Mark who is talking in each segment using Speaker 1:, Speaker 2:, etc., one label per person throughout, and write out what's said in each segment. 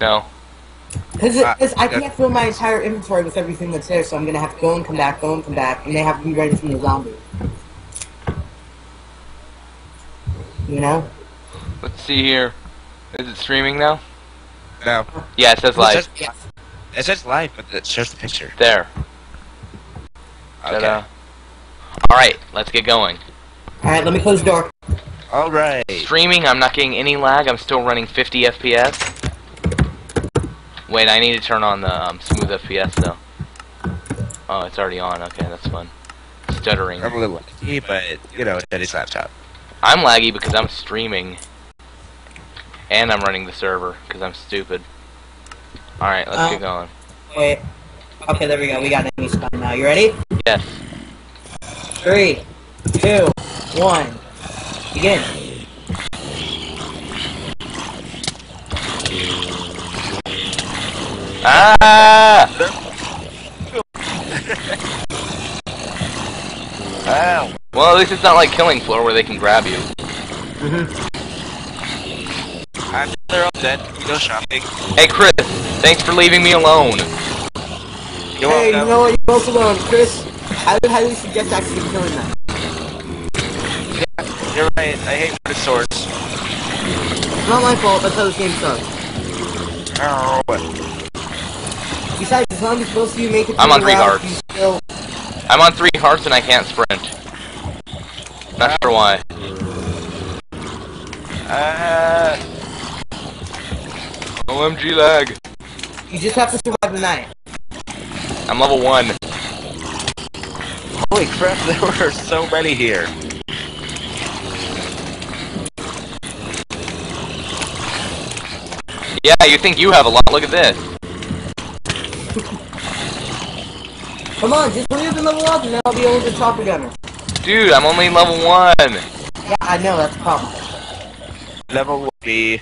Speaker 1: No.
Speaker 2: Because
Speaker 3: Uh,
Speaker 2: I can't fill my entire inventory with everything that's there, so I'm gonna have to go and come back, go and come back, and they have to be ready from the zombie. You know?
Speaker 1: Let's see here. Is it streaming now?
Speaker 3: No.
Speaker 1: Yeah, it says live.
Speaker 3: It says, it says live, but it shows the picture.
Speaker 1: There.
Speaker 3: Okay.
Speaker 1: Ta-da. Alright, let's get going.
Speaker 2: Alright, let me close the door.
Speaker 3: All right.
Speaker 1: Streaming, I'm not getting any lag. I'm still running 50 FPS. Wait, I need to turn on the um, smooth FPS though. Oh, it's already on. Okay, that's fun. Stuttering.
Speaker 3: I'm a little lucky, but you know, Daddy's laptop.
Speaker 1: I'm laggy because I'm streaming. And I'm running the server because I'm stupid. Alright, let's
Speaker 2: Oh.
Speaker 1: get going.
Speaker 2: Wait. Okay, there we go. We got an enemy spawn now. You ready?
Speaker 1: Yes.
Speaker 2: Three, two, one. Begin.
Speaker 1: Ah! Well, at least it's not like Killing Floor where they can grab you.
Speaker 3: I'm they're all dead. Go shopping.
Speaker 1: Hey, Chris, thanks for leaving me alone.
Speaker 3: You're
Speaker 2: hey, you know what? You're both alone. Chris, I would highly suggest actually killing them.
Speaker 3: Yeah, You're right. I hate the source.
Speaker 2: It's not my fault. That's how this game sucks.
Speaker 3: Oh.
Speaker 2: Besides, as long as both of you make it to
Speaker 1: I'm on three
Speaker 2: round,
Speaker 1: hearts.
Speaker 2: still...
Speaker 1: I'm on three hearts and I can't sprint. Not sure why.
Speaker 3: Uh.
Speaker 1: OMG lag.
Speaker 2: You just have to survive the night.
Speaker 1: I'm level one.
Speaker 3: Holy crap! There were so many here.
Speaker 1: Yeah, you think you have a lot. Look at this.
Speaker 2: Come on, just hurry up and level up, and then I'll be able to chopper gunner.
Speaker 1: Dude, I'm only level one.
Speaker 2: Yeah, I know, that's a problem.
Speaker 3: Level will be.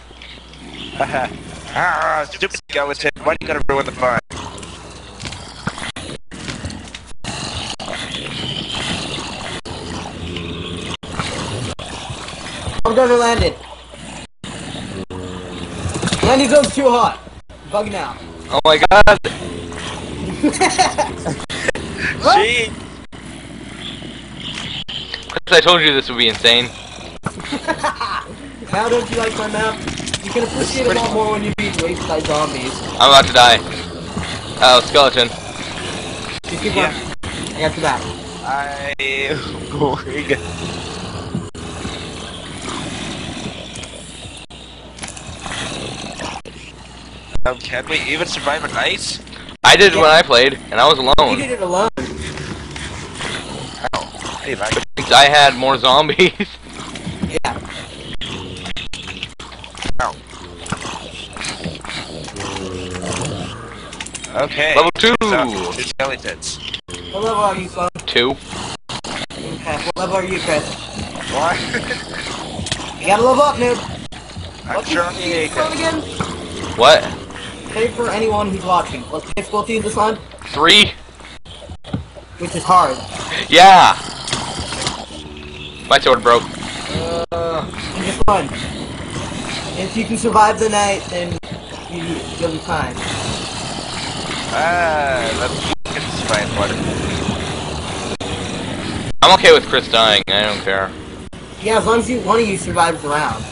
Speaker 3: ah, stupid skeleton! Why do you gotta ruin the fun?
Speaker 2: Chopper gunner landed. Landing zone's too hot. Bugging out.
Speaker 1: Oh my god. I told you this would be insane.
Speaker 2: How don't you like my map? You can appreciate it a lot more when you beat raped by zombies.
Speaker 1: I'm about to die. Oh, skeleton.
Speaker 2: Keep
Speaker 3: Yeah.
Speaker 2: I got your back.
Speaker 3: I'm going. Um, can we even survive at ice?
Speaker 1: I did it when I played, and I was alone.
Speaker 2: You
Speaker 1: alone.
Speaker 2: did it alone.
Speaker 3: Ow. Hey, like,
Speaker 1: Because I had more zombies.
Speaker 2: Yeah.
Speaker 3: ow. Okay.
Speaker 1: Level two.
Speaker 3: Two uh, skeletons.
Speaker 2: What level are you, Sloan?
Speaker 1: Two.
Speaker 2: Okay. What level are you, Chris?
Speaker 3: What?
Speaker 2: You gotta level up, noob.
Speaker 3: I'm
Speaker 2: What's your
Speaker 3: trying.
Speaker 2: Sloan again?
Speaker 1: What?
Speaker 2: Say for anyone who's watching. What's the difficulty of this one?
Speaker 1: Three?
Speaker 2: Which is hard.
Speaker 1: Yeah. My sword broke.
Speaker 2: Uh, just run. If you can survive the night, then you, you'll be fine.
Speaker 3: Ah, let's get this fine water.
Speaker 1: I'm okay with Chris dying. I don't care.
Speaker 2: Yeah, as long as you one of you survives the round.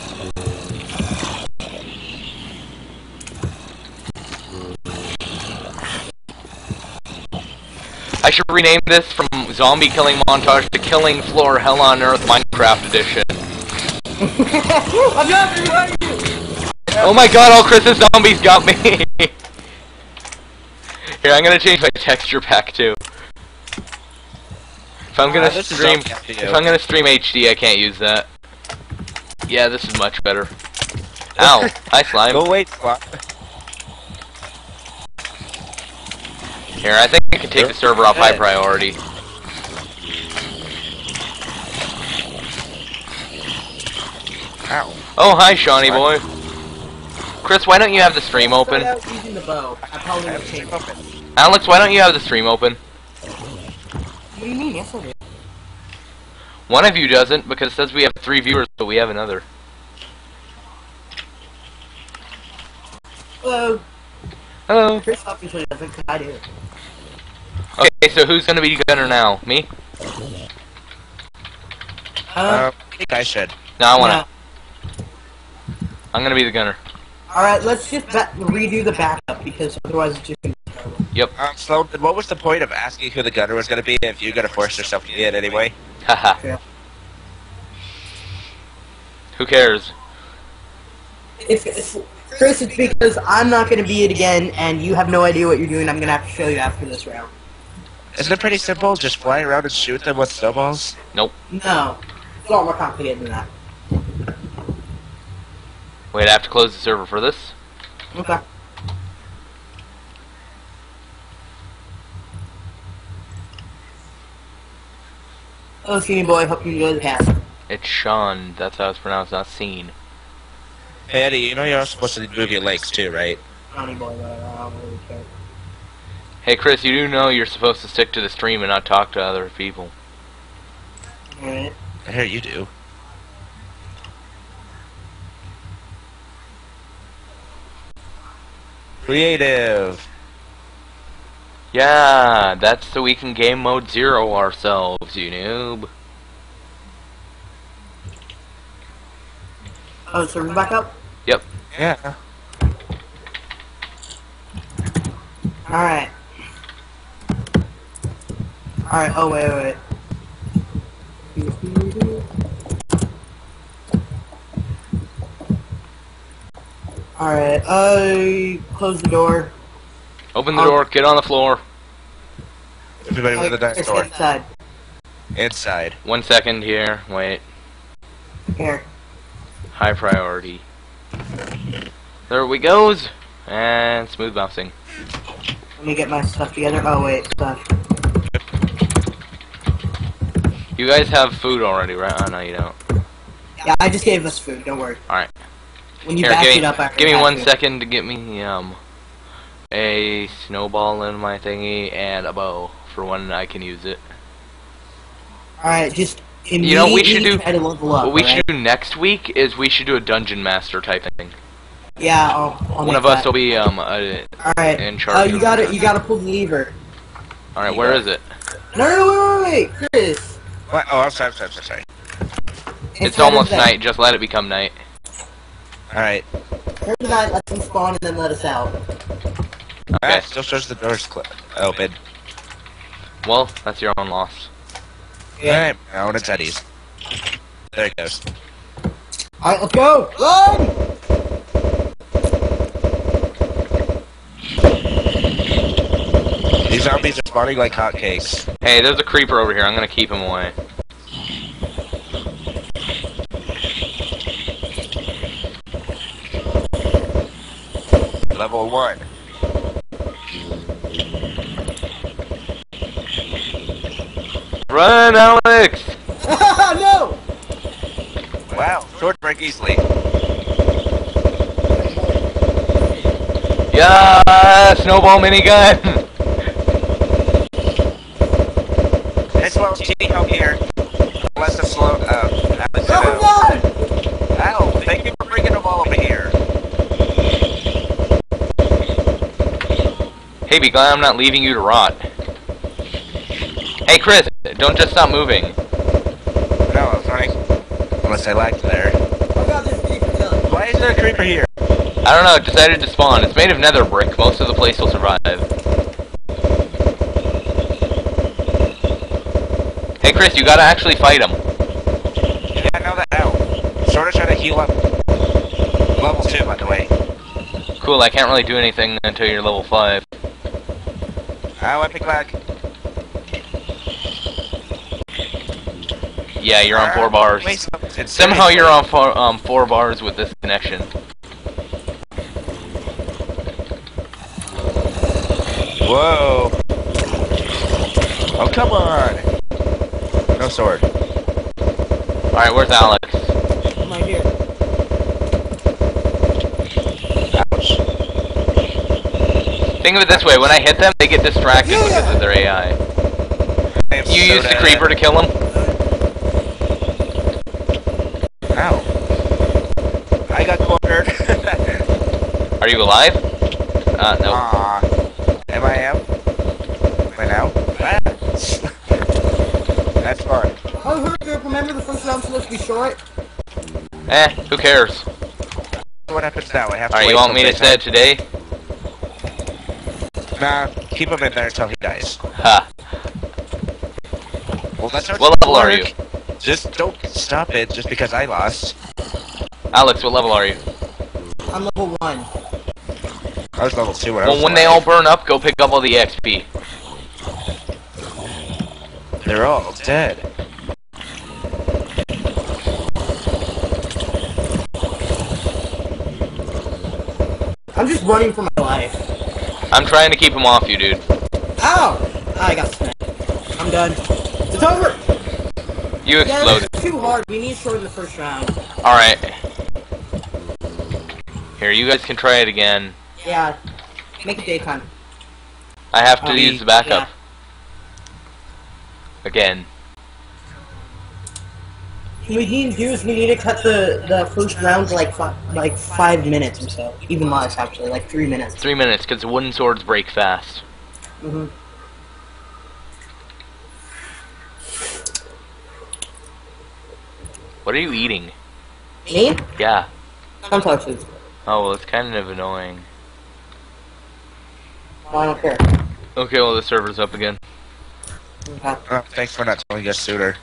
Speaker 1: I should rename this from Zombie Killing Montage to Killing Floor Hell on Earth Minecraft Edition.
Speaker 2: I'm not reviving you!
Speaker 1: Oh my god, all Chris's zombies got me! Here, I'm gonna change my texture pack too. If I'm gonna
Speaker 3: ah, this is
Speaker 1: stream,
Speaker 3: zombie
Speaker 1: if I'm gonna stream HD, I can't use that. Yeah, this is much better. Ow, hi slime.
Speaker 3: Go wait, Flop.
Speaker 1: Here, I think I can take the server off high priority.
Speaker 3: Ow.
Speaker 1: Oh, hi, Shawnee boy. Chris, why don't you have the stream open?
Speaker 2: Using the bow. I probably
Speaker 3: I have
Speaker 2: change.
Speaker 3: to open.
Speaker 1: Alex, why don't you have the stream open?
Speaker 2: What do you mean? Yes, I do.
Speaker 1: One of you doesn't, because it says we have three viewers, but we have another.
Speaker 2: Hello.
Speaker 1: Hello.
Speaker 2: Chris obviously doesn't, 'cause I do.
Speaker 1: Okay, so who's gonna be gunner now? Me?
Speaker 2: Huh?
Speaker 3: Um, I think I should.
Speaker 1: No, I wanna.
Speaker 2: No.
Speaker 1: I'm gonna be the gunner.
Speaker 2: Alright, let's just redo the backup because otherwise it's just gonna be terrible.
Speaker 3: Um, Sloan, what was the point of asking who the gunner was going to be if you're going to force yourself to be it anyway?
Speaker 1: Haha.
Speaker 2: Yeah.
Speaker 1: Who cares?
Speaker 2: It's, it's, Chris, it's because I'm not gonna be it again, and you have no idea what you're doing. I'm gonna have to show you after this round.
Speaker 3: Isn't it pretty simple? Just fly around and shoot them with snowballs? Nope.
Speaker 2: No. It's a lot more complicated than that.
Speaker 1: Wait, I have to close the server for this?
Speaker 2: Okay. Oh, Hello, Skinny Boy. Hope you enjoy the cast.
Speaker 1: It's Sean. That's how it's pronounced, not seen.
Speaker 3: Hey, Eddie, you know you're not supposed to move your legs too, right?
Speaker 2: Johnny Boy, but I don't really care.
Speaker 1: Hey, Chris, you do know you're supposed to stick to the stream and not talk to other people.
Speaker 2: Alright.
Speaker 3: I hear you do. Creative.
Speaker 1: Yeah, that's so we can game mode zero ourselves, you noob.
Speaker 2: Oh, server back up? Yep.
Speaker 3: Yeah.
Speaker 2: Alright. Alright, oh wait, wait, wait. Alright, uh, close the door.
Speaker 1: Open the
Speaker 2: Um,
Speaker 1: door, get on the floor.
Speaker 3: Everybody with the
Speaker 2: Chris,
Speaker 3: dice door.
Speaker 2: inside.
Speaker 3: Inside.
Speaker 1: One second here, wait.
Speaker 2: Here.
Speaker 1: High priority. There we goes! And smooth bouncing.
Speaker 2: Let me get my stuff together. Oh wait, stuff.
Speaker 1: You guys have food already, right? Oh, no, you don't.
Speaker 2: Yeah, I just gave us food, don't worry.
Speaker 1: Alright.
Speaker 2: When you
Speaker 1: Here,
Speaker 2: back
Speaker 1: give
Speaker 2: it up, I
Speaker 1: give me one
Speaker 2: food.
Speaker 1: second to get me, um, a snowball in my thingy and a bow for when I can use it.
Speaker 2: Alright, just
Speaker 1: You know, we should do-
Speaker 2: to up.
Speaker 1: What we
Speaker 2: alright?
Speaker 1: should do next week is we should do a dungeon master type thing.
Speaker 2: Yeah, I'll, I'll
Speaker 1: One of us will be, um, uh,
Speaker 2: Alright.
Speaker 1: in charge.
Speaker 2: Oh,
Speaker 1: charge
Speaker 2: you gotta, you gotta pull the lever.
Speaker 1: alright, where is it?
Speaker 2: No, no, no, wait, wait, wait, Chris.
Speaker 3: What? Oh, I'm sorry, I'm sorry, I'm sorry.
Speaker 1: It's
Speaker 2: Inside
Speaker 1: almost
Speaker 2: of
Speaker 1: night, just let it become night.
Speaker 3: Alright.
Speaker 2: Turn the night, let them spawn, and then let us out.
Speaker 1: Okay.
Speaker 3: Ah, still shows the doors cl- open.
Speaker 1: Well, that's your own loss.
Speaker 3: Alright, now it's Eddie's. There it goes.
Speaker 2: Alright, let's go! Run!
Speaker 3: These zombies are spawning like hotcakes.
Speaker 1: Hey, there's a creeper over here, I'm gonna keep him away.
Speaker 3: Level one.
Speaker 1: Run, Alex!
Speaker 2: no!
Speaker 3: Wow, sword break easily.
Speaker 1: Yeah, snowball minigun!
Speaker 3: It's well, cheating help here. Unless the slow, uh, Alex,
Speaker 2: Oh, run!
Speaker 3: Ow, thank you for bringing them all over here.
Speaker 1: hey, be glad I'm not leaving you to rot. Hey, Chris, don't just stop moving.
Speaker 3: No, it's fine. Unless I lagged there.
Speaker 2: Oh god, there's creeper.
Speaker 3: Why is there a creeper here?
Speaker 1: I don't know, it decided to spawn. It's made of nether brick. Most of the place will survive. Hey, Chris, you gotta actually fight him.
Speaker 3: Yeah, I know that now. Sort of trying to heal up. Level 2, by the way.
Speaker 1: Cool, I can't really do anything until you're level 5.
Speaker 3: Ow, epic lag.
Speaker 1: Yeah, you're on 4 bars.
Speaker 3: Wait,
Speaker 1: Somehow you're on four, um, 4 bars with this connection.
Speaker 3: Whoa. Oh, come on. No sword.
Speaker 1: Alright, where's Alex?
Speaker 2: I'm right here.
Speaker 3: Ouch.
Speaker 1: Think of it this way, when I hit them, they get distracted
Speaker 2: Yeah.
Speaker 1: because of their AI. You
Speaker 3: so
Speaker 1: use the creeper to kill him?
Speaker 3: Ow. I got cornered.
Speaker 1: Are you alive? Uh, no.
Speaker 3: Aw. Am I am? Wait now? Ah. That's fun.
Speaker 2: Oh, Hurricane, remember the first round's supposed to be short?
Speaker 1: Eh, who cares?
Speaker 3: What happens now? I have to
Speaker 1: Alright, you want me to
Speaker 3: daytime.
Speaker 1: say it today?
Speaker 3: Nah, keep him in there until he dies.
Speaker 1: Ha.
Speaker 3: Well, that's how it's
Speaker 1: What level are you?
Speaker 3: Just don't stop it just because I lost.
Speaker 1: Alex, what level are you?
Speaker 2: I'm level one.
Speaker 3: I was level 2 when I
Speaker 1: Well,
Speaker 3: was
Speaker 1: when they all burn up, go pick up all the XP.
Speaker 3: They're all dead.
Speaker 2: I'm just running for my life.
Speaker 1: I'm trying to keep them off you, dude.
Speaker 2: Ow! I got smacked. I'm done. It's over!
Speaker 1: You exploded.
Speaker 2: that's too hard. We need to shorten the first round.
Speaker 1: Alright. Here, you guys can try it again.
Speaker 2: Yeah. Make it daytime.
Speaker 1: I have to
Speaker 2: Um,
Speaker 1: use the backup. Again.
Speaker 2: What we need to do is we need to cut the, the first round to like fi- like five minutes or so. Even less, actually, like three minutes.
Speaker 1: Three minutes, because wooden swords break fast.
Speaker 2: hmm
Speaker 1: What are you eating?
Speaker 2: Me?
Speaker 1: Yeah.
Speaker 2: Sunflower seeds.
Speaker 1: Oh, well, it's kind of annoying.
Speaker 2: Well, I don't care.
Speaker 1: Okay, well, the server's up again.
Speaker 2: Okay.
Speaker 3: Oh, thanks for not telling us sooner.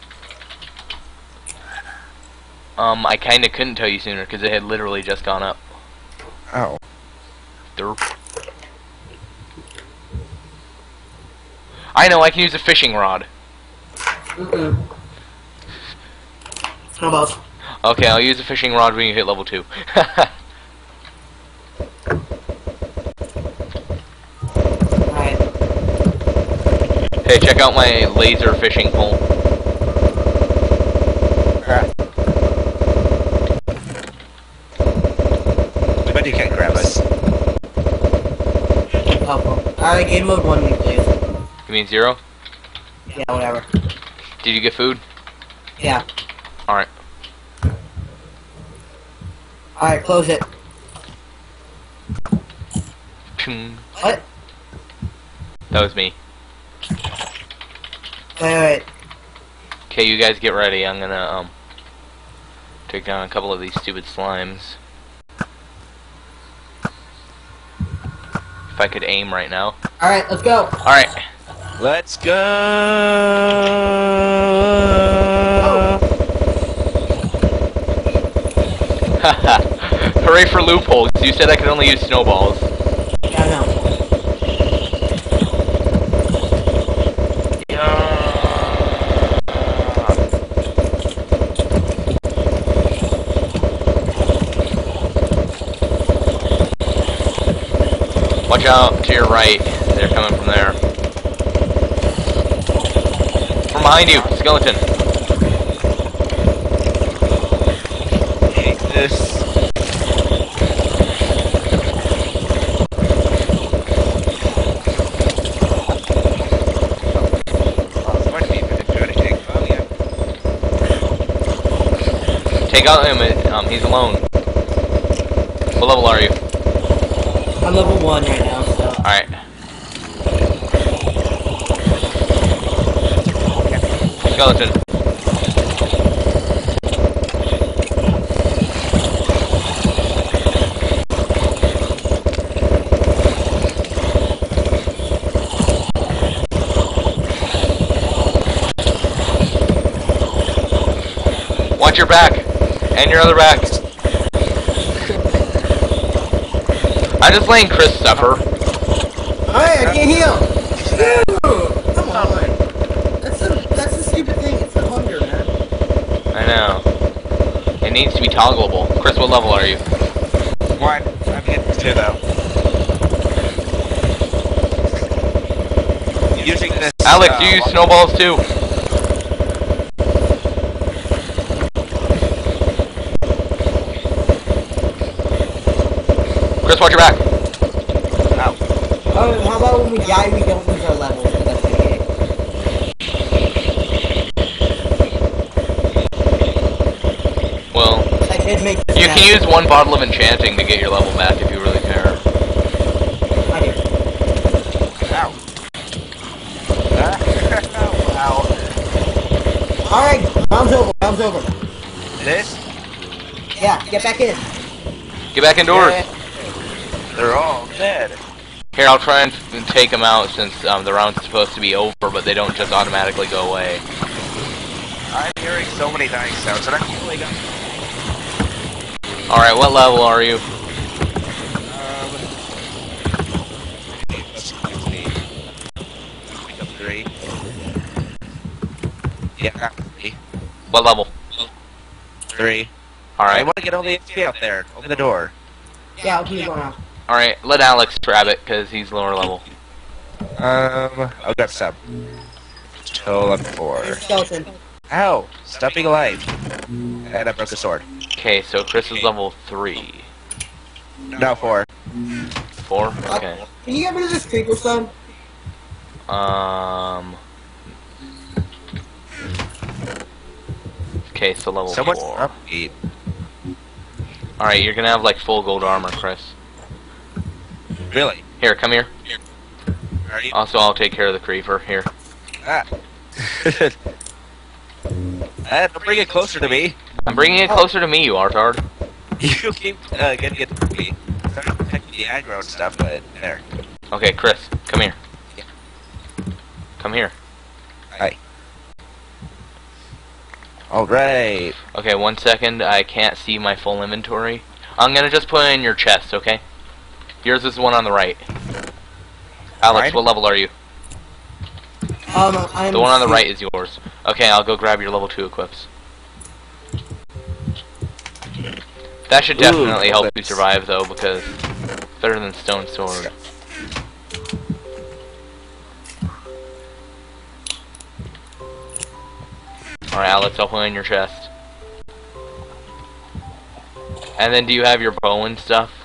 Speaker 1: Um, I kind of couldn't tell you sooner, because it had literally just gone up.
Speaker 3: Oh.
Speaker 1: Derp. I know, I can use a fishing rod.
Speaker 2: Mm-mm. How about?
Speaker 1: Okay, I'll use a fishing rod when you hit level 2.
Speaker 2: Alright.
Speaker 1: hey, check out my laser fishing pole.
Speaker 3: Crap. I bet you can't grab us.
Speaker 2: Helpful. Alright, game mode one, please.
Speaker 1: You mean zero?
Speaker 2: Yeah, whatever.
Speaker 1: Did you get food?
Speaker 2: Yeah.
Speaker 1: Alright.
Speaker 2: Alright, close it.
Speaker 1: Ping.
Speaker 2: What?
Speaker 1: That was me.
Speaker 2: Wait, wait.
Speaker 1: Okay, you guys get ready. I'm gonna, um, take down a couple of these stupid slimes. If I could aim right now.
Speaker 2: Alright, let's go.
Speaker 1: Alright.
Speaker 3: Let's go!
Speaker 1: Haha. Hooray for loopholes. You said I could only use snowballs.
Speaker 2: Yeah, I know.
Speaker 1: Watch out to your right. They're coming from there. From behind you, skeleton.
Speaker 3: Hate this. Somebody didn't even do anything. Yeah.
Speaker 1: Take out him. Um, he's alone. What level are you?
Speaker 2: Level one right now, so.
Speaker 1: Alright. Skeleton. Watch your back. And your other back. I'm just letting Chris suffer.
Speaker 2: Alright, I can't heal! Ew, Come on! That's the, that's the stupid thing, it's the hunger, man.
Speaker 1: I know. It needs to be toggleable. Chris, what level are you?
Speaker 3: One. I'm hitting two, though. Using this.
Speaker 1: Alex,
Speaker 3: uh,
Speaker 1: you use snowballs too. We're just watch your back.
Speaker 3: Ow.
Speaker 2: Oh, how about when we die, we don't lose our level?
Speaker 1: Well, you can use one bottle of enchanting to get your level back if you really care.
Speaker 2: I do. Ow. Ow. Alright, round's over, round's over.
Speaker 3: This?
Speaker 2: Yeah, get back in.
Speaker 1: Get back indoors.
Speaker 3: Yeah. They're all dead.
Speaker 1: Here, I'll try and f- take them out since um, the round's supposed to be over, but they don't just automatically go away.
Speaker 3: I'm hearing so many dying sounds, and I'm feeling up.
Speaker 1: Alright, what level are you?
Speaker 3: Um, let's see. Three. Yeah, three.
Speaker 1: What level?
Speaker 3: Three. Alright. I
Speaker 1: Alright.
Speaker 3: want to get all the XP out there. Open the door.
Speaker 2: Yeah, open the door now.
Speaker 1: Alright, let Alex grab it, because he's lower level.
Speaker 3: Um, I'll grab some. Till I'm four.
Speaker 2: Skeleton.
Speaker 3: Ow! Stop being alive. And I broke a sword.
Speaker 1: Okay, so Chris is level 3.
Speaker 3: No, four.
Speaker 1: 4? Okay.
Speaker 2: Can you get rid of this creeper stone?
Speaker 1: Um... Okay, so level
Speaker 3: Someone's
Speaker 1: 4.
Speaker 3: upbeat.
Speaker 1: Alright, you're gonna have like full gold armor, Chris.
Speaker 3: Really?
Speaker 1: Here, come here.
Speaker 3: You?
Speaker 1: Also, I'll take care of the creeper. Here.
Speaker 3: Ah. uh, don't bring it closer to me.
Speaker 1: I'm bringing it closer to me, you artard.
Speaker 3: You keep uh, getting it to me. The aggro and stuff, but there.
Speaker 1: Okay, Chris, come here.
Speaker 3: Yeah.
Speaker 1: Come here.
Speaker 3: Hi. Alright.
Speaker 1: Okay, one second. I can't see my full inventory. I'm gonna just put it in your chest, okay? Yours is the one on the right. Alex,
Speaker 3: Right.
Speaker 1: what level are you?
Speaker 2: Um, I'm
Speaker 1: The one on the right is yours. Okay, I'll go grab your level 2 equips. That should
Speaker 3: Ooh,
Speaker 1: definitely help you survive, though, because it's better than stone sword. Alright, Alex, I'll put in your chest. And then do you have your bow and stuff?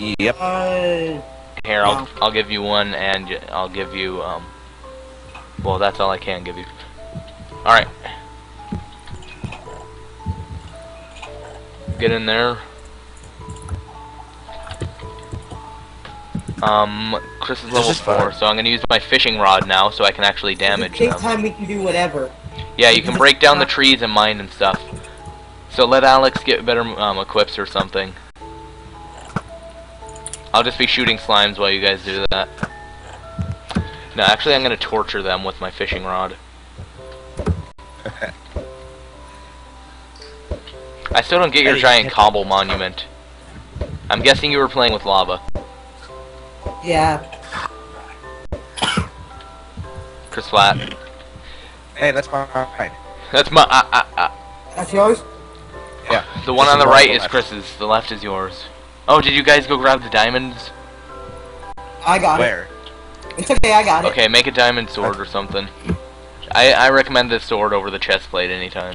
Speaker 3: Yep.
Speaker 1: Here, I'll I'll give you one, and I'll give you um. Well, that's all I can give you. All right. Get in there. Um, Chris is level
Speaker 3: is fun.
Speaker 1: four, so I'm gonna use my fishing rod now, so I can actually damage
Speaker 2: Take
Speaker 1: them.
Speaker 2: time, we can do whatever.
Speaker 1: Yeah, you can break down the trees and mine and stuff. So let Alex get better um, equips or something. I'll just be shooting slimes while you guys do that. No, actually I'm gonna torture them with my fishing rod. I still don't get your giant
Speaker 3: hey.
Speaker 1: cobble monument. I'm guessing you were playing with lava.
Speaker 2: Yeah.
Speaker 1: Chris Flat.
Speaker 3: Hey, that's fine.
Speaker 1: That's my. Uh, uh, uh.
Speaker 2: That's yours?
Speaker 3: Yeah.
Speaker 1: The one
Speaker 3: This
Speaker 1: on the right is. Chris's. The left is yours. Oh, did you guys go grab the diamonds?
Speaker 2: I got
Speaker 3: Where?
Speaker 2: it. It's okay, I got it.
Speaker 1: Okay, make a diamond sword or something. I I recommend this sword over the chest plate anytime.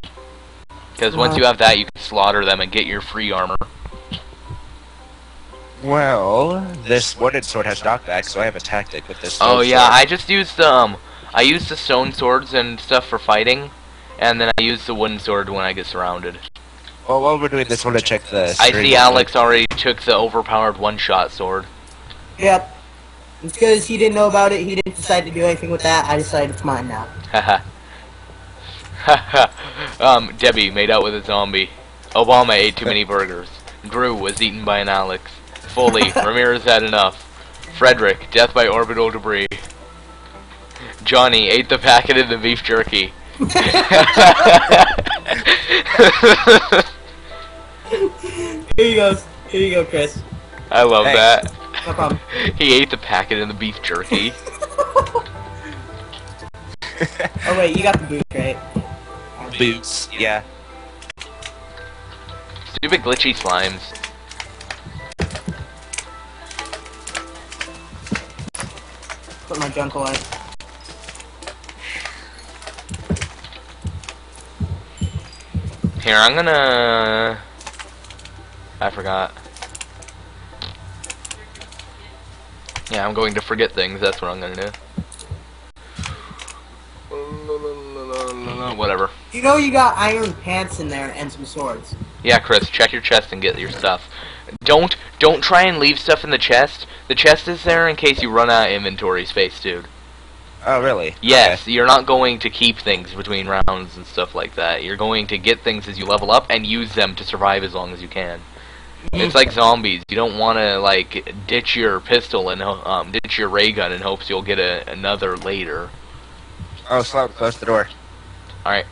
Speaker 1: Because once
Speaker 2: Uh-huh.
Speaker 1: you have that, you can slaughter them and get your free armor.
Speaker 3: Well, this wooden sword has knockback, so I have a tactic with this.
Speaker 1: Oh yeah,
Speaker 3: sword.
Speaker 1: I just used um I used the stone swords and stuff for fighting, and then I use the wooden sword when I get surrounded.
Speaker 3: Well, while we're doing this, I want to check the.
Speaker 1: I
Speaker 3: stream.
Speaker 1: see Alex already took the overpowered one-shot sword.
Speaker 2: Yep. It's because he didn't know about it, he didn't decide to do anything with that, I decided it's mine now.
Speaker 1: Haha. Haha. um, Debbie made out with a zombie. Obama ate too many burgers. Drew was eaten by an Alex. Foley, Ramirez had enough. Frederick, death by orbital debris. Johnny ate the packet of the beef jerky.
Speaker 2: Here you go. Here you go, Chris.
Speaker 1: I love
Speaker 3: Thanks.
Speaker 1: that.
Speaker 2: No problem.
Speaker 1: He ate the packet and the beef jerky.
Speaker 2: Oh wait, you got the boots, right?
Speaker 3: boots. Yeah.
Speaker 1: Stupid glitchy slimes.
Speaker 2: Put my junk away.
Speaker 1: Here, I'm gonna... I forgot. Yeah, I'm going to forget things, that's what I'm gonna do. Whatever.
Speaker 2: You know you got iron pants in there and some swords.
Speaker 1: Yeah, Chris, check your chest and get your stuff. Don't don't try and leave stuff in the chest. The chest is there in case you run out of inventory space, dude.
Speaker 3: Oh, really?
Speaker 1: Yes, you're not going to keep things between rounds and stuff like that. You're going to get things as you level up and use them to survive as long as you can. It's like zombies. You don't want to like ditch your pistol and um, ditch your ray gun in hopes you'll get a, another later.
Speaker 3: Okay. Oh, slow. Close the door.
Speaker 1: All right.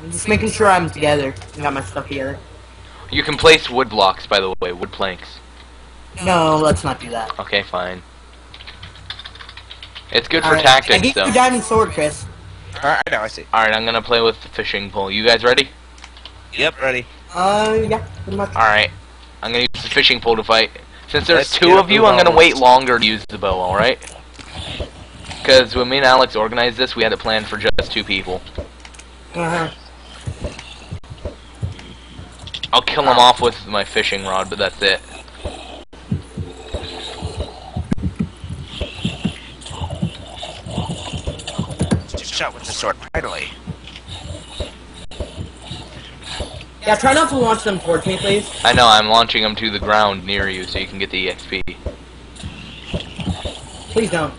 Speaker 2: I'm just making sure I'm together. I got my stuff together.
Speaker 1: You can place wood blocks, by the way, wood planks.
Speaker 2: No, let's not do that.
Speaker 1: Okay, fine. It's good for
Speaker 2: Alright, I
Speaker 1: tactics,
Speaker 2: gave you
Speaker 1: though.
Speaker 2: a diamond sword, Chris.
Speaker 3: Uh, I know. I see.
Speaker 1: Alright, I'm gonna play with the fishing pole. You guys ready?
Speaker 3: Yep. Ready.
Speaker 2: Uh, yeah, pretty much.
Speaker 1: Alright. I'm gonna use the fishing pole to fight. Since there's
Speaker 3: Let's
Speaker 1: two of you, I'm gonna wait longer to use the bow, alright? Because when me and Alex organized this, we had it planned for just two people.
Speaker 2: Uh-huh.
Speaker 1: I'll kill him off with my fishing rod, but that's it.
Speaker 3: Just shot with the sword. Finally.
Speaker 2: Yeah, try not to launch them towards me, please.
Speaker 1: I know, I'm launching them to the ground near you so you can get the EXP.
Speaker 2: Please don't.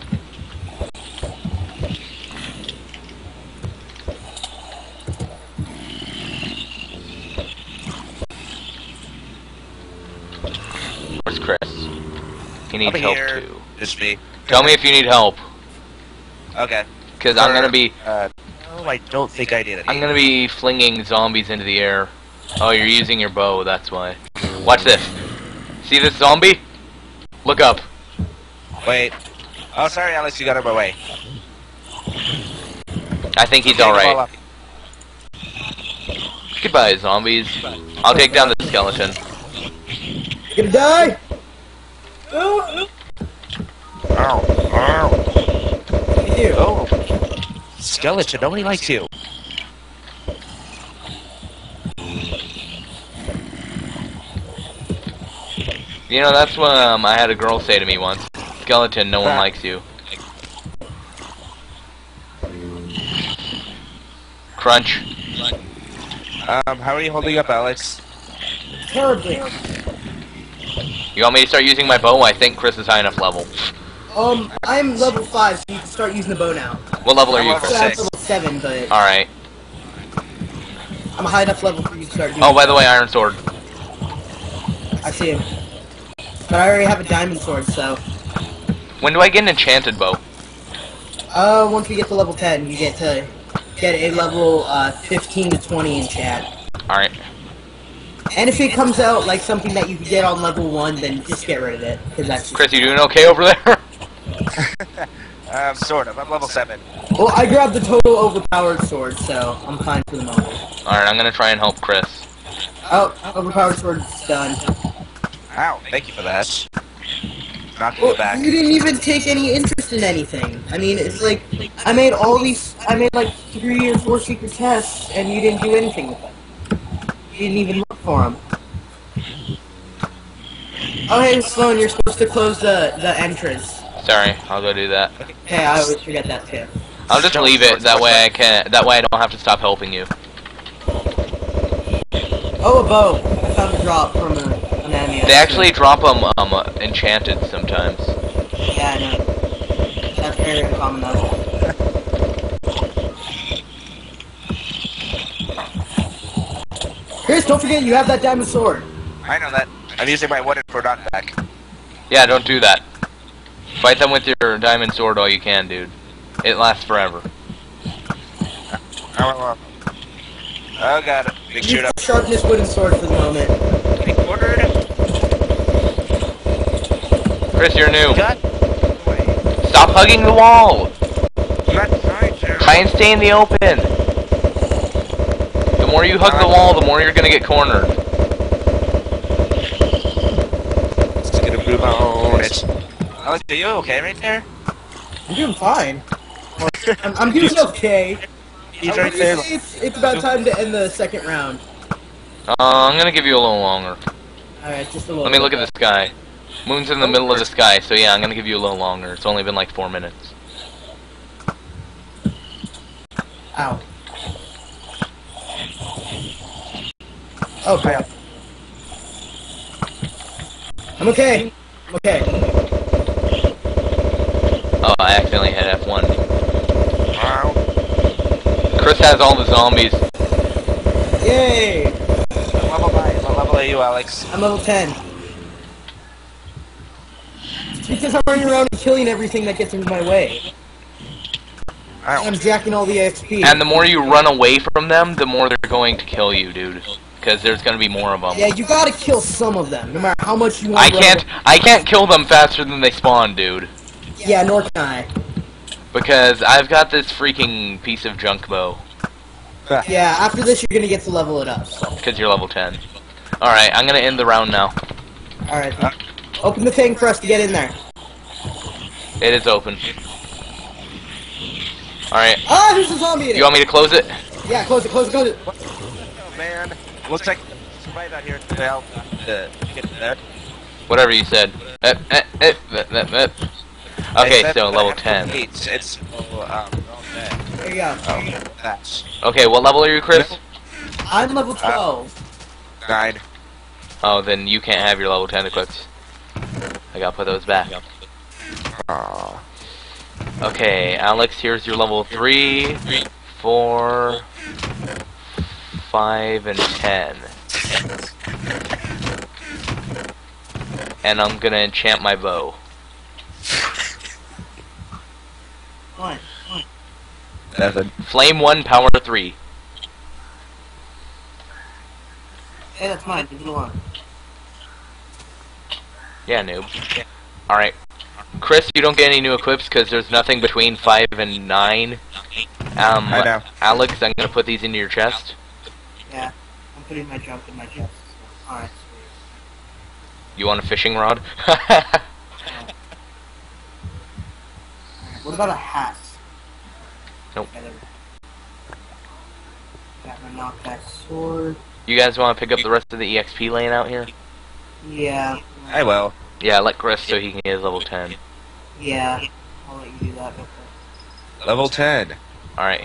Speaker 1: Where's Chris? He needs
Speaker 3: Over
Speaker 1: help
Speaker 3: here.
Speaker 1: too.
Speaker 3: Just me.
Speaker 1: Tell me if you need help,
Speaker 3: Okay.
Speaker 1: because I'm gonna be
Speaker 3: Uh, no, I don't think I did it.
Speaker 1: I'm gonna be flinging zombies into the air. Oh, you're using your bow, that's why. Watch this. See this zombie? Look up.
Speaker 3: Wait. Oh, sorry, Alex. You got out of my way.
Speaker 1: I think he's
Speaker 3: Okay,
Speaker 1: alright. Goodbye, zombies. I'll take down the skeleton.
Speaker 2: You Gonna die!
Speaker 3: Ow. Ow.
Speaker 2: You.
Speaker 3: Oh. Skeleton. Nobody likes you.
Speaker 1: You know, that's what um, I had a girl say to me once. Skeleton, no one likes you. Crunch.
Speaker 3: Um, how are you holding up, Alex?
Speaker 2: Terribly.
Speaker 1: You want me to start using my bow? I think Chris is high enough level.
Speaker 2: Um, I'm level 5, so you can start using the bow now.
Speaker 1: What level are you, Chris?
Speaker 2: I'm level 7, but
Speaker 1: Alright.
Speaker 2: I'm a high enough level for you to start doing
Speaker 1: Oh, by the way, Iron Sword.
Speaker 2: I see him. But I already have a diamond sword, so...
Speaker 1: When do I get an enchanted bow?
Speaker 2: Uh, once we get to level 10, you get to get a level uh, 15 to 20 enchant.
Speaker 1: Alright.
Speaker 2: And if it comes out like something that you could get on level 1, then just get rid of it. Because that's...
Speaker 1: Chris, you doing okay over there?
Speaker 3: Um, sort of. I'm level seven.
Speaker 2: Well, I grabbed the total overpowered sword, so I'm fine for the moment.
Speaker 1: Alright, I'm gonna try and help Chris.
Speaker 2: Oh, overpowered sword's done.
Speaker 3: Ow. Thank you for that. Knocked
Speaker 2: Well,
Speaker 3: me back.
Speaker 2: you didn't even take any interest in anything. I mean, it's like I made all these. I made like three or four secret tests, and you didn't do anything with them. You didn't even look for them. Oh, hey, Sloan, you're supposed to close the the entrance.
Speaker 1: Sorry, I'll go do that.
Speaker 2: Hey, I always forget that too.
Speaker 1: I'll just leave it, that way I can, that way I don't have to stop helping you.
Speaker 2: Oh, a bow. I found a drop from a, an enemy.
Speaker 1: They actually drop them, um, enchanted sometimes.
Speaker 2: Yeah, I know. That's very uncommon though. Chris, don't forget you have that diamond sword.
Speaker 3: I know that. I'm using my wooden for knockback.
Speaker 1: Yeah, don't do that. Fight them with your diamond sword all you can, dude. It lasts forever.
Speaker 3: I oh. Oh, god. Big
Speaker 2: Use
Speaker 3: shoot up.
Speaker 2: the sharpness wooden sword for the moment.
Speaker 3: Getting cornered.
Speaker 1: Chris, you're new.
Speaker 3: God.
Speaker 1: Stop hugging the wall!
Speaker 3: I'm not trying to.
Speaker 1: Try and stay in the open! The more you hug the wall, the more you're gonna get cornered.
Speaker 3: Just gonna move on it. Alex, are you okay right there?
Speaker 2: I'm doing fine. I'm, I'm doing okay.
Speaker 3: He's right there.
Speaker 2: It's, it's about time to end the second round.
Speaker 1: Uh, I'm gonna give you a little longer.
Speaker 2: Alright, just a little
Speaker 1: Let me look at
Speaker 2: bit.
Speaker 1: the sky. Moon's in the middle of the sky, so yeah, I'm gonna give you a little longer. It's only been like four minutes.
Speaker 2: Ow. Oh, crap. I'm okay. I'm okay.
Speaker 1: Oh, I accidentally hit F1. Chris has all the zombies.
Speaker 2: Yay!
Speaker 3: What level am I? What level are you, Alex?
Speaker 2: I'm level 10. Because I'm running around and killing everything that gets in my way.
Speaker 3: I
Speaker 2: I'm jacking all the XP.
Speaker 1: And the more you run away from them, the more they're going to kill you, dude. Because there's gonna be more of them.
Speaker 2: yeah, you gotta kill some of them, no matter how much you want to.
Speaker 1: I can't, I can't kill them faster than they spawn, dude.
Speaker 2: Yeah, nor can I.
Speaker 1: Because I've got this freaking piece of junk bow.
Speaker 2: Yeah, after this you're gonna get to level it up.
Speaker 1: Because you're level 10. Alright, I'm gonna end the round now.
Speaker 2: Alright. Open the thing for us to get in there.
Speaker 1: It is open. Alright,
Speaker 2: Ah, there's a zombie in it!
Speaker 1: you want me to close it?
Speaker 2: Yeah, close it, close it, close it.
Speaker 3: Oh, man. Looks like somebody out here to help uh, get there.
Speaker 1: Whatever you said. Eh, eh, eh, eh, eh, eh. Okay,
Speaker 3: Except
Speaker 1: so level 10.
Speaker 3: It's, it's oh, um, oh.
Speaker 2: There you go.
Speaker 3: Oh, that's
Speaker 1: Okay, what level are you, Chris?
Speaker 2: I'm level 12.
Speaker 3: nine.
Speaker 1: Oh, then you can't have your level 10 equipped. I gotta put those back.
Speaker 3: Aw.
Speaker 1: Okay, Alex, here's your level 3, 4, 5, and 10. And I'm gonna enchant my bow.
Speaker 2: One.
Speaker 3: Seven.
Speaker 1: Flame 1, power 3.
Speaker 2: Hey, that's mine. Leave it alone.
Speaker 1: Yeah, noob. Alright. Chris, you don't get any new equips because there's nothing between 5 and 9. Um,
Speaker 3: I know.
Speaker 1: Alex, I'm gonna put these into your chest.
Speaker 2: Yeah. I'm putting my junk in my chest. Alright,
Speaker 1: You want a fishing rod?
Speaker 2: Alright, what about a hat?
Speaker 1: Nope.
Speaker 2: Okay, there we go. Got my knockback sword.
Speaker 1: you guys want to pick up the rest of the EXP laying out here?
Speaker 2: Yeah.
Speaker 3: I will.
Speaker 1: Yeah, let Chris so he can get his level 10.
Speaker 2: Yeah. I'll let you do that. real quick.
Speaker 3: Level 10.
Speaker 1: Alright.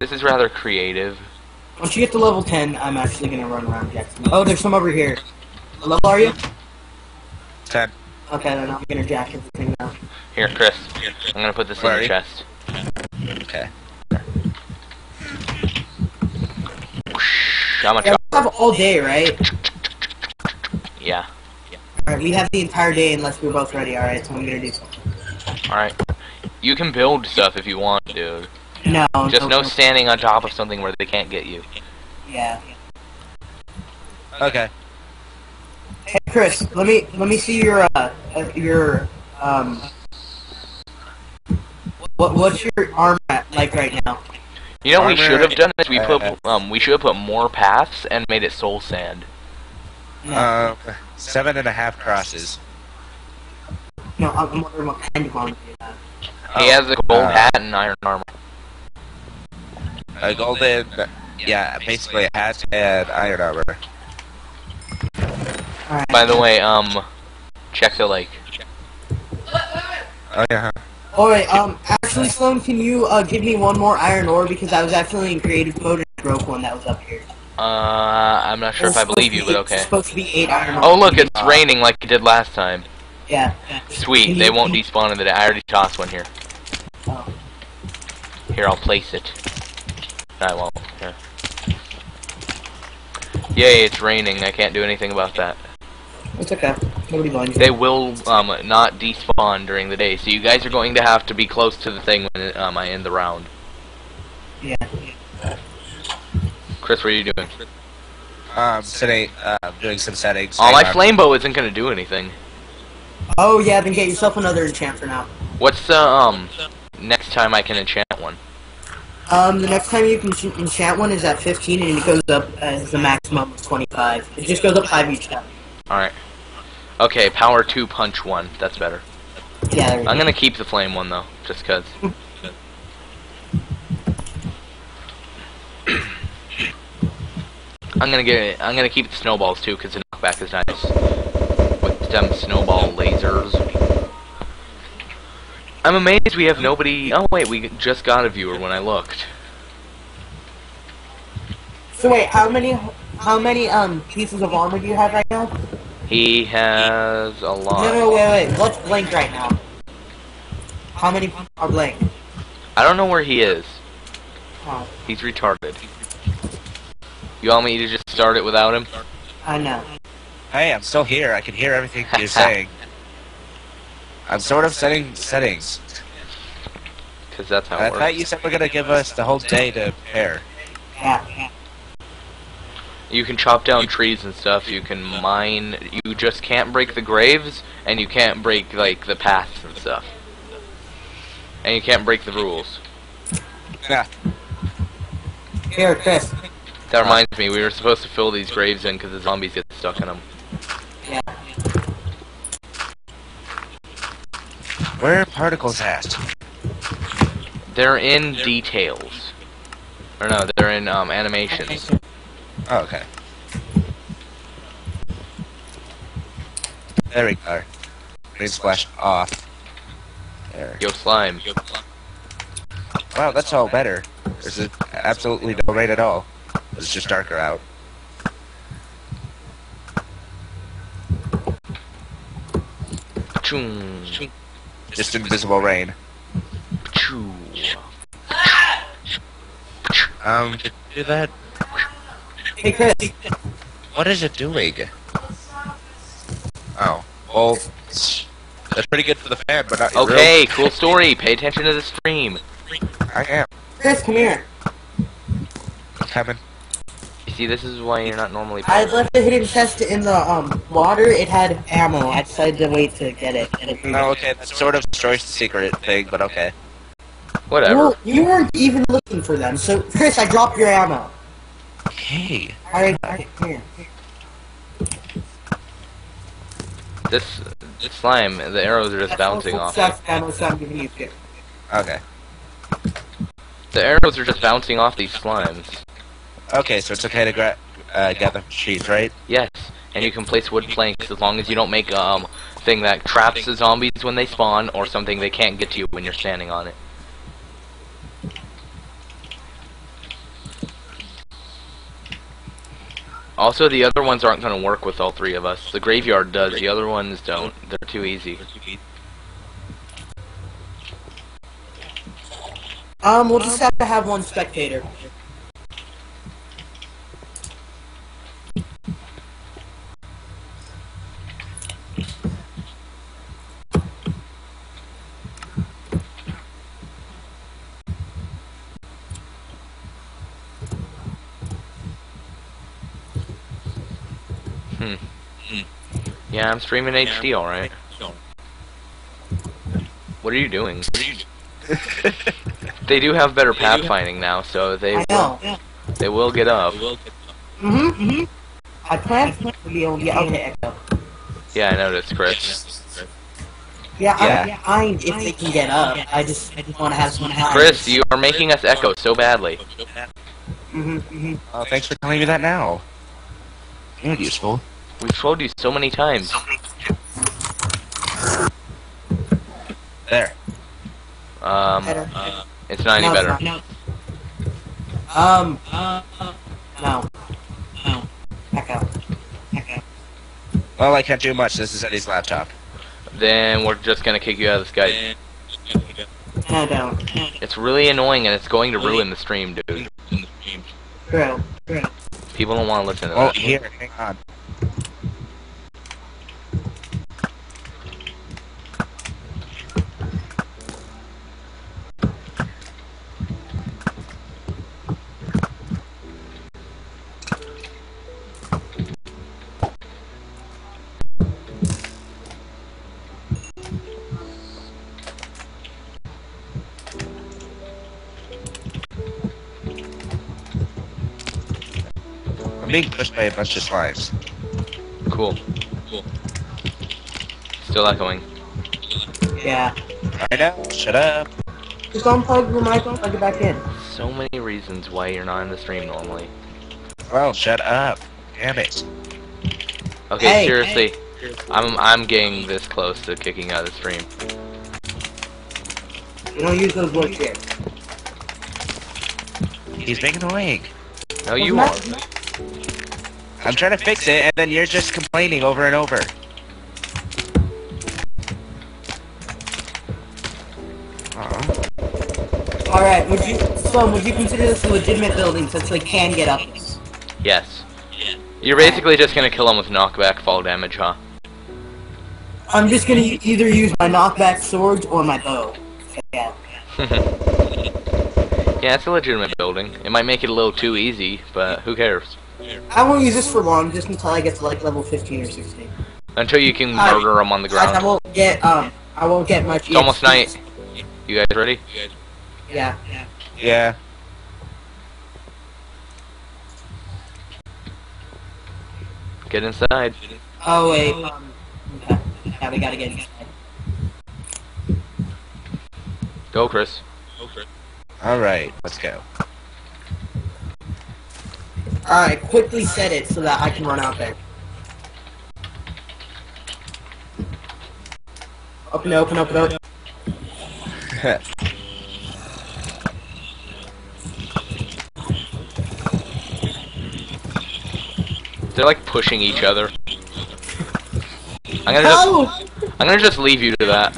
Speaker 1: This is rather creative.
Speaker 2: Once you get to level 10, I'm actually gonna run around Jackson. Oh, there's some over here. What level are you?
Speaker 3: 10.
Speaker 2: Okay, then I'm gonna jack everything now.
Speaker 1: Here, Chris. I'm gonna put this in
Speaker 3: Where are
Speaker 1: your chest.
Speaker 3: Okay.
Speaker 1: Whoosh, I'm a
Speaker 2: Yeah, we have all day, right?
Speaker 1: Yeah.
Speaker 2: Alright, we have the entire day unless we're both ready, alright, so I'm gonna do something.
Speaker 1: Alright. You can build stuff if you want, dude.
Speaker 2: No,
Speaker 1: Just no
Speaker 2: no.
Speaker 1: standing on top of something where they can't get you.
Speaker 2: Yeah.
Speaker 3: Okay.
Speaker 2: Hey, Chris, let me let me see your uh, uh your um. What what's your armor at, like right now?
Speaker 1: You know what we should have done is we
Speaker 3: uh,
Speaker 1: put um we should have put more paths and made it soul sand.
Speaker 2: No,
Speaker 3: Um, seven and a half crosses.
Speaker 2: no, I'm I'm wondering what kind of armor you have.
Speaker 1: He has a gold
Speaker 3: uh,
Speaker 1: hat and iron armor.
Speaker 3: A golden, yeah, basically a hat and iron armor.
Speaker 2: Alright.
Speaker 1: By the way, um, check the lake.
Speaker 3: Oh yeah.
Speaker 2: Alright, um, actually, Sloan, can you uh give me one more iron ore because I was actually in creative mode and broke one that was up here.
Speaker 1: Uh, I'm not sure if I believe you, but
Speaker 2: to be- It's
Speaker 1: okay.
Speaker 2: supposed to be eight iron ore.
Speaker 1: Oh look, it's raining like it did last time.
Speaker 2: Yeah.
Speaker 1: Sweet,
Speaker 2: Can
Speaker 1: they won't despawn in the day. I already tossed one here.
Speaker 2: Oh.
Speaker 1: Here, I'll place it. No, I won't. Here. Yay, it's raining. I can't do anything about that.
Speaker 2: It's okay. Nobody minds.
Speaker 1: They will um not despawn during the day, so you guys are going to have to be close to the thing when um I end the round.
Speaker 2: Yeah.
Speaker 1: Chris, what are you doing?
Speaker 3: Um, setting, uh, doing some settings.
Speaker 1: Oh, my
Speaker 3: Hang
Speaker 1: flame bow isn't gonna do anything.
Speaker 2: Oh yeah, then get yourself another enchant for now.
Speaker 1: What's the um next time I can enchant one?
Speaker 2: Um, the next time you can enchant one is at 15 and it goes up as the maximum of 25. It just goes up 5 each time.
Speaker 1: All right. Okay, power two, punch one. That's better.
Speaker 2: Yeah, there
Speaker 1: I'm
Speaker 2: go.
Speaker 1: gonna keep the flame one though, just cause. I'm gonna get. I'm gonna keep the snowballs too, cause the knockback is nice with them snowball lasers. I'm amazed we have nobody. Oh wait, we just got a viewer when I looked.
Speaker 2: So wait, how many how many um pieces of armor do you have right now?
Speaker 1: He has a lot.
Speaker 2: No, no, wait, wait. Let's blink right now. How many are blank?
Speaker 1: I don't know where he is.
Speaker 2: Oh,
Speaker 1: He's retarded. You want me to just start it without him?
Speaker 2: I know.
Speaker 3: Hey, I'm still here. I can hear everything you're saying. I'm sort of setting settings.
Speaker 1: Because that's how
Speaker 3: I
Speaker 1: it
Speaker 3: thought you said we're gonna give us the whole day to pair.
Speaker 2: Yeah.
Speaker 1: You can chop down trees and stuff. You can mine. You just can't break the graves, and you can't break like the paths and stuff. And you can't break the rules.
Speaker 3: Yeah.
Speaker 2: Here, Chris.
Speaker 1: That reminds me, we were supposed to fill these graves in because the zombies get stuck in them.
Speaker 2: Yeah.
Speaker 3: Where are particles at?
Speaker 1: They're in details. Or no, they're in um, animations.
Speaker 3: Oh, okay. There we go. Green splash off. There.
Speaker 1: Yo, slime.
Speaker 3: Wow, that's all better. There's absolutely no rain at all. It's just darker out. Just invisible rain.
Speaker 1: Choo.
Speaker 3: Um, do that,
Speaker 2: Hey, Chris.
Speaker 3: what is it doing? Oh, well, that's pretty good for the fan, but not
Speaker 1: Okay, cool story. Pay attention to the stream.
Speaker 3: I am
Speaker 2: Chris, come here.
Speaker 3: coming.
Speaker 1: You see, this is why you're not normally.
Speaker 2: I left a hidden chest in the um water. It had ammo. I decided to wait to get it. And it
Speaker 3: No, okay, that sort of destroys the secret thing, but okay.
Speaker 1: Whatever.
Speaker 2: Well, you weren't even looking for them. So, Chris, I dropped your ammo.
Speaker 3: Hey,
Speaker 2: Alright, alright, here.
Speaker 1: This, this slime, the arrows are just bouncing off. it.
Speaker 2: That's ammo, so I'm giving you two.
Speaker 3: okay,
Speaker 1: The arrows are just bouncing off these slimes.
Speaker 3: okay, so it's okay to gra- uh, gather cheese, right?
Speaker 1: Yes, and you can place wood planks as long as you don't make a um, thing that traps the zombies when they spawn, or something they can't get to you when you're standing on it. Also, the other ones aren't going to work with all three of us. The graveyard does, the other ones don't. They're too easy.
Speaker 2: Um, we'll just have to have one spectator.
Speaker 1: Yeah, I'm streaming HD, alright. What are you doing? They do have better pathfinding now, so they
Speaker 2: I know.
Speaker 1: they will get up.
Speaker 2: Mm-hmm, mm-hmm. I plan to be able to get, okay, Echo.
Speaker 1: Yeah, I noticed, Chris.
Speaker 2: Yeah,
Speaker 3: Yeah.
Speaker 2: I don't if they can get up. I just, I just want to have some time.
Speaker 1: Chris, you are making us echo so badly.
Speaker 2: Mm-hmm, mm-hmm.
Speaker 3: Oh, thanks for telling me that now. You're useful.
Speaker 1: We've told you so many times.
Speaker 3: There.
Speaker 1: Um,
Speaker 2: Better.
Speaker 1: it's not any
Speaker 2: No, it's
Speaker 1: better.
Speaker 2: not. Um, no. No. Echo. Echo.
Speaker 3: Well, I can't do much. This is Eddie's laptop.
Speaker 1: Then we're just gonna kick you out of Skype.
Speaker 2: No, don't.
Speaker 1: It's really annoying and it's going to ruin the stream, dude.
Speaker 2: True. True.
Speaker 1: People don't want to listen to
Speaker 3: Oh,
Speaker 1: that.
Speaker 3: here, hang on. Being pushed by a bunch of slimes.
Speaker 1: Cool. Cool. Still echoing.
Speaker 2: Yeah.
Speaker 3: I know. Shut up.
Speaker 2: Just unplug your mic, plug it back in.
Speaker 1: So many reasons why you're not in the stream normally.
Speaker 3: Well, shut up. Damn it.
Speaker 1: Okay,
Speaker 2: Hey,
Speaker 1: seriously. I'm I'm getting this close to kicking out of the stream.
Speaker 2: You don't use those words here.
Speaker 3: He's being annoying.
Speaker 1: No, you are.
Speaker 2: Wasn't that-
Speaker 3: I'm trying to fix it, and then you're just complaining over and over. Uh-huh.
Speaker 2: Alright, would you, Sloan, would you consider this a legitimate building since they can get up this?
Speaker 1: Yes. You're basically just gonna kill him with knockback fall damage, huh?
Speaker 2: I'm just gonna either use my knockback swords or my bow. Yeah.
Speaker 1: Yeah, it's a legitimate building. It might make it a little too easy, but who cares?
Speaker 2: I won't use this for long, just until I get to like level 15 or 16.
Speaker 1: Until you can
Speaker 2: I-
Speaker 1: murder them on the
Speaker 2: And I
Speaker 1: ground.
Speaker 2: won't get, um, I won't get much
Speaker 1: It's almost night. You guys ready?
Speaker 2: Yeah, yeah.
Speaker 3: Yeah.
Speaker 1: Get inside.
Speaker 2: Oh wait, um, okay. yeah, we gotta get inside.
Speaker 1: Go, Chris. Go, Chris.
Speaker 3: All right, let's go.
Speaker 2: Alright, quickly set it so that I can run out there. Open, open, open, open.
Speaker 1: They're like pushing each other. I'm gonna just
Speaker 2: Oh!
Speaker 1: I'm gonna just leave you to that.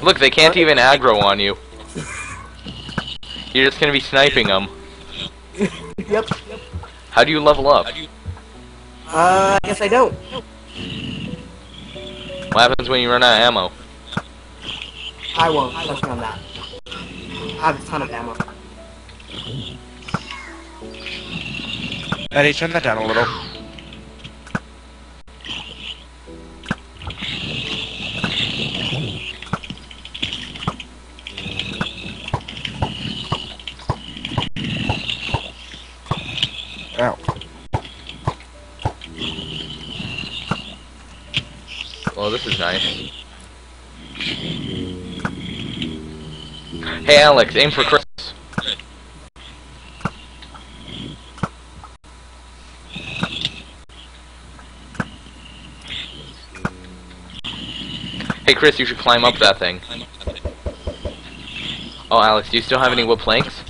Speaker 1: Look, they can't even aggro on you. You're just gonna be sniping them.
Speaker 2: yep.
Speaker 1: How do you level up?
Speaker 2: Uh, I guess I don't.
Speaker 1: What happens when you run out of ammo?
Speaker 2: I won't. Trust me on that. I have a ton of ammo.
Speaker 3: Eddie, turn that down a little. Ow.
Speaker 1: Well, this is nice. Hey, Alex, aim for Chris. Hey, Chris, you should climb up that thing. Oh, Alex, do you still have any wood planks?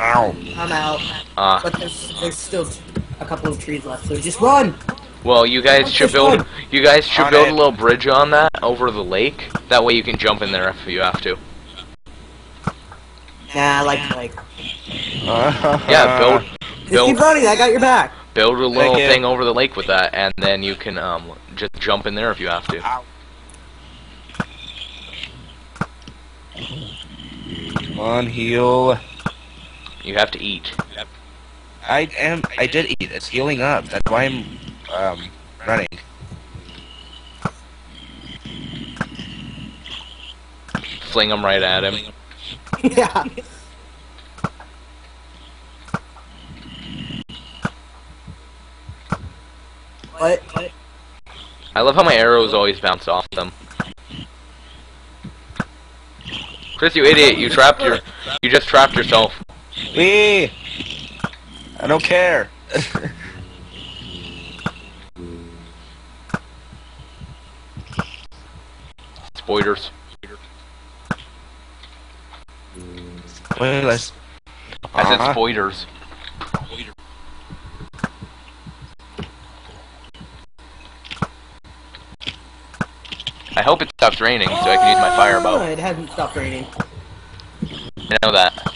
Speaker 3: Ow.
Speaker 2: I'm out.
Speaker 1: Ah,
Speaker 2: But there's, there's still a couple of trees left, so just run!
Speaker 1: well, you guys
Speaker 2: What's
Speaker 1: should build.
Speaker 2: one?
Speaker 1: You guys should
Speaker 3: On
Speaker 1: build
Speaker 3: it.
Speaker 1: a little bridge on that over the lake. That way you can jump in there if you have to.
Speaker 2: Nah, I like like.
Speaker 1: Yeah, build,
Speaker 2: Just
Speaker 1: build,
Speaker 2: keep running, I got your back.
Speaker 1: build a little thing over the lake with that, and then you can um just jump in there if you have to.
Speaker 3: Ow. Come on, heal.
Speaker 1: You have to eat.
Speaker 3: I am. I did eat. It's healing up. That's why I'm um running.
Speaker 1: Fling them right at him.
Speaker 2: yeah. What?
Speaker 1: I love how my arrows always bounce off them. Chris, you idiot! You trapped your. You just trapped yourself.
Speaker 3: Wee. I don't care.
Speaker 1: Spoilers.
Speaker 3: Wait, let's.
Speaker 1: I said
Speaker 3: Uh-huh.
Speaker 1: spoilers. I hope it stops raining so I can use my fire
Speaker 2: Oh,
Speaker 1: bow.
Speaker 2: It hasn't stopped raining.
Speaker 1: I know that.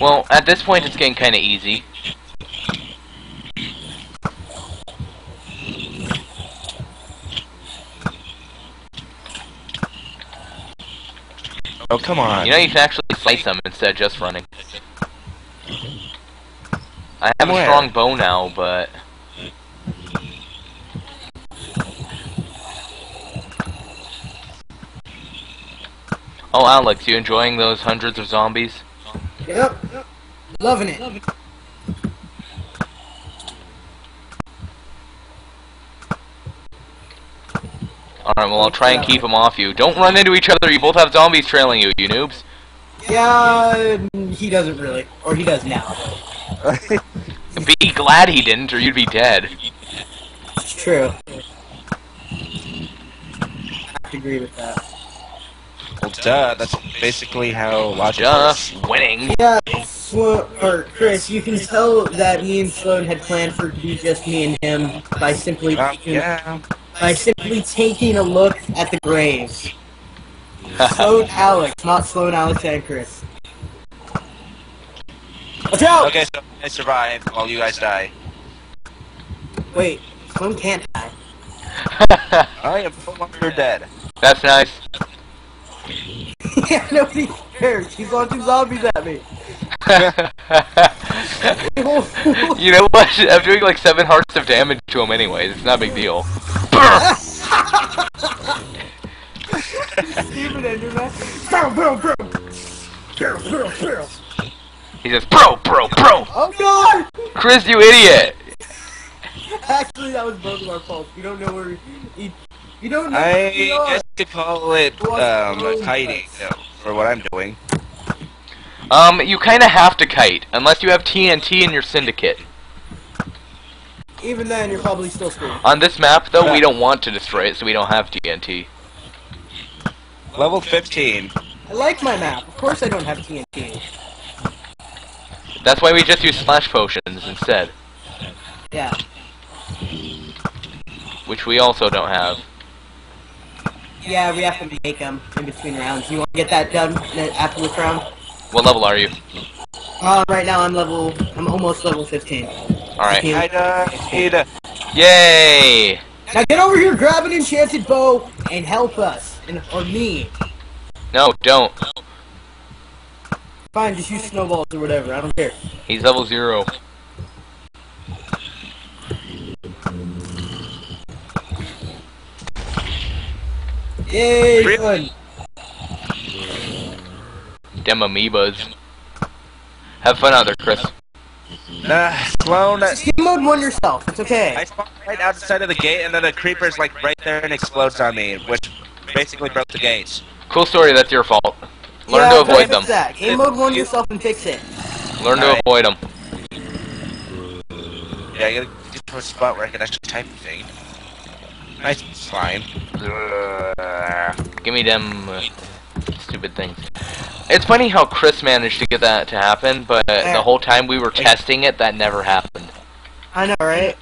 Speaker 1: Well, at this point it's getting kind of easy.
Speaker 3: Oh come on.
Speaker 1: You know you can actually slice them instead of just running. I have a strong bow now, but Oh, Alex, you enjoying those hundreds of zombies?
Speaker 2: Yep. yep. Loving it.
Speaker 1: Alright, well, I'll try and keep them off you. Don't run into each other, you both have zombies trailing you, you noobs.
Speaker 2: Yeah, he doesn't really. Or he does now.
Speaker 1: Be glad he didn't, or you'd be dead.
Speaker 2: It's true. I have to agree with that.
Speaker 3: Well, duh. That's basically how logic
Speaker 1: Just
Speaker 3: works.
Speaker 1: winning.
Speaker 2: Yeah, Slo- or Chris, you can tell that me and Sloan had planned for it to be just me and him by simply
Speaker 3: Um,
Speaker 2: taking,
Speaker 3: yeah.
Speaker 2: by simply taking a look at the graves. Sloan Alex, not Sloan Alex and Chris. Watch out!
Speaker 3: Okay, so I survive while you guys die.
Speaker 2: Wait, Sloan can't die.
Speaker 3: I am no longer dead.
Speaker 1: That's nice.
Speaker 2: Yeah, nobody cares. He's launching zombies at me.
Speaker 1: you know what? I'm doing like seven hearts of damage to him anyways. It's not a big deal.
Speaker 2: Stupid Enderman. Bow, bow, bow.
Speaker 1: He says, bro, bro, bro.
Speaker 2: Oh god!
Speaker 1: Chris, you idiot.
Speaker 2: Actually, that was both of our faults. You don't know where you, you don't know
Speaker 3: I
Speaker 2: where we
Speaker 3: guess you could call it um, hiding though, for what I'm doing.
Speaker 1: Um, you kind of have to kite unless you have TNT in your syndicate.
Speaker 2: Even then, you're probably still screwed.
Speaker 1: On this map, though, we don't want to destroy it, so we don't have TNT.
Speaker 3: Level 15.
Speaker 2: I like my map. Of course, I don't have TNT.
Speaker 1: That's why we just use splash potions instead,
Speaker 2: Yeah.
Speaker 1: which we also don't have.
Speaker 2: Yeah, we have to make them in between rounds. You want to get that done after this round?
Speaker 1: What level are you?
Speaker 2: Uh, right now I'm level. I'm almost level 15.
Speaker 1: Alright.
Speaker 2: Yeah.
Speaker 3: I died.
Speaker 1: Yay!
Speaker 2: Now get over here, grab an enchanted bow, and help us, and or me.
Speaker 1: No, don't.
Speaker 2: Fine, just use snowballs or whatever. I don't care.
Speaker 1: He's level zero.
Speaker 2: Yay!
Speaker 3: Really?
Speaker 2: Good.
Speaker 1: Dem amoebas. Have fun out there, Chris.
Speaker 3: Nah, Sloan,
Speaker 2: Just game mode one yourself. It's okay.
Speaker 3: I spawned right outside of the gate, and then a creeper's like right there and explodes on me, which basically broke the gates.
Speaker 1: Cool story, that's your fault. Learn
Speaker 2: yeah,
Speaker 1: to avoid
Speaker 2: fix
Speaker 1: them.
Speaker 2: That. Game mode one yourself and fix it.
Speaker 1: Learn to
Speaker 3: Alright.
Speaker 1: avoid them.
Speaker 3: Yeah, I gotta get to a spot where I can actually type the thing. Nice slime.
Speaker 1: Give me them uh, stupid things. It's funny how Chris managed to get that to happen, but the whole time we were testing it, that never happened.
Speaker 2: I know, right?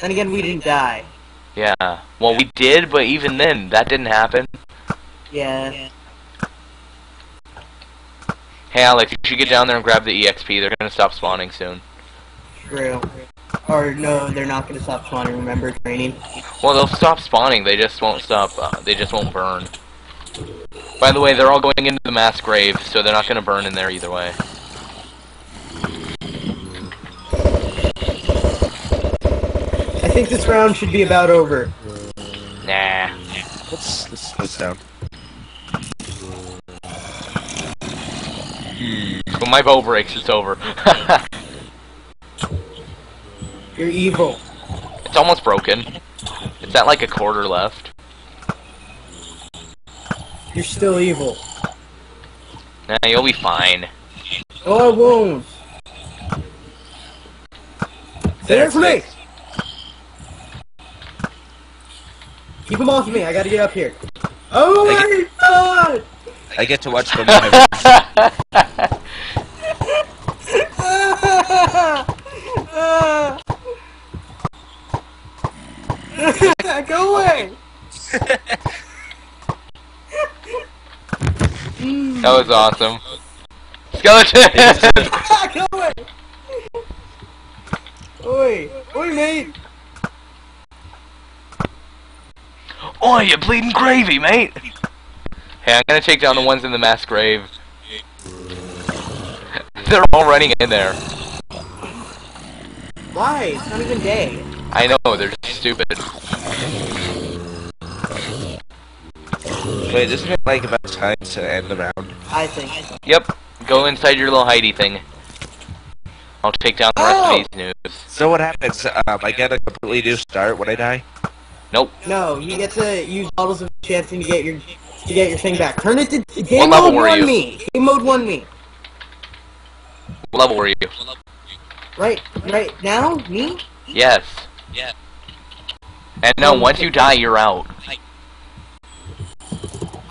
Speaker 2: Then again, we didn't die.
Speaker 1: Yeah. Well, we did, but even then, that didn't happen.
Speaker 2: Yeah.
Speaker 1: Hey, Alex, you should get down there and grab the EXP. They're gonna stop spawning soon.
Speaker 2: True. Or no, they're not gonna stop spawning. Remember training.
Speaker 1: Well, they'll stop spawning. They just won't stop. Uh, they just won't burn. By the way, they're all going into the mass grave, so they're not gonna burn in there either way.
Speaker 2: I think this round should be about over.
Speaker 1: Nah.
Speaker 3: Let's, let's slow this down.
Speaker 1: When my bow breaks, it's over.
Speaker 2: You're evil.
Speaker 1: it's almost broken. It's at like a quarter left.
Speaker 2: You're still evil.
Speaker 1: Nah, you'll be fine.
Speaker 2: Oh, I won't. Stay there for me. Keep him off of me. I gotta get up here. Oh my god!
Speaker 3: I get to watch the live.
Speaker 2: Go away!
Speaker 1: That was awesome. Skeleton!
Speaker 2: Go away! Oi! Oi, mate!
Speaker 1: Oi, you're bleeding gravy, mate! Hey, I'm gonna take down the ones in the mass grave. They're all running in there.
Speaker 2: Why? It's not even day.
Speaker 1: I know, they're just stupid.
Speaker 3: Wait, isn't it like about time to end the round?
Speaker 2: I think.
Speaker 1: Yep, go inside your little hidey thing. I'll take down the rest
Speaker 2: Oh!
Speaker 1: of these noobs.
Speaker 3: So what happens? Um, I get a completely new start when I die.
Speaker 1: Nope.
Speaker 2: No, you get to use bottles of enchanting to get your to get your thing back. Turn it to game
Speaker 1: What
Speaker 2: mode
Speaker 1: were
Speaker 2: one me. Game mode one me.
Speaker 1: What level were you?
Speaker 2: Right, right now, me.
Speaker 1: Yes.
Speaker 3: Yeah.
Speaker 1: And no, once you die, you're out.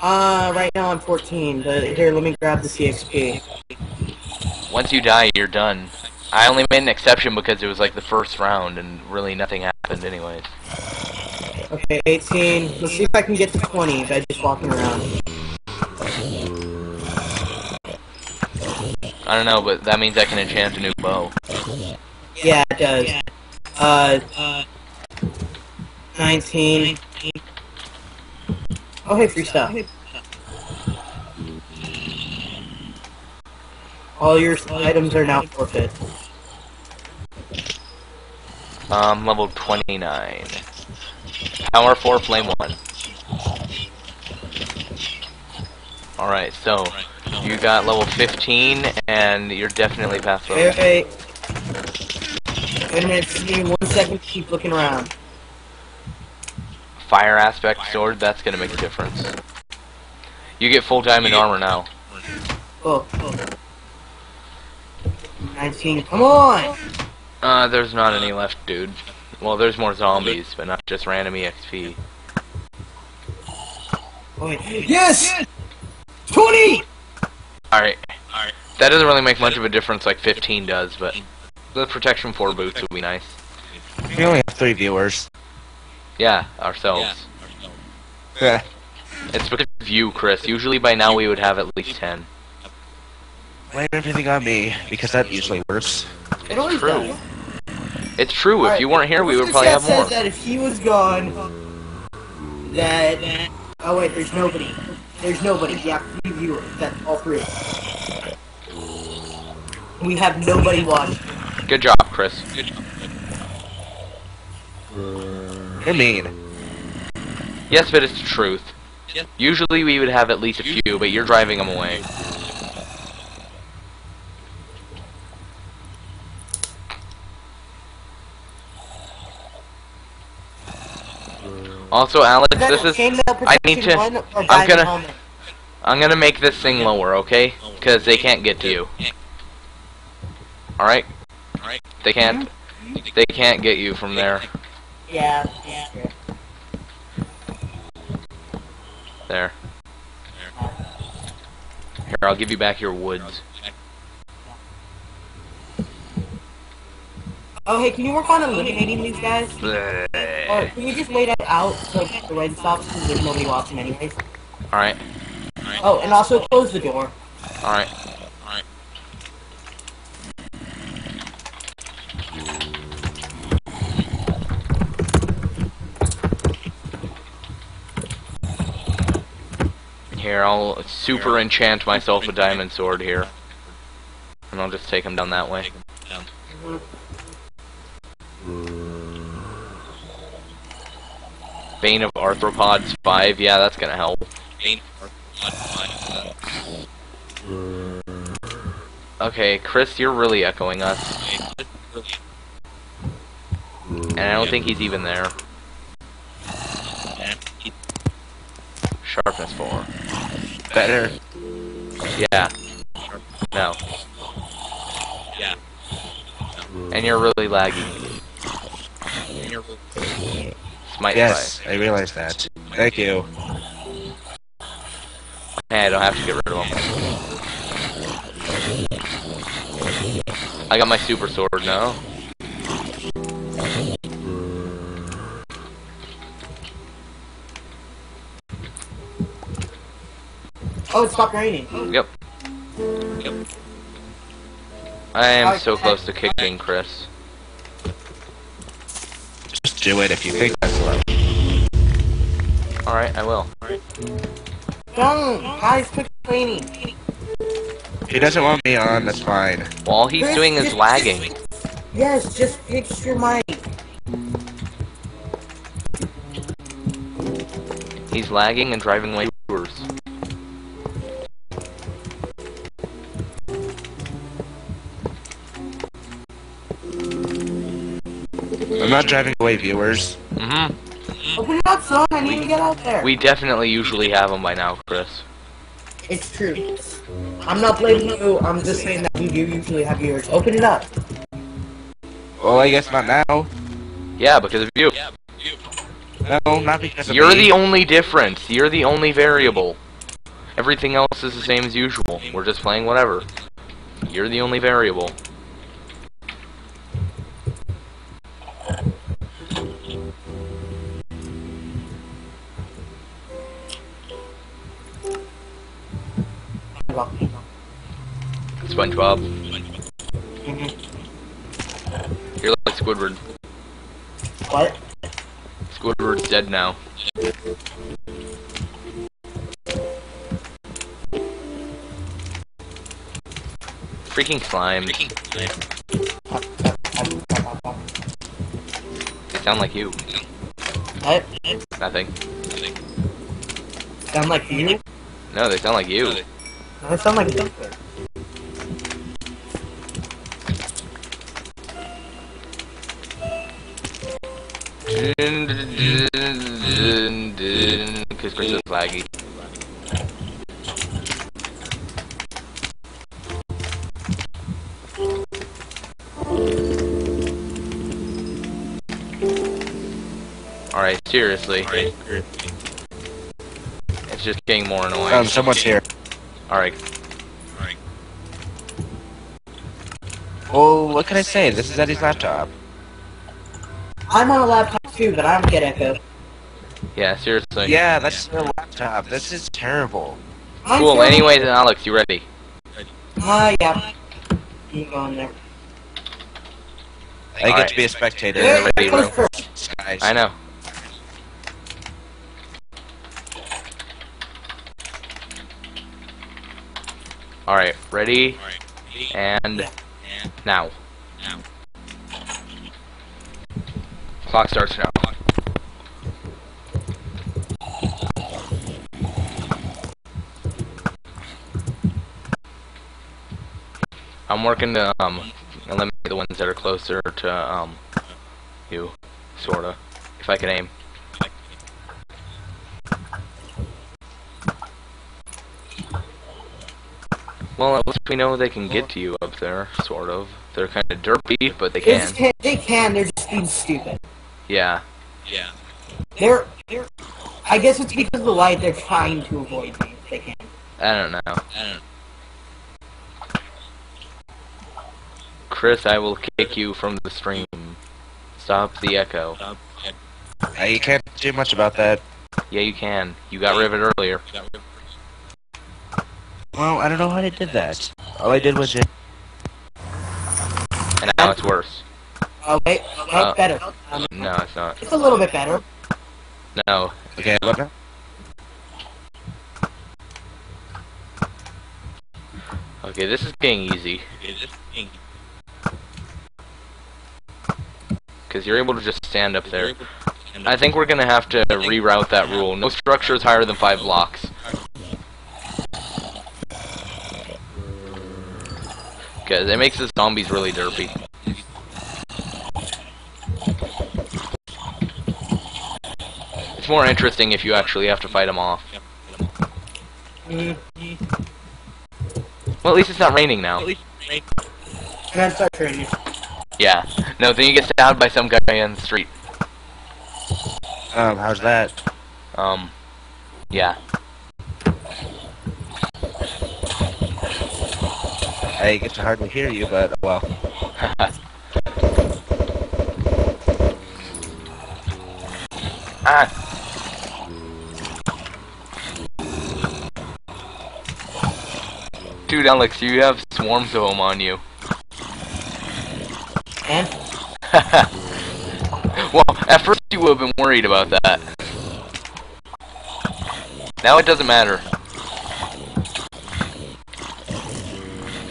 Speaker 2: Uh, right now I'm 14. But here, let me grab the CXP.
Speaker 1: Once you die, you're done. I only made an exception because it was like the first round and really nothing happened anyways.
Speaker 2: Okay, 18. Let's see if I can get to 20 by just walking around.
Speaker 1: I don't know, but that means I can enchant a new bow.
Speaker 2: Yeah, it does. Uh, 19. Oh, hey, free stuff. All your items are now forfeit.
Speaker 1: Um, level 29. Power 4, Flame 1. Alright, so, you got level 15, and you're definitely past level.
Speaker 2: Wait, wait. Wait a minute, just give me one second keep looking around.
Speaker 1: Fire aspect sword, that's gonna make a difference. You get full diamond armor now.
Speaker 2: Oh, oh. 19, come on!
Speaker 1: Uh, there's not any left, dude. Well, there's more zombies, but not just random EXP.
Speaker 2: Oh, wait. Yes! 20!
Speaker 1: Alright. That doesn't really make much of a difference like 15 does, but the protection 4 boots would be nice.
Speaker 3: We only have three viewers.
Speaker 1: Yeah, ourselves.
Speaker 3: Yeah.
Speaker 1: It's because of you, Chris. Usually by now we would have at least 10.
Speaker 3: Blame everything on me, because that usually works.
Speaker 2: It always
Speaker 1: true.
Speaker 2: does.
Speaker 1: It's true, if you weren't here we would probably have more.
Speaker 2: says that if he was gone, that... Oh wait, there's nobody. There's nobody. Yeah, three viewers. That's all three. We have nobody watching.
Speaker 1: Good job, Chris.
Speaker 3: You're mean.
Speaker 1: Yes, but it's the truth. Usually we would have at least a few, but you're driving them away. Also, Alex, this is... I need to- I'm gonna- I'm gonna make this thing lower, okay? Because they can't get to you. Alright? They can't... They can't get you from there.
Speaker 2: Yeah, yeah.
Speaker 1: There. Here, I'll give you back your woods.
Speaker 2: Oh, hey, can you work on eliminating these guys? Or
Speaker 1: oh,
Speaker 2: can you just wait it out so the Red stops because there's nobody watching anyways?
Speaker 1: Alright,
Speaker 2: Oh, and also close the door.
Speaker 1: alright. Here, I'll super enchant myself a diamond sword here. And I'll just take him down that way. Bane of Arthropods 5, yeah, that's gonna help. Okay, Chris, you're really echoing us. And I don't think he's even there. Sharpness 4.
Speaker 3: Better.
Speaker 1: Yeah. No. Yeah. And you're really laggy. Smite
Speaker 3: Yes, I realize that. Thank you.
Speaker 1: Hey, I don't have to get rid of him. I got my super sword now.
Speaker 2: Oh, it stopped raining. Mm.
Speaker 1: Yep. Yep. I am so close to kicking Chris.
Speaker 3: Just do it if you think that's love.
Speaker 1: Alright, I will.
Speaker 2: Don't! Guys, quit complaining.
Speaker 3: He doesn't want me on, that's fine.
Speaker 1: Well, all he's
Speaker 2: Chris,
Speaker 1: doing is
Speaker 2: just-
Speaker 1: lagging.
Speaker 2: Yes, just fix your mic.
Speaker 1: He's lagging and driving away viewers.
Speaker 3: Not driving away viewers.
Speaker 1: Mm-hmm.
Speaker 2: Open it up, son. I need to get out there.
Speaker 1: We definitely usually have them by now, Chris.
Speaker 2: It's true. I'm not blaming you. I'm just saying that we do usually have viewers. Open it up.
Speaker 3: Well, I guess not now.
Speaker 1: Yeah, because of you.
Speaker 3: No, not because of
Speaker 1: You're
Speaker 3: me.
Speaker 1: the only difference. You're the only variable. Everything else is the same as usual. We're just playing whatever. You're the only variable. SpongeBob.
Speaker 2: Mhm.
Speaker 1: You're like Squidward.
Speaker 2: What?
Speaker 1: Squidward's dead now. Freaking slime. They sound like you.
Speaker 2: What?
Speaker 1: Nothing.
Speaker 2: Sound like you?
Speaker 1: No, they sound like you.
Speaker 2: I sound like a doctor.
Speaker 1: Because Chris is laggy. Alright, seriously. It's just getting more annoying.
Speaker 3: Um, someone's here.
Speaker 1: Alright,
Speaker 3: Well, what can I say? This is Eddie's laptop.
Speaker 2: I'm on a laptop too, but I don't get echo.
Speaker 1: yeah, seriously.
Speaker 3: Yeah, that's your laptop. This is terrible.
Speaker 1: Cool,
Speaker 2: feeling-
Speaker 1: anyways, Alex, you ready?
Speaker 2: Uh, yeah. I'm going there.
Speaker 3: I get
Speaker 1: Alright.
Speaker 3: to be a spectator.
Speaker 1: Yeah,
Speaker 2: Hey,
Speaker 1: ready,
Speaker 2: close
Speaker 1: bro.
Speaker 2: first.
Speaker 3: Skies.
Speaker 1: I know. Alright, ready? And now. Clock starts now. I'm working to um eliminate the ones that are closer to um you, sorta. If I can aim. Well, at least we know they can get to you up there, sort of. They're kind of derpy, but they
Speaker 2: They,
Speaker 1: can.
Speaker 2: just can't, they can, they're just being stupid.
Speaker 1: Yeah. Yeah.
Speaker 2: They're, they're, I guess it's because of the light they're trying to avoid me if they can.
Speaker 1: I don't know. Chris, I will kick you from the stream. Stop the echo.
Speaker 3: Uh, you can't do much about that.
Speaker 1: Yeah, you can. You got Rivet earlier.
Speaker 3: Well, I don't know how I did that. All I did was just...
Speaker 1: And now it's worse.
Speaker 2: Oh, wait, oh,
Speaker 1: Uh,
Speaker 2: better. Um,
Speaker 1: No, it's not.
Speaker 2: it's a little bit better.
Speaker 1: No.
Speaker 3: Okay, what now?
Speaker 1: Okay, this is getting easy. Because you're able to just stand up there. I think we're gonna have to reroute that rule. No structure is higher than five blocks. Because it makes the zombies really derpy. It's more interesting if you actually have to fight them off. Well, at least it's not raining now.
Speaker 2: And then start training.
Speaker 1: Yeah. No, then you get stabbed by some guy on the street.
Speaker 3: Um, how's that?
Speaker 1: Um, yeah.
Speaker 3: I get to hardly hear you, but, well.
Speaker 1: ah! Dude, Alex, you have swarms of them on you.
Speaker 2: And?
Speaker 1: well, at first you would have been worried about that. Now it doesn't matter.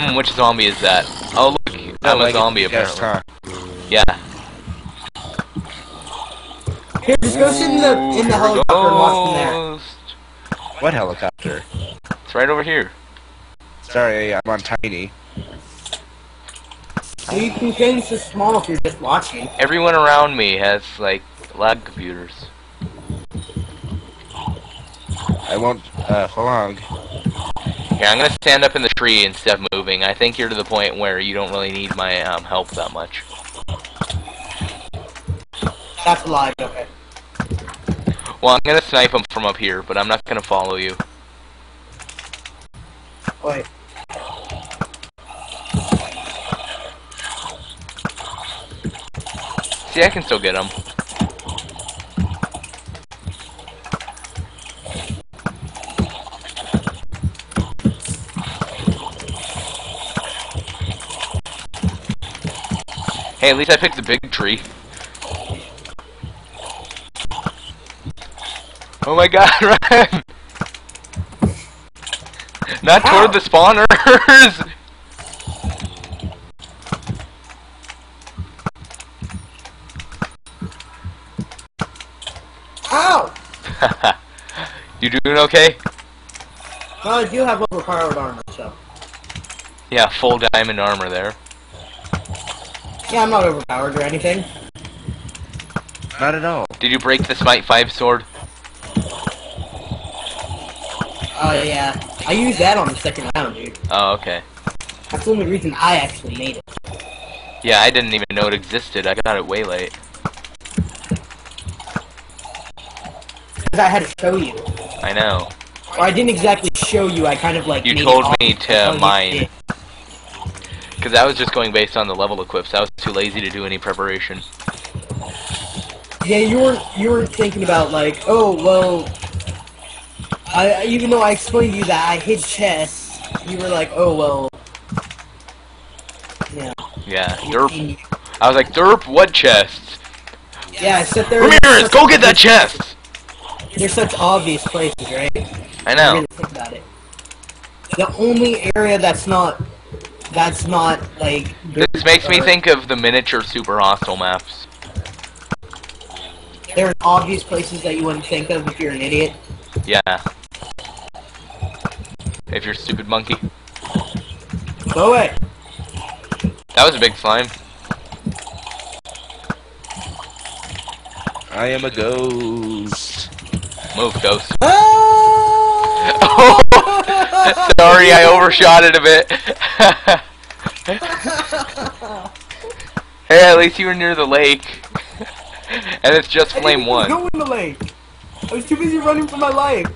Speaker 1: Hmm, which zombie is that? Oh, look, that
Speaker 3: I
Speaker 1: was
Speaker 3: like
Speaker 1: a zombie
Speaker 3: it. Yes,
Speaker 1: apparently.
Speaker 3: huh?
Speaker 1: Yeah.
Speaker 2: Here, just go sit in the, in the helicopter and watch from there.
Speaker 3: What helicopter?
Speaker 1: It's right over here.
Speaker 3: Sorry, I'm on tiny.
Speaker 2: You can change to small if you're just watching.
Speaker 1: Everyone around me has like lag computers.
Speaker 3: I won't, uh, for long.
Speaker 1: Here, I'm gonna stand up in the tree instead of moving. I think you're to the point where you don't really need my um, help that much.
Speaker 2: That's live, okay.
Speaker 1: Well, I'm gonna snipe him from up here, but I'm not gonna follow you.
Speaker 2: Wait.
Speaker 1: See, I can still get him. Hey, at least I picked the big tree. Oh my god, run! Not
Speaker 2: Ow.
Speaker 1: toward the spawners!
Speaker 2: Ow!
Speaker 1: you doing okay?
Speaker 2: Well, I do have overpowered armor, so.
Speaker 1: Yeah, full diamond armor there.
Speaker 2: Yeah, I'm not overpowered or anything.
Speaker 3: Not at all.
Speaker 1: Did you break the Smite 5 sword?
Speaker 2: Oh, yeah. I used that on the second round, dude.
Speaker 1: Oh, okay.
Speaker 2: That's the only reason I actually made it.
Speaker 1: Yeah, I didn't even know it existed. I got it way late.
Speaker 2: Because I had to show you.
Speaker 1: I know.
Speaker 2: Or I didn't exactly show you, I kind of like
Speaker 1: You
Speaker 2: made
Speaker 1: told
Speaker 2: obvious
Speaker 1: me to
Speaker 2: until you
Speaker 1: mine. Because I was just going based on the level equips. I was too lazy to do any preparation.
Speaker 2: Yeah, you weren't you weren't thinking about like, oh well. I even though I explained to you that I hid chests, you were like, oh well. Yeah.
Speaker 1: Yeah, derp. I was like, derp, what chests?
Speaker 2: Yeah, I sit there.
Speaker 1: Ramirez, go get that chest!
Speaker 2: They're such obvious places, right?
Speaker 1: I know.
Speaker 2: really think about it. The only area that's not that's not like.
Speaker 1: This makes me think of the miniature super hostile maps.
Speaker 2: There are obvious places that you wouldn't think of if you're an idiot.
Speaker 1: Yeah. If you're a stupid monkey.
Speaker 2: Go away.
Speaker 1: That was a big slime.
Speaker 3: I am a ghost.
Speaker 1: Move, ghost.
Speaker 2: Oh!
Speaker 1: Sorry, I overshot it a bit. hey, at least you were near the lake. and it's just
Speaker 2: I
Speaker 1: flame
Speaker 2: didn't
Speaker 1: one.
Speaker 2: Go in the lake. I was too busy running for my life.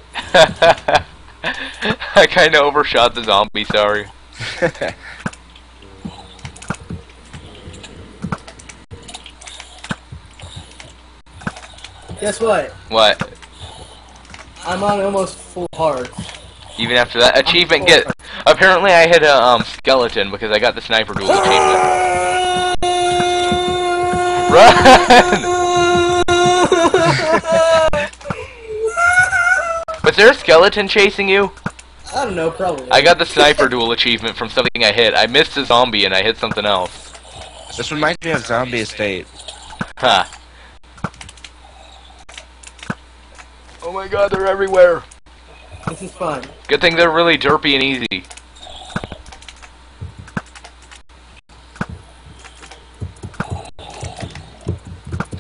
Speaker 1: I kinda overshot the zombie, sorry.
Speaker 2: Guess what?
Speaker 1: What?
Speaker 2: I'm on almost full heart.
Speaker 1: Even after that achievement get apparently I hit a um skeleton because I got the sniper duel achievement. Run! Was there a skeleton chasing you?
Speaker 2: I don't know, probably.
Speaker 1: I got the sniper duel achievement from something I hit. I missed a zombie and I hit something else.
Speaker 3: This reminds me of Zombie Estate.
Speaker 1: Ha. Oh my god, they're everywhere.
Speaker 2: This is fun.
Speaker 1: Good thing they're really derpy and easy.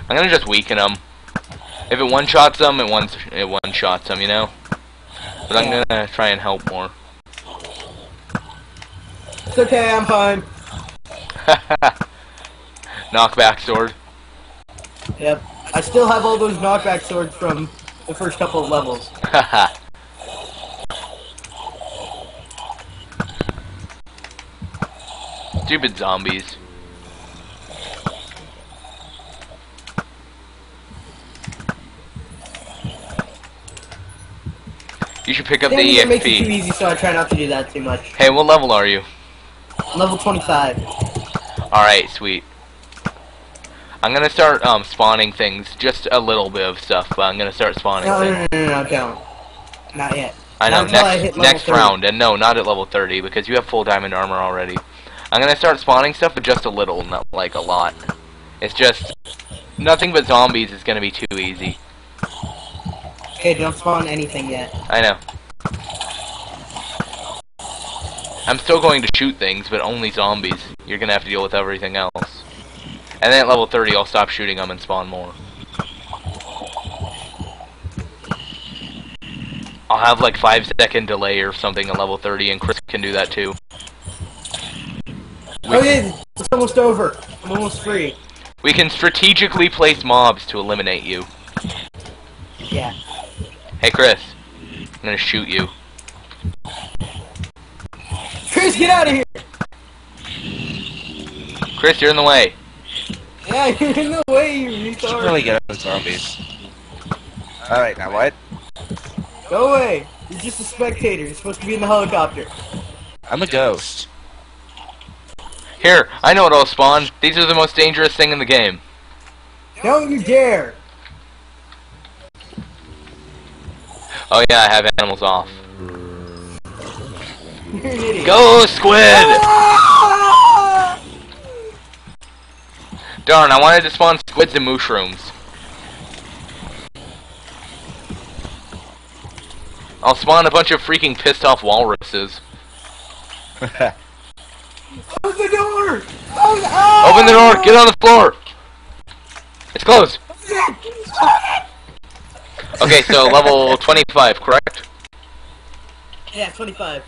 Speaker 1: I'm gonna just weaken them. If it one-shots them, it one it one-shots them, you know. But I'm gonna try and help more.
Speaker 2: It's okay, I'm fine.
Speaker 1: Knockback sword.
Speaker 2: Yep. I still have all those knockback swords from the first couple of levels.
Speaker 1: Haha. Stupid zombies. You should pick up the
Speaker 2: are making it too easy, so I try not to do that too much.
Speaker 1: Hey, what level are you?
Speaker 2: Level 25.
Speaker 1: Alright, sweet. I'm gonna start um, spawning things, just a little bit of stuff, but I'm gonna start spawning
Speaker 2: No,
Speaker 1: things.
Speaker 2: no, no, no, no, don't. Not yet.
Speaker 1: I know,
Speaker 2: Not until I
Speaker 1: next next
Speaker 2: 30.
Speaker 1: round, and no, not at level 30, because you have full diamond armor already. I'm gonna start spawning stuff, but just a little, not like a lot. It's just, nothing but zombies is gonna be too easy.
Speaker 2: Okay, don't spawn anything yet.
Speaker 1: I know. I'm still going to shoot things, but only zombies. You're gonna have to deal with everything else. And then at level 30, I'll stop shooting them and spawn more. I'll have like 5 second delay or something at level 30, and Chris can do that too.
Speaker 2: Oh yeah, it's almost over. I'm almost free.
Speaker 1: We can strategically place mobs to eliminate you.
Speaker 2: Yeah.
Speaker 1: Hey Chris, I'm gonna shoot you.
Speaker 2: Chris, get out of here!
Speaker 1: Chris, you're in the way.
Speaker 2: Yeah, you're in the way, you
Speaker 3: Should
Speaker 2: retard.
Speaker 3: really get on zombies. Alright, now what?
Speaker 2: Go away. You're just a spectator. You're supposed to be in the helicopter.
Speaker 3: I'm a ghost.
Speaker 1: Here, I know what I'll spawn. These are the most dangerous thing in the game.
Speaker 2: Don't you dare!
Speaker 1: Oh yeah, I have animals off.
Speaker 2: You're an idiot.
Speaker 1: Go, squid! Darn, I wanted to spawn squids and mushrooms. I'll spawn a bunch of freaking pissed off walruses.
Speaker 2: Open the door! Oh, oh!
Speaker 1: Open the door, get on the floor! It's closed. Okay, so level 25, correct?
Speaker 2: Yeah, 25.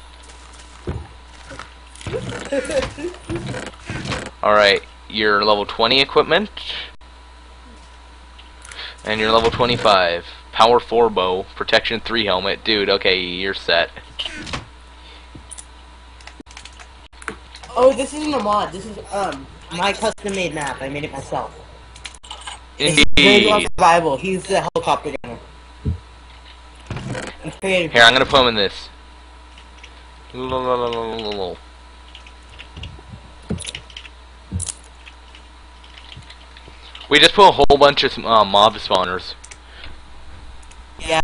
Speaker 1: Alright, your level 20 equipment. And your level 25. Power 4 bow, protection 3 helmet. Dude, okay, you're set.
Speaker 2: Oh, this isn't a mod. This is, um, my custom-made map. I made it myself. It's Grave Rock
Speaker 1: Indeed.
Speaker 2: Survival. He's the helicopter gunner.
Speaker 1: Here, I'm gonna put him in this. Lololololol. We just put a whole bunch of uh, mob spawners.
Speaker 2: Yeah.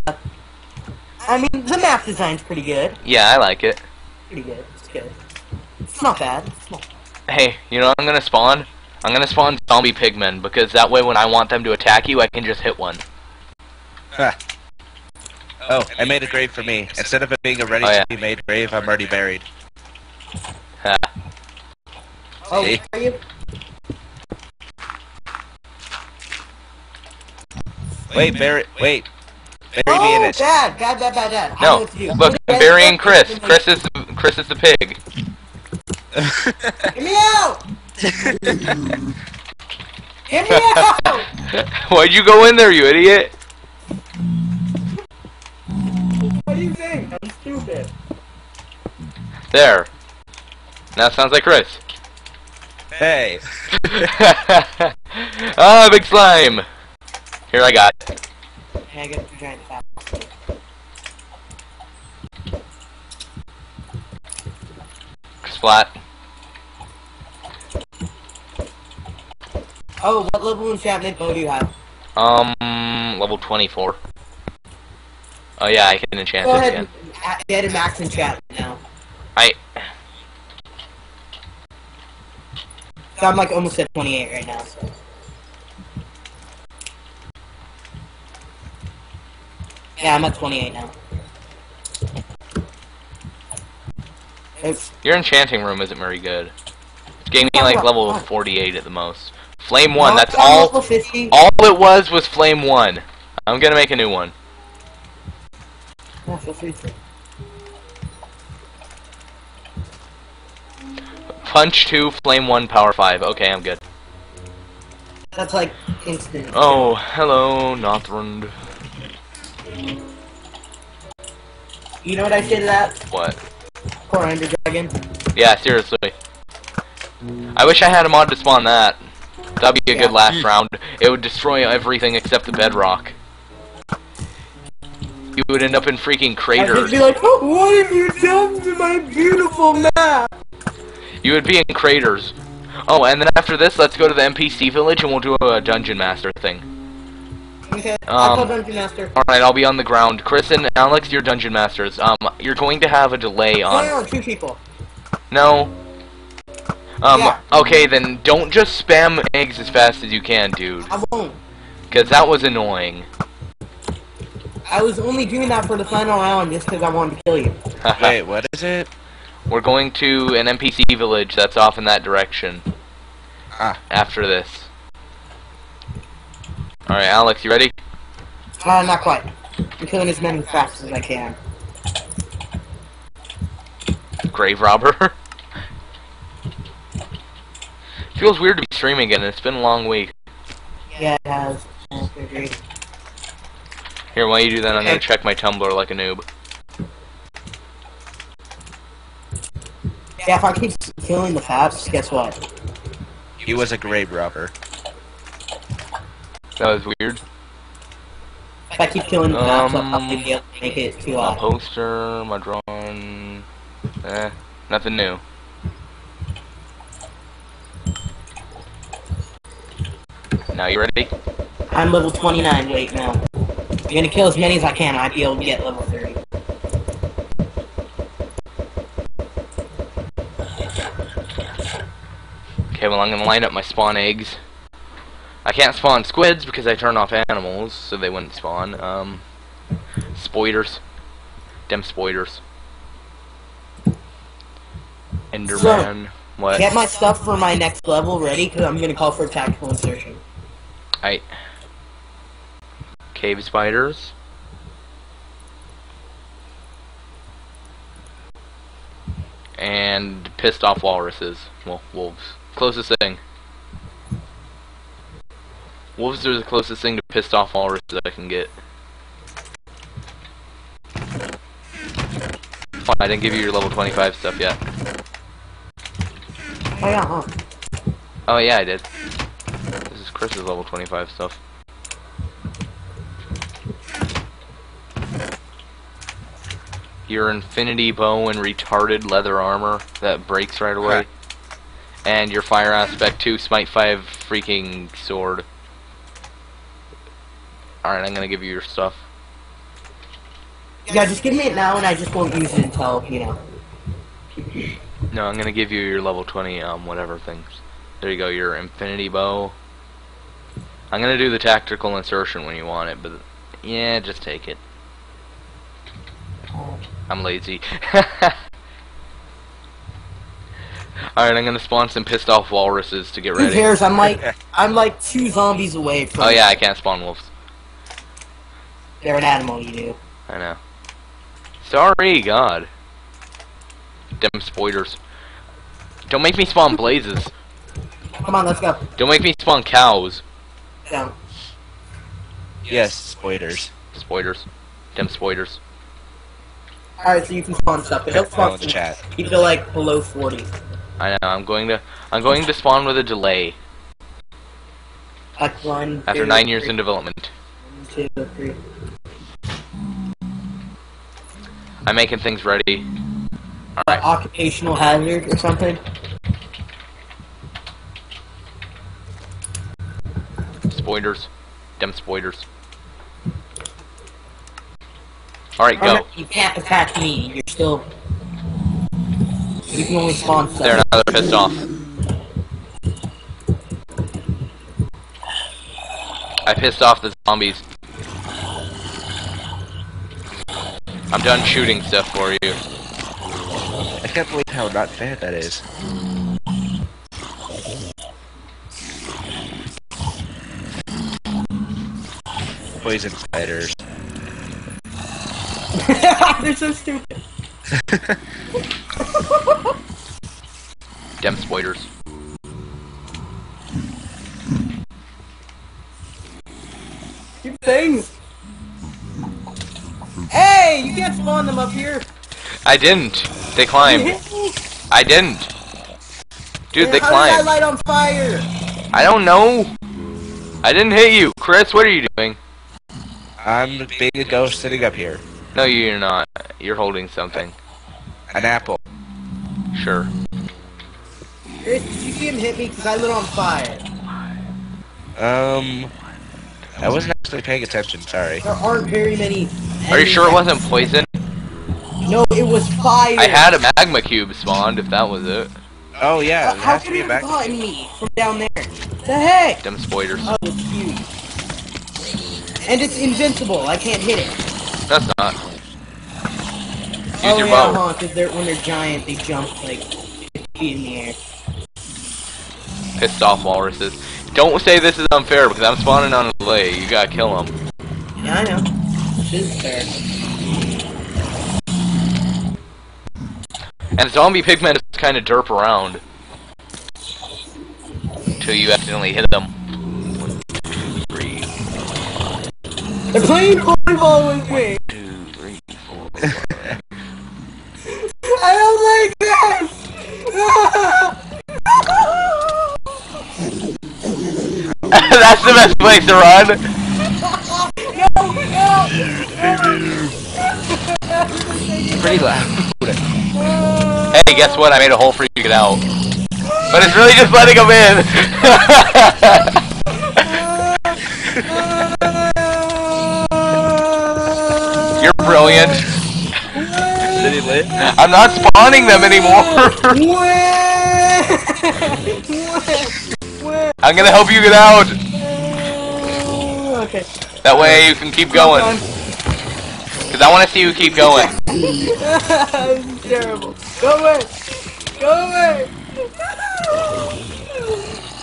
Speaker 2: I mean, the map design's pretty good.
Speaker 1: Yeah, I like it.
Speaker 2: Pretty good. It's good. It's not bad. It's not.
Speaker 1: Hey, you know what I'm gonna spawn? I'm gonna spawn zombie pigmen because that way when I want them to attack you, I can just hit one.
Speaker 3: Huh. Oh, oh I made a grave for me. Instead of it being a ready
Speaker 1: Oh, yeah.
Speaker 3: to be made grave, I'm already buried.
Speaker 1: Ha.
Speaker 2: Oh,
Speaker 3: See?
Speaker 2: are you?
Speaker 3: Wait, bury, wait. Bury me in
Speaker 2: Oh,
Speaker 3: it.
Speaker 2: bad, bad, bad, bad, bad. I
Speaker 1: No,
Speaker 2: what to do.
Speaker 1: look, I'm burying Chris. Chris is the, Chris is the pig.
Speaker 2: Get me out! Get me out!
Speaker 1: Why'd you go in there, you idiot?
Speaker 2: What do you think? I'm stupid.
Speaker 1: There. Now sounds like Chris.
Speaker 3: hey.
Speaker 1: ah, big slime. Here I got.
Speaker 2: Hey, I got the giant
Speaker 1: Splat.
Speaker 2: Oh, what level enchantment bow do you have?
Speaker 1: Um, level 24. Oh yeah, I can enchant
Speaker 2: Go ahead a- get a max enchantment now.
Speaker 1: I.
Speaker 2: So I'm like almost at 28 right now. So. Yeah, I'm at 28 now. It's,
Speaker 1: Your enchanting room isn't very good. It gave me
Speaker 2: Oh,
Speaker 1: like level 48 at the most. Flame 1, that's all. All it was was Flame 1. I'm gonna make a new one. Punch 2, Flame 1, Power 5. Okay, I'm good.
Speaker 2: That's like instant.
Speaker 1: Oh, hello, Northrend.
Speaker 2: You know what I say to that?
Speaker 1: What?
Speaker 2: Poor Ender Dragon.
Speaker 1: Yeah, seriously. I wish I had a mod to spawn that. That'd be a good last round. It would destroy everything except the bedrock. You would end up in freaking craters.
Speaker 2: I'd be like, oh, what have you done to my beautiful map?
Speaker 1: You would be in craters. Oh, and then after this, let's go to the NPC village and we'll do a dungeon master thing.
Speaker 2: Okay, I'll go
Speaker 1: Um,
Speaker 2: Dungeon Master.
Speaker 1: Alright, I'll be on the ground. Chris and Alex, you're dungeon masters. Um, you're going to have a delay on...
Speaker 2: no, no, two people.
Speaker 1: No? Um,
Speaker 2: Yeah.
Speaker 1: okay, then don't just spam eggs as fast as you can, dude.
Speaker 2: I won't.
Speaker 1: Because that was annoying.
Speaker 2: I was only doing that for the final round just because I wanted to kill you.
Speaker 3: Wait, what is it?
Speaker 1: We're going to an NPC village that's off in that direction.
Speaker 3: Ah.
Speaker 1: After this. Alright, Alex, you ready?
Speaker 2: Uh, not quite. I'm killing as many as fast as I can.
Speaker 1: Grave robber. Feels weird to be streaming again. It's been a long week.
Speaker 2: Yeah, it has.
Speaker 1: Here, while you do that, I'm gonna check my Tumblr like a noob.
Speaker 2: Yeah, if I keep killing the fabs, guess what?
Speaker 3: He was a grave robber.
Speaker 1: That was weird.
Speaker 2: If I keep killing the maps, I'll
Speaker 1: um,
Speaker 2: probably be able to make it too
Speaker 1: My poster, my drawing... Eh, nothing new. Now you ready?
Speaker 2: I'm level 29 Wait, now. I'm gonna kill as many as I can, I'd be able to get level 30.
Speaker 1: Okay, well I'm gonna line up my spawn eggs. I can't spawn squids because I turned off animals, so they wouldn't spawn. Um, spoiders. Dem spoiders. Enderman. what?
Speaker 2: Get my stuff for my next level ready, because I'm gonna call for tactical insertion.
Speaker 1: I. Cave spiders. And pissed off walruses. Well, wolves. Closest thing. Wolves are the closest thing to pissed off walrus that I can get. Fine, I didn't give you your level 25 stuff yet.
Speaker 2: Oh yeah, huh?
Speaker 1: Oh yeah, I did. This is Chris's level 25 stuff. Your infinity bow and retarded leather armor that breaks right away. And your fire aspect 2 smite 5 freaking sword. Alright, I'm gonna give you your stuff.
Speaker 2: Yeah, just give me it now, and I just won't use it until, you know.
Speaker 1: No, I'm gonna give you your level 20, um, whatever things. There you go, your infinity bow. I'm gonna do the tactical insertion when you want it, but yeah, just take it. I'm lazy. Alright, I'm gonna spawn some pissed off walruses to get
Speaker 2: Who
Speaker 1: ready.
Speaker 2: cares? I'm like, I'm like two zombies away from.
Speaker 1: Oh yeah, I can't spawn wolves.
Speaker 2: They're an animal, you do.
Speaker 1: I know. Sorry, God. Dem spoiders. Don't make me spawn blazes.
Speaker 2: Come on, let's go.
Speaker 1: Don't make me spawn cows.
Speaker 2: Down.
Speaker 3: Yes, spoilers.
Speaker 1: Spoiders. Dem spoiders.
Speaker 2: Alright, so you can spawn stuff, but don't spawn
Speaker 3: the chat.
Speaker 2: Keep it like below 40.
Speaker 1: I know. I'm going to. I'm going to spawn with a delay
Speaker 2: Like one.
Speaker 1: after
Speaker 2: two,
Speaker 1: nine years
Speaker 2: three,
Speaker 1: in development.
Speaker 2: one, two, three.
Speaker 1: I'm making things ready. All
Speaker 2: Uh, occupational hazard or something.
Speaker 1: Spoiders. Dem spoiders. All right, go.
Speaker 2: You can't attack me. You're still. You can only spawn stuff.
Speaker 1: There, now they're pissed off. I pissed off the zombies. I'm done shooting stuff for you.
Speaker 3: I can't believe how not fair that is. Poison spiders.
Speaker 2: They're so stupid.
Speaker 1: Dem spiders.
Speaker 2: Keep things. Hey, you can't spawn them up here.
Speaker 1: I didn't. They
Speaker 2: You
Speaker 1: climbed. I didn't. Dude, they
Speaker 2: How did I
Speaker 1: climbed.
Speaker 2: light on fire?
Speaker 1: I don't know. I didn't hit you. Chris, what are you doing?
Speaker 3: I'm being a ghost sitting up here.
Speaker 1: No, you're not. You're holding something.
Speaker 3: An apple.
Speaker 1: Sure.
Speaker 2: Chris, did you see him hit me? Because I lit on fire.
Speaker 3: Um, I wasn't actually paying attention. Sorry.
Speaker 2: There aren't very many.
Speaker 1: Are you sure it wasn't poison?
Speaker 2: No, it was fire.
Speaker 1: I had a magma cube spawned, if that was it.
Speaker 3: Oh yeah,
Speaker 2: Uh,
Speaker 3: it
Speaker 2: how
Speaker 3: has to
Speaker 2: could
Speaker 3: be
Speaker 2: it
Speaker 3: a
Speaker 2: have
Speaker 3: back.
Speaker 2: gotten me from down there? The heck?
Speaker 1: Dem spoiders.
Speaker 2: Oh, it's huge. And it's invincible. I can't hit it.
Speaker 1: That's not. Use
Speaker 2: oh
Speaker 1: your
Speaker 2: yeah,
Speaker 1: bow.
Speaker 2: huh? Because they're when they're giant, they jump like 50 feet in the air.
Speaker 1: Pissed off walruses. Don't say this is unfair because I'm spawning on a delay. You gotta kill him.
Speaker 2: Yeah, I know. This is fair.
Speaker 1: And zombie pigmen just kind of derp around. Until you accidentally hit them. One, two, three,
Speaker 2: They're playing volleyball with me.
Speaker 1: two, three, four.
Speaker 2: I don't like this.
Speaker 1: That's the best place to run.
Speaker 3: Pretty loud.
Speaker 1: Hey, guess what? I made a hole for you to get out. But it's really just letting them in. You're brilliant.
Speaker 3: Did he live?
Speaker 1: I'm not spawning them anymore. I'm gonna help you get out.
Speaker 2: okay.
Speaker 1: That way you can keep going. Cause I want to see you keep going.
Speaker 2: this is terrible. Go away. Go away.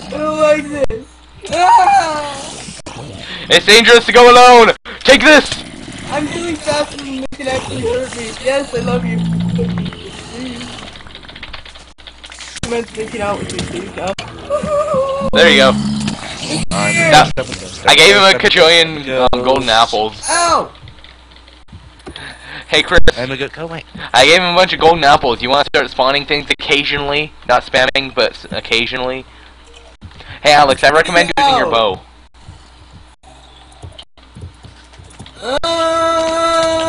Speaker 2: I don't like this.
Speaker 1: It's dangerous to go alone. Take this.
Speaker 2: I'm doing faster than you can actually hurt me. Yes, I love you. I meant out with you, please. No.
Speaker 1: There you go.
Speaker 3: I'm
Speaker 1: That- I gave him a cajillion um, golden apples.
Speaker 2: Ow!
Speaker 1: Hey Chris,
Speaker 3: I'm a good go away.
Speaker 1: I gave him a bunch of golden apples. You want to start spawning things occasionally? Not spamming, but occasionally. Hey Alex, I recommend using your bow.
Speaker 2: Uh,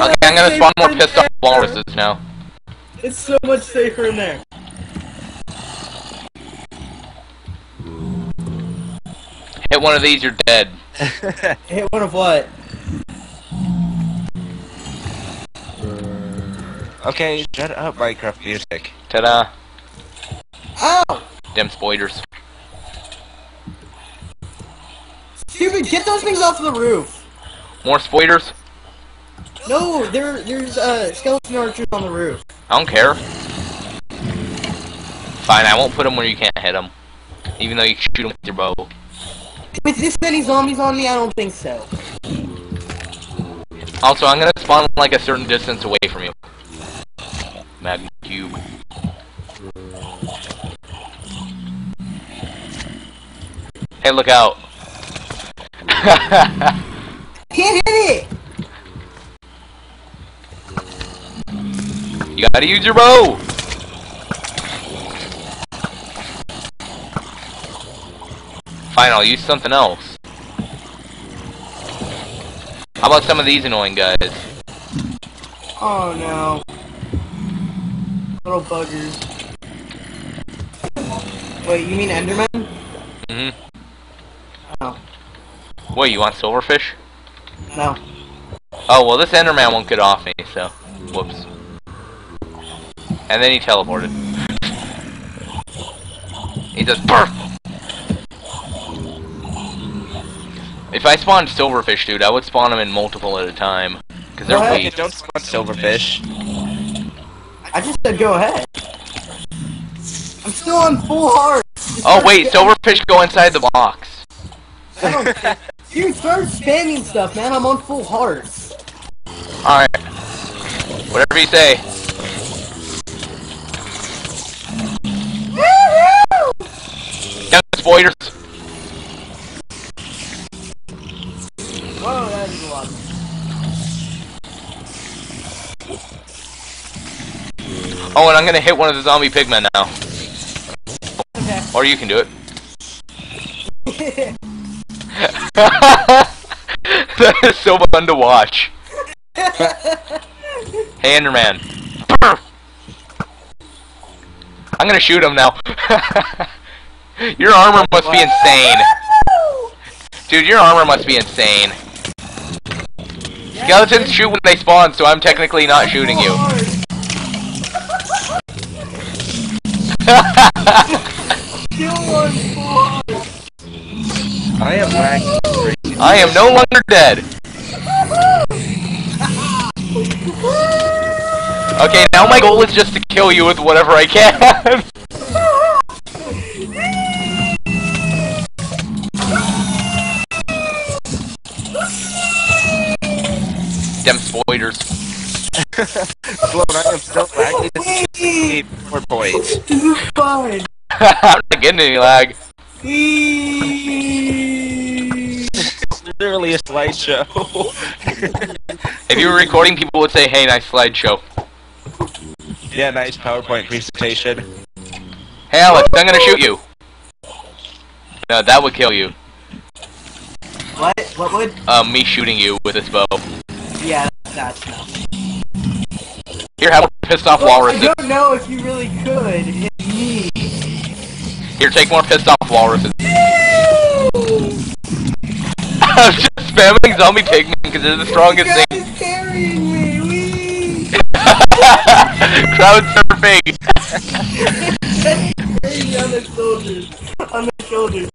Speaker 1: Okay, I'm gonna spawn more pissed off walruses now.
Speaker 2: It's so much safer in there.
Speaker 1: Hit one of these, you're dead.
Speaker 2: Hit one of what?
Speaker 3: okay, shut up, Minecraft music.
Speaker 1: Ta-da.
Speaker 2: Ow!
Speaker 1: Them spoiders.
Speaker 2: Stupid, get those things off the roof.
Speaker 1: More spoiders?
Speaker 2: No, there, there's uh, skeleton archers on the roof.
Speaker 1: I don't care. Fine, I won't put them where you can't hit them. Even though you can shoot them with your bow.
Speaker 2: With this many zombies on me, I don't think so.
Speaker 1: Also, I'm gonna spawn like a certain distance away from you. Magma cube. Hey, look out.
Speaker 2: Can't hit it!
Speaker 1: you gotta use your bow! Fine, I'll use something else. How about some of these annoying guys?
Speaker 2: Oh no. Little buggers. Wait, you mean Enderman?
Speaker 1: Mm-hmm.
Speaker 2: No.
Speaker 1: Wait, you want silverfish?
Speaker 2: No.
Speaker 1: Oh, well, this Enderman won't get off me, so... Whoops. And then he teleported. He does BURP! If I spawned silverfish, dude, I would spawn them in multiple at a time. Because they're
Speaker 2: What?
Speaker 3: Okay,
Speaker 1: weak.
Speaker 3: don't spawn silverfish.
Speaker 2: I just said go ahead. I'm still on full heart.
Speaker 1: Oh, wait, silverfish go inside the box.
Speaker 2: I. Dude, start spamming stuff, man. I'm on full hearts.
Speaker 1: Alright. Whatever you say. Woohoo! Down spoilers.
Speaker 2: Whoa, that is a lot.
Speaker 1: Oh, and I'm gonna hit one of the zombie pigmen now.
Speaker 2: Okay.
Speaker 1: Or you can do it. that is so fun to watch. Hey, Enderman. I'm gonna shoot him now. your armor must be insane. Dude, your armor must be insane. Skeletons shoot when they spawn, so I'm technically not shooting you.
Speaker 2: Still on full heart.
Speaker 3: I am lagging.
Speaker 1: I am no longer dead. Okay, now my goal is just to kill you with whatever I can. Them spoilers.
Speaker 3: Sloan, I am still lagging. This is
Speaker 2: Wait,
Speaker 3: four points.
Speaker 2: this is fine.
Speaker 1: I'm not getting any lag.
Speaker 3: It's literally a slideshow.
Speaker 1: If you were recording, people would say, hey, nice slideshow.
Speaker 3: yeah, nice PowerPoint presentation.
Speaker 1: Hey, Alex, I'm gonna shoot you. No, that would kill you.
Speaker 2: What? What would?
Speaker 1: Um, me shooting you with this bow.
Speaker 2: Yeah, that's no.
Speaker 1: Here, have a pissed off
Speaker 2: Well, I don't know if you really could hit me.
Speaker 1: Here, take more pissed off walruses. I'm just spamming zombie pigmen because they're the strongest
Speaker 2: God
Speaker 1: thing.
Speaker 2: is carrying me. Wee.
Speaker 1: Crowd surfing.
Speaker 2: On the shoulders. On the shoulders.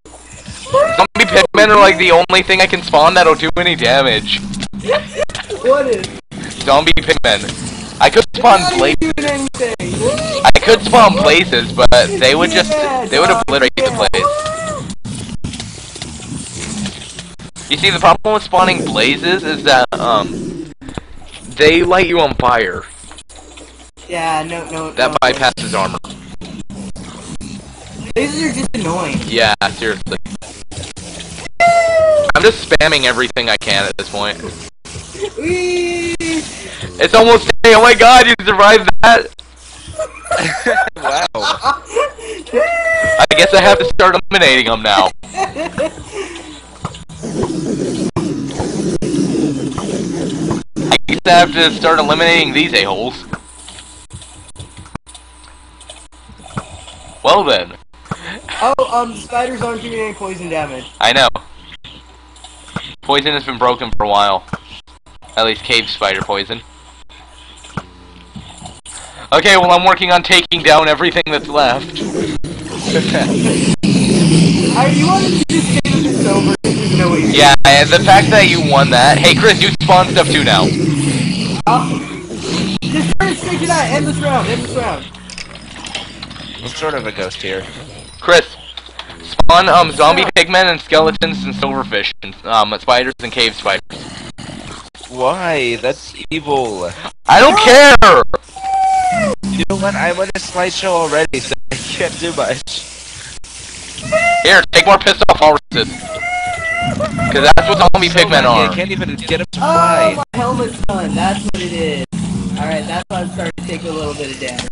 Speaker 1: Zombie pigmen are like the only thing I can spawn that'll do any damage.
Speaker 2: What is?
Speaker 1: Zombie pigmen. I could spawn blazes. I could spawn blazes, but they would just they would obliterate the place. You see, the problem with spawning blazes is that um they light you on fire.
Speaker 2: Yeah, no, no.
Speaker 1: That
Speaker 2: no.
Speaker 1: bypasses armor.
Speaker 2: These are just annoying.
Speaker 1: Yeah, seriously. I'm just spamming everything I can at this point.
Speaker 2: Wee.
Speaker 1: It's almost day. Oh my god, you survived that!
Speaker 3: wow.
Speaker 1: I guess I have to start eliminating them now. I guess I have to start eliminating these a-holes. Well then,
Speaker 2: Oh, um, spiders aren't doing any poison damage.
Speaker 1: I know. Poison has been broken for a while. At least cave spider poison. Okay, well I'm working on taking down everything that's left.
Speaker 2: I, you wanted to just say over. No.
Speaker 1: Yeah, and the fact that you won that. Hey Chris, you spawn stuff too now.
Speaker 2: Uh, just turn straight to that. End this round. End this round.
Speaker 3: I'm sort of a ghost here.
Speaker 1: Chris, spawn um zombie pigmen and skeletons and silverfish and um spiders and cave spiders.
Speaker 3: Why? That's evil.
Speaker 1: I don't care.
Speaker 3: You know what? I'm on a slideshow already, so I can't do much.
Speaker 1: Here, take more pissed off walruses. Cause that's what zombie
Speaker 3: So
Speaker 1: pigmen
Speaker 3: lucky,
Speaker 1: are.
Speaker 3: I can't even get him to
Speaker 2: Oh, my helmet's done. That's what it is. Alright, that's why I'm starting to take a little bit of damage.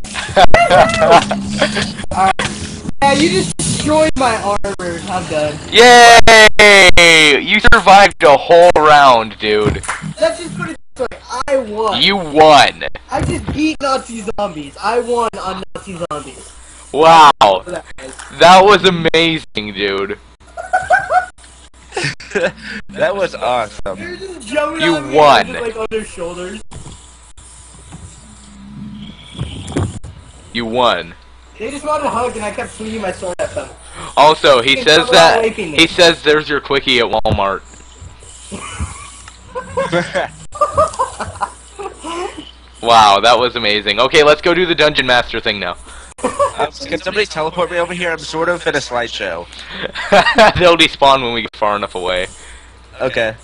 Speaker 2: Alright. Yeah, you just destroyed my armor. I'm done.
Speaker 1: Yay! You survived a whole round, dude.
Speaker 2: Let's just put it this way. I won.
Speaker 1: You won.
Speaker 2: I just beat Nazi zombies. I won on Nazi zombies.
Speaker 1: Wow.
Speaker 2: That is.
Speaker 1: That was amazing, dude.
Speaker 3: that was awesome.
Speaker 2: They're just jumping
Speaker 1: You
Speaker 2: on me,
Speaker 1: won.
Speaker 2: Just, like on their shoulders.
Speaker 1: You won.
Speaker 2: They just wanted a hug, and I kept swinging my sword at them.
Speaker 1: Also, he
Speaker 2: Hey,
Speaker 1: says that he says there's your quickie at Walmart. Wow, that was amazing. Okay, let's go do the dungeon master thing now.
Speaker 3: Um, can somebody teleport me over here? I'm sort of in a slideshow.
Speaker 1: They'll despawn when we get far enough away.
Speaker 3: Okay.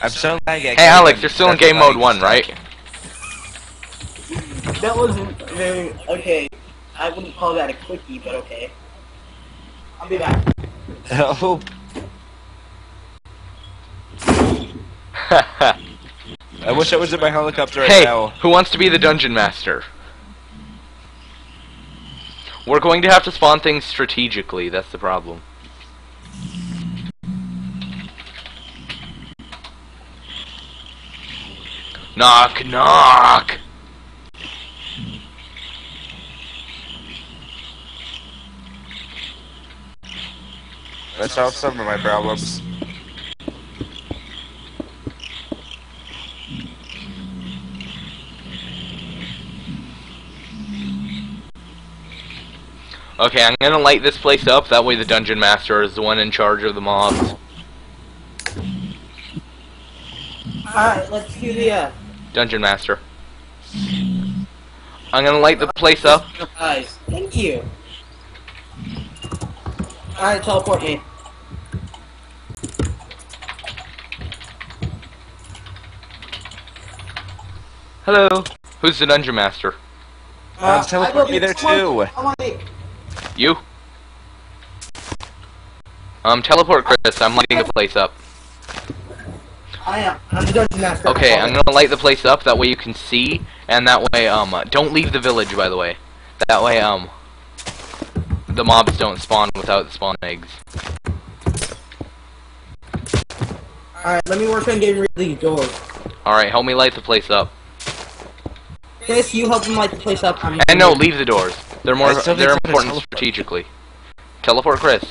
Speaker 3: I'm so laggy.
Speaker 1: Hey Alex, you're still in game mode one, right?
Speaker 2: That wasn't very okay. I wouldn't call that a quickie, but okay. I'll be back.
Speaker 3: Oh, I wish I was in my helicopter right
Speaker 1: hey,
Speaker 3: now.
Speaker 1: who wants to be the dungeon master? We're going to have to spawn things strategically, that's the problem. Knock, knock!
Speaker 3: That solves some of my problems.
Speaker 1: Okay, I'm gonna light this place up, that way the dungeon master is the one in charge of the mobs.
Speaker 2: Alright, let's do the uh
Speaker 1: Dungeon master. I'm gonna light the place up.
Speaker 2: Guys, thank you. Alright, teleport me.
Speaker 1: Hello. Who's the dungeon master?
Speaker 3: Uh, teleport me there too.
Speaker 2: I want it.
Speaker 1: You? Um, teleport Chris, I'm lighting the place up.
Speaker 2: I am. I'm the dungeon master.
Speaker 1: Okay, I'm gonna light the place up, that way you can see, and that way, um, uh, don't leave the village, by the way. That way, um, the mobs don't spawn without the spawn eggs.
Speaker 2: Alright, let me work on getting rid of these doors.
Speaker 1: Alright, help me light the place up.
Speaker 2: Chris, you help him light the place up. I'm
Speaker 1: And no, leave the doors. They're more,
Speaker 3: I
Speaker 1: they're
Speaker 3: I'm gonna
Speaker 1: important
Speaker 3: teleport.
Speaker 1: strategically. Teleport Chris.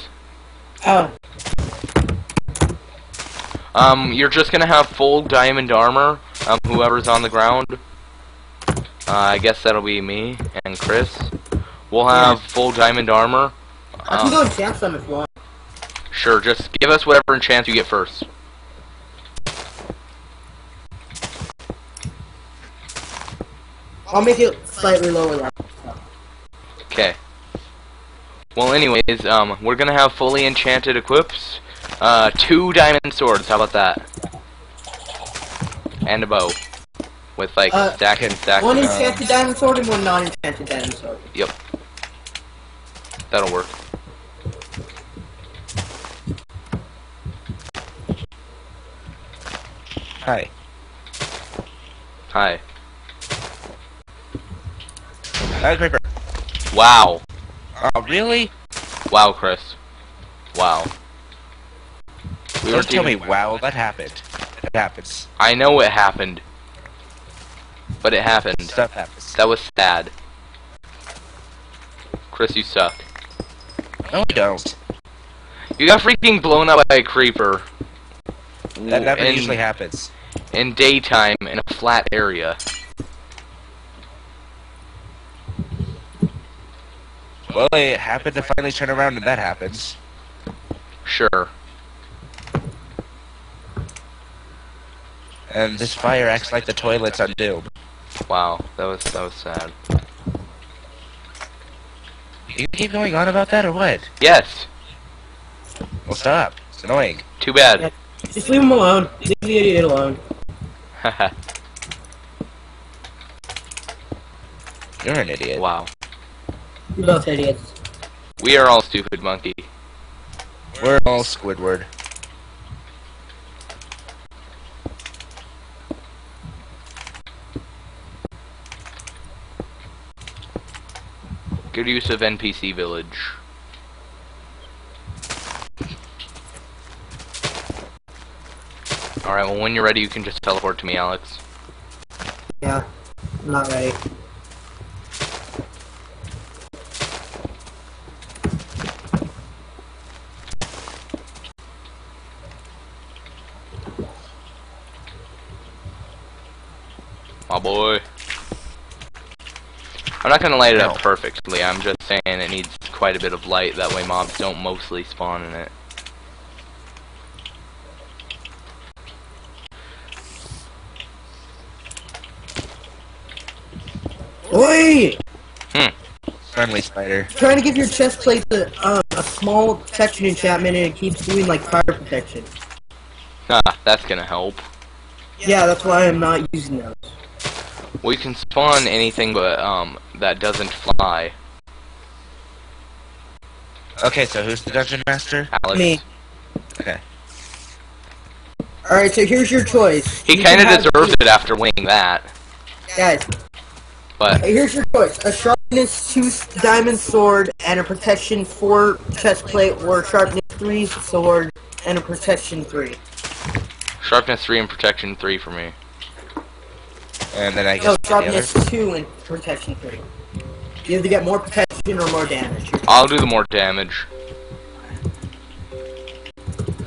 Speaker 2: Oh,
Speaker 1: Um, you're just gonna have full diamond armor. Um, whoever's on the ground. Uh, I guess that'll be me and Chris. We'll have full diamond armor.
Speaker 2: I can
Speaker 1: Um,
Speaker 2: go and chance them if you want.
Speaker 1: Sure, just give us whatever enchant you get first.
Speaker 2: I'll make it slightly lower.
Speaker 1: Okay. Well, anyways, um, we're gonna have fully enchanted equips. Uh, two diamond swords. How about that? And a bow. With like
Speaker 2: Uh,
Speaker 1: stack and stack.
Speaker 2: One
Speaker 1: uh,
Speaker 2: enchanted diamond sword and one non-enchanted diamond sword.
Speaker 1: Yep. That'll work.
Speaker 3: Hi.
Speaker 1: Hi.
Speaker 3: Uh, Creeper.
Speaker 1: Wow.
Speaker 3: Oh, really?
Speaker 1: Wow, Chris. Wow. We
Speaker 3: Don't tell me, wow, that happened. It happens.
Speaker 1: I know it happened. But it happened.
Speaker 3: Stuff happens.
Speaker 1: That was sad. Chris, you suck.
Speaker 3: No, I don't.
Speaker 1: You got freaking blown up by a creeper.
Speaker 3: That never
Speaker 1: in,
Speaker 3: usually happens.
Speaker 1: in daytime in a flat area.
Speaker 3: Well, it happened to finally turn around and that happens.
Speaker 1: Sure.
Speaker 3: And this fire acts like the toilets on Doom.
Speaker 1: Wow, that was that was sad.
Speaker 3: You keep going on about that or what?
Speaker 1: Yes.
Speaker 3: Well, stop. It's annoying.
Speaker 1: Too bad.
Speaker 2: Yeah. Just leave him alone. Leave the idiot alone.
Speaker 1: Haha.
Speaker 3: You're an idiot.
Speaker 1: wow.
Speaker 2: You're both idiots.
Speaker 1: We are all stupid monkey.
Speaker 3: We're all Squidward.
Speaker 1: Good use of NPC village. Alright, well when you're ready you can just teleport to me, Alex.
Speaker 2: Yeah. I'm not ready.
Speaker 1: My boy. I'm not gonna light it up perfectly, I'm just saying it needs quite a bit of light, that way mobs don't mostly spawn in it.
Speaker 2: Oi!
Speaker 3: Friendly spider.
Speaker 2: Trying to give your chest plate a, uh, a small protection enchantment and it keeps doing like fire protection.
Speaker 1: Ah, that's gonna help.
Speaker 2: Yeah, that's why I'm not using those.
Speaker 1: We can spawn anything but, um, that doesn't fly.
Speaker 3: Okay, so who's the dungeon master?
Speaker 1: Alex.
Speaker 2: Me.
Speaker 3: Okay.
Speaker 2: Alright, so here's your choice.
Speaker 1: He
Speaker 2: You
Speaker 1: kinda
Speaker 2: can have-
Speaker 1: deserves it after winning that.
Speaker 2: Guys,
Speaker 1: But,
Speaker 2: here's your choice. A sharpness 2 diamond sword and a protection 4 chest plate or sharpness 3 sword and a protection 3.
Speaker 1: sharpness 3 and protection 3 for me.
Speaker 3: And then I guess
Speaker 2: No, sharpness 2 and protection 3. You have to get more protection or more damage.
Speaker 1: I'll do the more damage.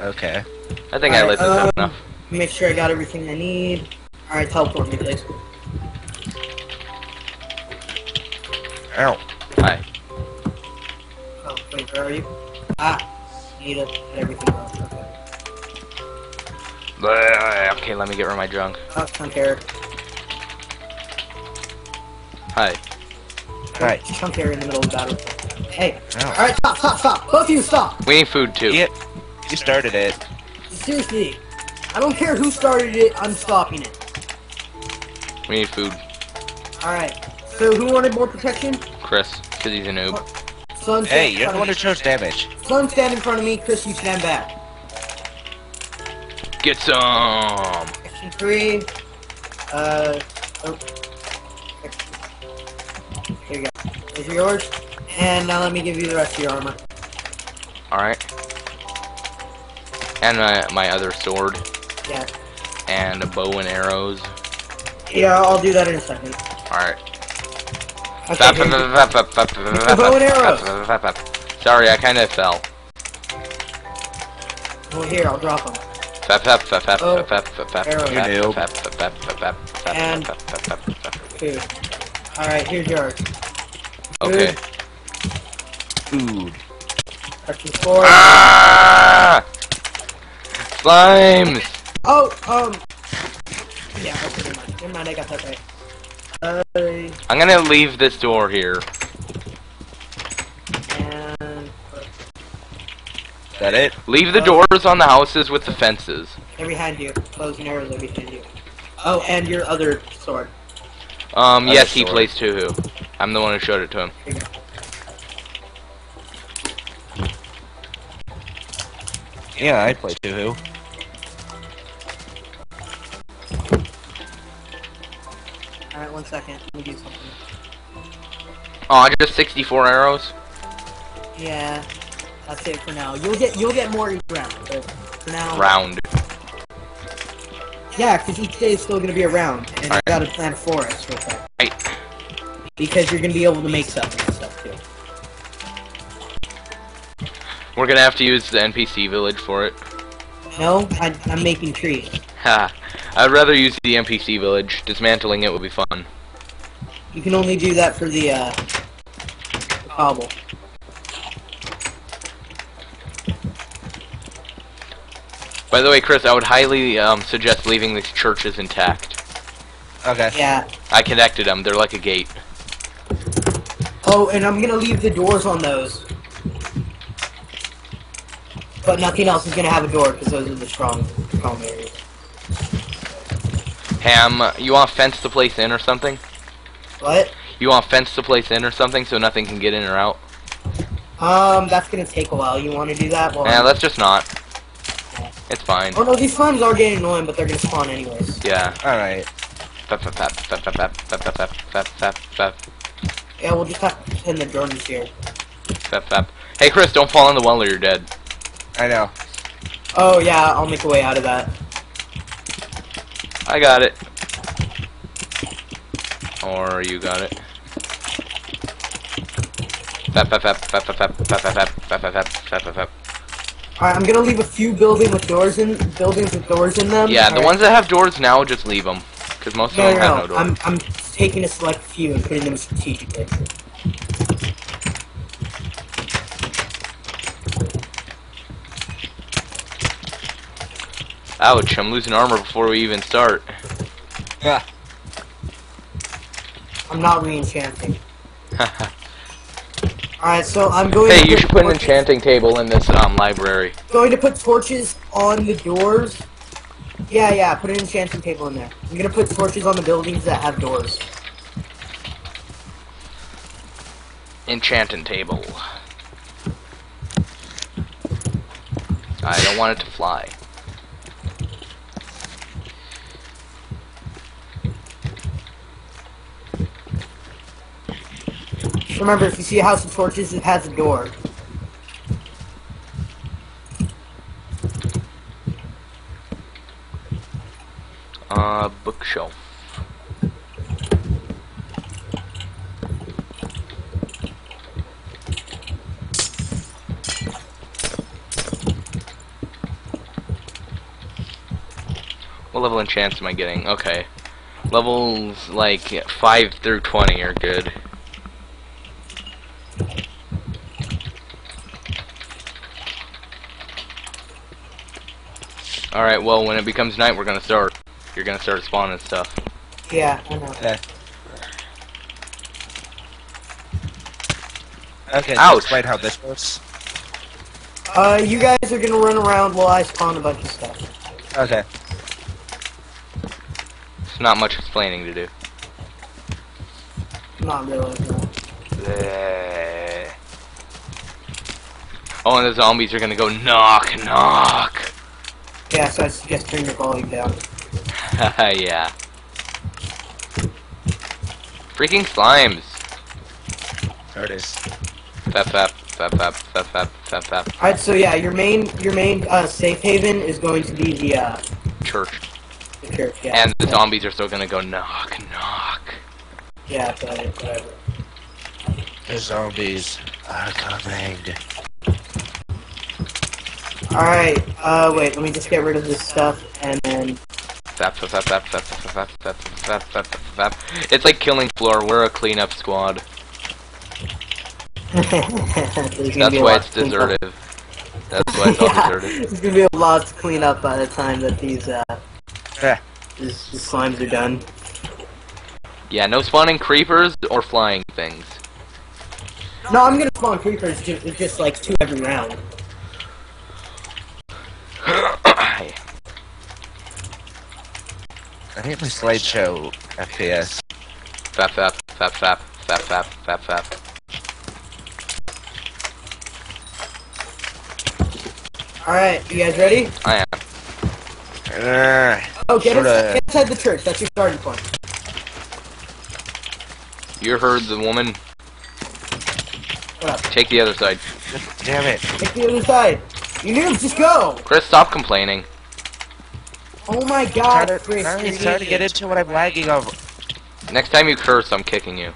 Speaker 3: Okay.
Speaker 1: I think I
Speaker 2: Alright,
Speaker 1: lit this up
Speaker 2: um,
Speaker 1: enough.
Speaker 2: Make sure I got everything I need. Alright, teleport me, please.
Speaker 3: Ow.
Speaker 1: Hi.
Speaker 2: Oh, wait, where are you? Ah, need it. Everything else. Okay.
Speaker 1: Okay, let me get rid of my junk.
Speaker 2: Oh, chunk hair.
Speaker 1: Hi.
Speaker 3: Right.
Speaker 2: Chunk hair in the middle of the battle. Hey.
Speaker 3: Ow.
Speaker 2: Alright, stop, stop, stop. Both of you, stop.
Speaker 1: We need food too.
Speaker 3: Yeah, you started it.
Speaker 2: Seriously. I don't care who started it, I'm stopping it.
Speaker 1: We need food.
Speaker 2: Alright. So who wanted more protection?
Speaker 1: Chris, because he's a noob.
Speaker 2: Sun,
Speaker 3: Hey, you're
Speaker 2: in
Speaker 3: the one
Speaker 2: front
Speaker 3: who chose damage.
Speaker 2: me. Sun, stand in front of me. Chris, you stand back.
Speaker 1: Get some!
Speaker 2: Section 3. Uh. Oh. Here you go. These are yours. And now let me give you the rest of your armor.
Speaker 1: Alright. And my, my other sword.
Speaker 2: Yeah.
Speaker 1: And a bow and arrows.
Speaker 2: Yeah, I'll do that in a second.
Speaker 1: Alright.
Speaker 2: Okay, here you-
Speaker 1: Sorry, I kinda fell.
Speaker 2: Well, here, I'll drop them. Oh, And-. Alright, here's yours.
Speaker 1: Okay.
Speaker 3: Food.
Speaker 1: Ah! Slimes!
Speaker 2: Oh, um. Yeah, okay, never mind. Never mind, I got that right. Uh,
Speaker 1: I'm gonna leave this door here.
Speaker 2: and.
Speaker 3: Is that it?
Speaker 1: Leave the
Speaker 2: Uh,
Speaker 1: doors on the houses with the fences.
Speaker 2: They're behind you. Closing arrows are behind you. Oh, and your other sword.
Speaker 1: Um,
Speaker 3: Other
Speaker 1: yes, he
Speaker 3: sword.
Speaker 1: plays Touhou. I'm the one who showed it to him.
Speaker 2: Here you go.
Speaker 3: Yeah, I play Touhou.
Speaker 2: Alright, one second. Let me do something.
Speaker 1: Oh, just 64 arrows?
Speaker 2: Yeah, that's it for now. You'll get you'll get more each round, but for now.
Speaker 1: Round.
Speaker 2: Yeah, because each day is still gonna be around, round, and you
Speaker 1: Alright.
Speaker 2: gotta plant a forest real quick.
Speaker 1: Right.
Speaker 2: Because you're gonna be able to make stuff and stuff too.
Speaker 1: We're gonna have to use the NPC village for it.
Speaker 2: No, I, I'm making trees.
Speaker 1: Ha. I'd rather use the NPC village. Dismantling it would be fun.
Speaker 2: You can only do that for the uh, the cobble.
Speaker 1: By the way, Chris, I would highly um, suggest leaving these churches intact.
Speaker 3: Okay.
Speaker 2: Yeah.
Speaker 1: I connected them. They're like a gate.
Speaker 2: Oh, and I'm gonna leave the doors on those. But nothing else is gonna have a door because those are the strong, strong areas.
Speaker 1: Ham, you want a fence to place in or something?
Speaker 2: What?
Speaker 1: You want a fence to place in or something so nothing can get in or out?
Speaker 2: Um, that's gonna take a while. You want to do that? Well,
Speaker 1: Yeah, let's just not. It's fine.
Speaker 2: Oh no, these slimes are getting annoying, but they're gonna spawn anyways.
Speaker 1: Yeah.
Speaker 3: Alright.
Speaker 1: Fap, fap, fap, fap, fap, fap, fap, fap, fap, fap, fap,
Speaker 2: Yeah, we'll just have to pin the Jordans here.
Speaker 1: fap, fap. Hey, Chris, don't fall in the well or you're dead.
Speaker 3: I know.
Speaker 2: Oh yeah, I'll make a way out of that.
Speaker 1: I got it. Or you got it. Fap, fap, fap, fap, fap, fap, fap, fap, fap, fap, fap, fap, fap, fap.
Speaker 2: Alright, I'm gonna leave a few building with doors in buildings with doors in them.
Speaker 1: Yeah, the
Speaker 2: Alright.
Speaker 1: ones that have doors now, just leave them. Because most of
Speaker 2: No,
Speaker 1: them
Speaker 2: no,
Speaker 1: have
Speaker 2: no.
Speaker 1: no doors.
Speaker 2: I'm I'm taking a select few and putting them strategically.
Speaker 1: Ouch, I'm losing armor before we even start.
Speaker 3: Ah,
Speaker 2: I'm not re-enchanting. Alright, so I'm going.
Speaker 1: hey,
Speaker 2: to
Speaker 1: you
Speaker 2: put
Speaker 1: should put an
Speaker 2: torches-
Speaker 1: enchanting table in this um, library.
Speaker 2: Going to put torches on the doors. Yeah, yeah. Put an enchanting table in there. I'm gonna put torches on the buildings that have doors.
Speaker 1: Enchanting table. I don't want it to fly.
Speaker 2: Remember, if you see a house of torches, it has a door.
Speaker 1: Uh, bookshelf. What level enchants am I getting? Okay. Levels like 5 through 20 are good. Alright, well, when it becomes night, we're gonna start. You're gonna start spawning stuff.
Speaker 2: Yeah, I know.
Speaker 3: okay. Okay,
Speaker 1: Ouch.
Speaker 3: so explain how this works.
Speaker 2: Uh, you guys are gonna run around while I spawn a bunch of stuff.
Speaker 3: Okay.
Speaker 1: It's not much explaining to do.
Speaker 2: Not really. no.
Speaker 1: Bleh. Oh, and the zombies are gonna go knock, knock.
Speaker 2: Yeah, so I suggest turn your volume down.
Speaker 1: yeah. Freaking slimes.
Speaker 3: There it is.
Speaker 1: Fap, fap, fap, fap, fap, fap, fap, fap.
Speaker 2: Alright, so yeah, your main your main uh, safe haven is going to be the uh
Speaker 1: Church.
Speaker 2: the church. Yeah.
Speaker 1: And the zombies are still gonna go knock, knock.
Speaker 2: Yeah, but whatever.
Speaker 3: The zombies are coming.
Speaker 2: Alright, uh, wait, let me just get rid of this stuff, and then...
Speaker 1: Fap, fap, fap, fap, fap, fap, fap, fap, fap, fap, fap. It's like killing floor. We're a cleanup squad. That's why it's
Speaker 2: to clean up.
Speaker 1: deserted. That's why it's all
Speaker 2: yeah,
Speaker 1: deserted.
Speaker 2: there's gonna be a lot to clean up by the time that these, uh,
Speaker 3: Yeah.
Speaker 2: these, these slimes are done.
Speaker 1: Yeah, no spawning creepers or flying things.
Speaker 2: No, I'm gonna spawn creepers just, just like two every round.
Speaker 3: I hate my slideshow FPS.
Speaker 1: Fap, fap, fap, fap, fap, fap, fap, fap.
Speaker 2: Alright, you guys ready?
Speaker 1: I am.
Speaker 3: Uh,
Speaker 2: Oh, get,
Speaker 3: Sorta-
Speaker 2: inside, get inside the church, that's your starting point.
Speaker 1: You heard the woman.
Speaker 2: What up?
Speaker 1: Take the other side.
Speaker 3: damn it.
Speaker 2: Take the other side. You knew, just go!
Speaker 1: Chris, stop complaining.
Speaker 2: Oh my
Speaker 3: Trying
Speaker 2: god,
Speaker 3: to,
Speaker 2: Chris,
Speaker 3: now
Speaker 2: you're
Speaker 3: he's
Speaker 2: an
Speaker 3: trying to get into what I'm lagging of.
Speaker 1: Next time you curse, I'm kicking you.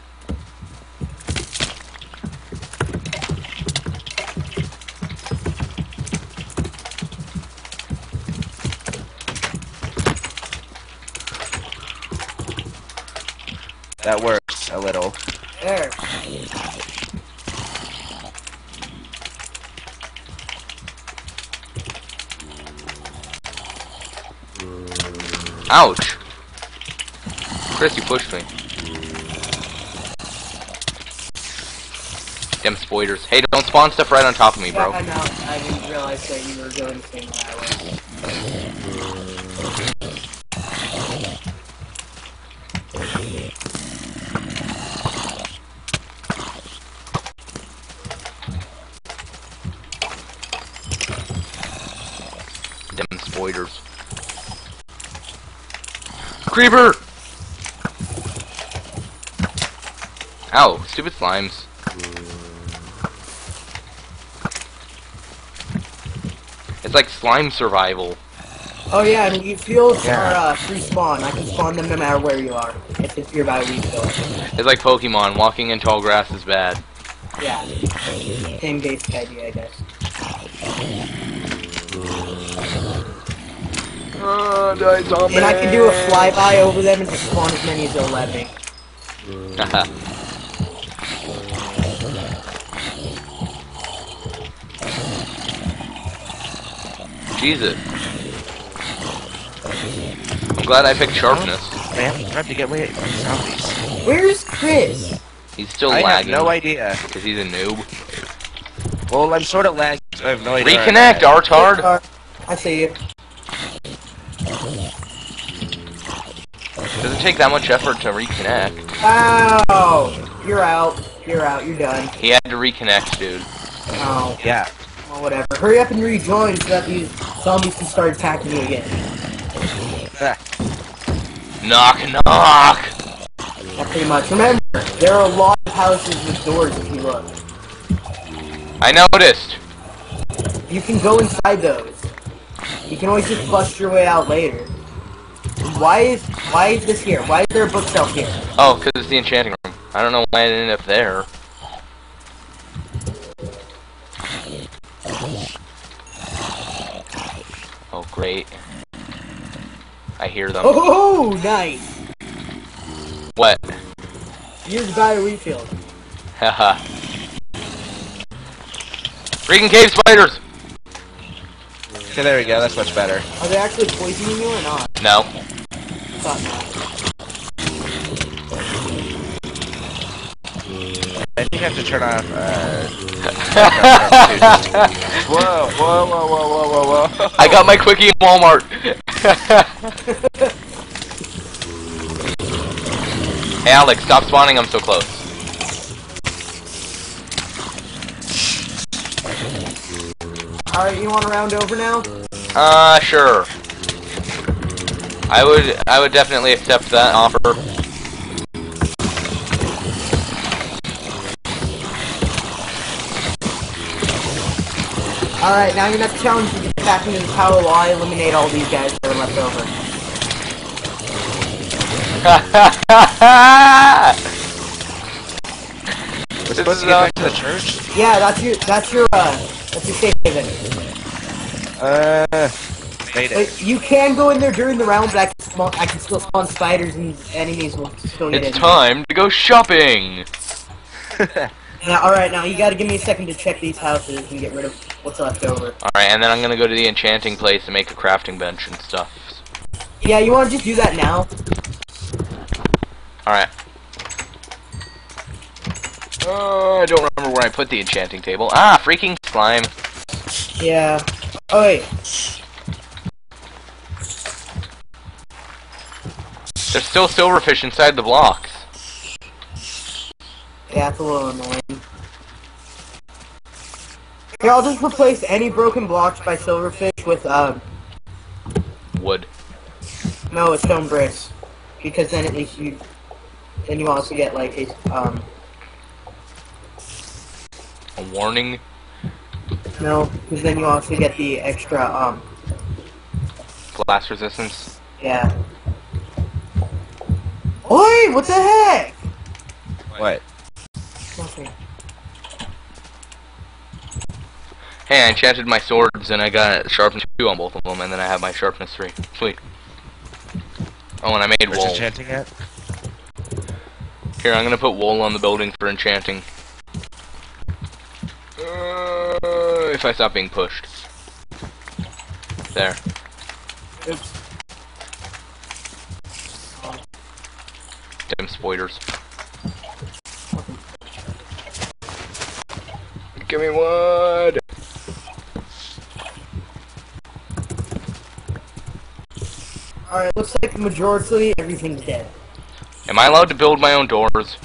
Speaker 3: That works a little.
Speaker 2: There.
Speaker 1: Ouch! Chris, you pushed me. Them spoilers. Hey, don't spawn stuff right on top of me,
Speaker 2: Yeah,
Speaker 1: bro.
Speaker 2: I know. I didn't realize that you were going the same way I was.
Speaker 1: Them spoilers. Creeper! Ow, stupid slimes. It's like slime survival.
Speaker 2: Oh yeah, and you fields
Speaker 3: Yeah.
Speaker 2: are uh, free spawn. I can spawn them no matter where you are. If it's nearby a refill.
Speaker 1: It's like Pokemon, walking in tall grass is bad.
Speaker 2: Yeah. Same basic idea, I guess.
Speaker 1: Oh, die zombie!
Speaker 2: And I can do a flyby over them and just spawn as many as they'll let me.
Speaker 1: Jesus. I'm glad I picked sharpness.
Speaker 3: Man, I have to get away from zombies.
Speaker 2: Where's Chris?
Speaker 1: He's still
Speaker 3: I have no idea.
Speaker 1: Because he's a noob.
Speaker 3: Well, I'm sort of lagging, so I have no idea.
Speaker 1: Reconnect,
Speaker 3: at.
Speaker 1: Artard!
Speaker 2: I see you.
Speaker 1: Doesn't take that much effort to reconnect.
Speaker 2: Wow! You're out. You're out. You're done.
Speaker 1: He had to reconnect, dude.
Speaker 2: Oh,
Speaker 3: Yeah.
Speaker 2: well, whatever. Hurry up and rejoin so that these zombies can start attacking you again.
Speaker 1: Knock, knock!
Speaker 2: Yeah, pretty much. Remember, there are a lot of houses with doors if you look.
Speaker 1: I noticed.
Speaker 2: You can go inside those. You can always just bust your way out later. Why is why is this here? Why is there a bookshelf here?
Speaker 1: Oh, because it's the enchanting room. I don't know why it ended up there. Oh, great. I hear them.
Speaker 2: Oh, nice!
Speaker 1: What?
Speaker 2: Guy who refilled.
Speaker 1: Haha. Freaking cave spiders!
Speaker 3: Okay, there we go. That's much better.
Speaker 2: Are they actually poisoning you or not?
Speaker 1: No.
Speaker 2: Thought not.
Speaker 3: I think I have to turn off. Uh... whoa, whoa, whoa, whoa, whoa, whoa, whoa!
Speaker 1: I got my quickie at Walmart. hey Alex, stop spawning. I'm so close.
Speaker 2: Alright, you want a round over now?
Speaker 1: Uh, sure. I would, I would definitely accept that offer.
Speaker 2: Alright, now your next challenge is to get back into the tower while I eliminate all these guys that are left over.
Speaker 3: We're supposed to get back to the church?
Speaker 2: Yeah, that's your that's your uh that's your safe haven.
Speaker 3: Uh, made it.
Speaker 2: You can go in there during the round, but I can, spawn, I can still spawn spiders and enemies will still get
Speaker 1: It's
Speaker 2: in.
Speaker 1: time to go shopping!
Speaker 2: Now, alright, now you gotta give me a second to check these houses and get rid of what's left over.
Speaker 1: Alright, and then I'm gonna go to the enchanting place and make a crafting bench and stuff.
Speaker 2: Yeah, you wanna just do that now?
Speaker 1: Alright. Uh, I don't remember where I put the enchanting table. Ah, freaking slime.
Speaker 2: Yeah. Oh wait.
Speaker 1: There's still silverfish inside the blocks.
Speaker 2: Yeah, it's a little annoying. Here, I'll just replace any broken blocks by silverfish with, um,
Speaker 1: Wood.
Speaker 2: no, stone bricks. Because then at least you, then you also get like a, um,
Speaker 1: A warning.
Speaker 2: no, because then you also get the extra, um,
Speaker 1: Blast resistance.
Speaker 2: yeah. Oi, what the heck?
Speaker 3: What?
Speaker 2: Nothing.
Speaker 1: Hey, I enchanted my swords and I got sharpness 2 on both of them, and then I have my sharpness 3. Sweet. Oh, and I made
Speaker 3: Where's
Speaker 1: wool.
Speaker 3: enchanting at?
Speaker 1: Here, I'm gonna put wool on the building for enchanting. Uh, if I stop being pushed. There.
Speaker 2: Oops.
Speaker 1: Damn spoilers. Give me wood!
Speaker 2: Alright, looks like majority everything's dead.
Speaker 1: Am I allowed to build my own doors?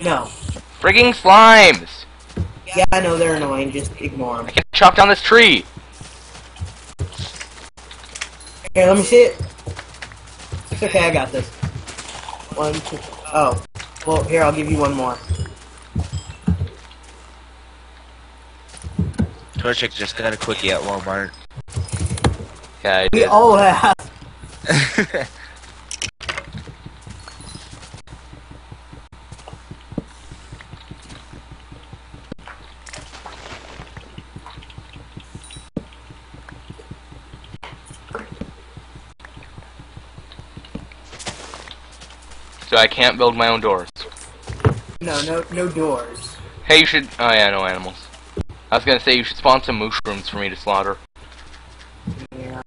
Speaker 2: No.
Speaker 1: Frigging slimes!
Speaker 2: Yeah, I know they're annoying, just ignore them.
Speaker 1: I can't chop down this tree!
Speaker 2: Here, let me see it. It's okay, I got this. One, two, oh. Well, here, I'll give you one more.
Speaker 3: Torchic just got a quickie at Walmart.
Speaker 1: Yeah, I
Speaker 2: We
Speaker 1: did.
Speaker 2: all have.
Speaker 1: So I can't build my own doors.
Speaker 2: No, no, no doors.
Speaker 1: Hey, you should. Oh, yeah, no animals. I was gonna say you should spawn some mushrooms for me to slaughter.
Speaker 2: Yeah.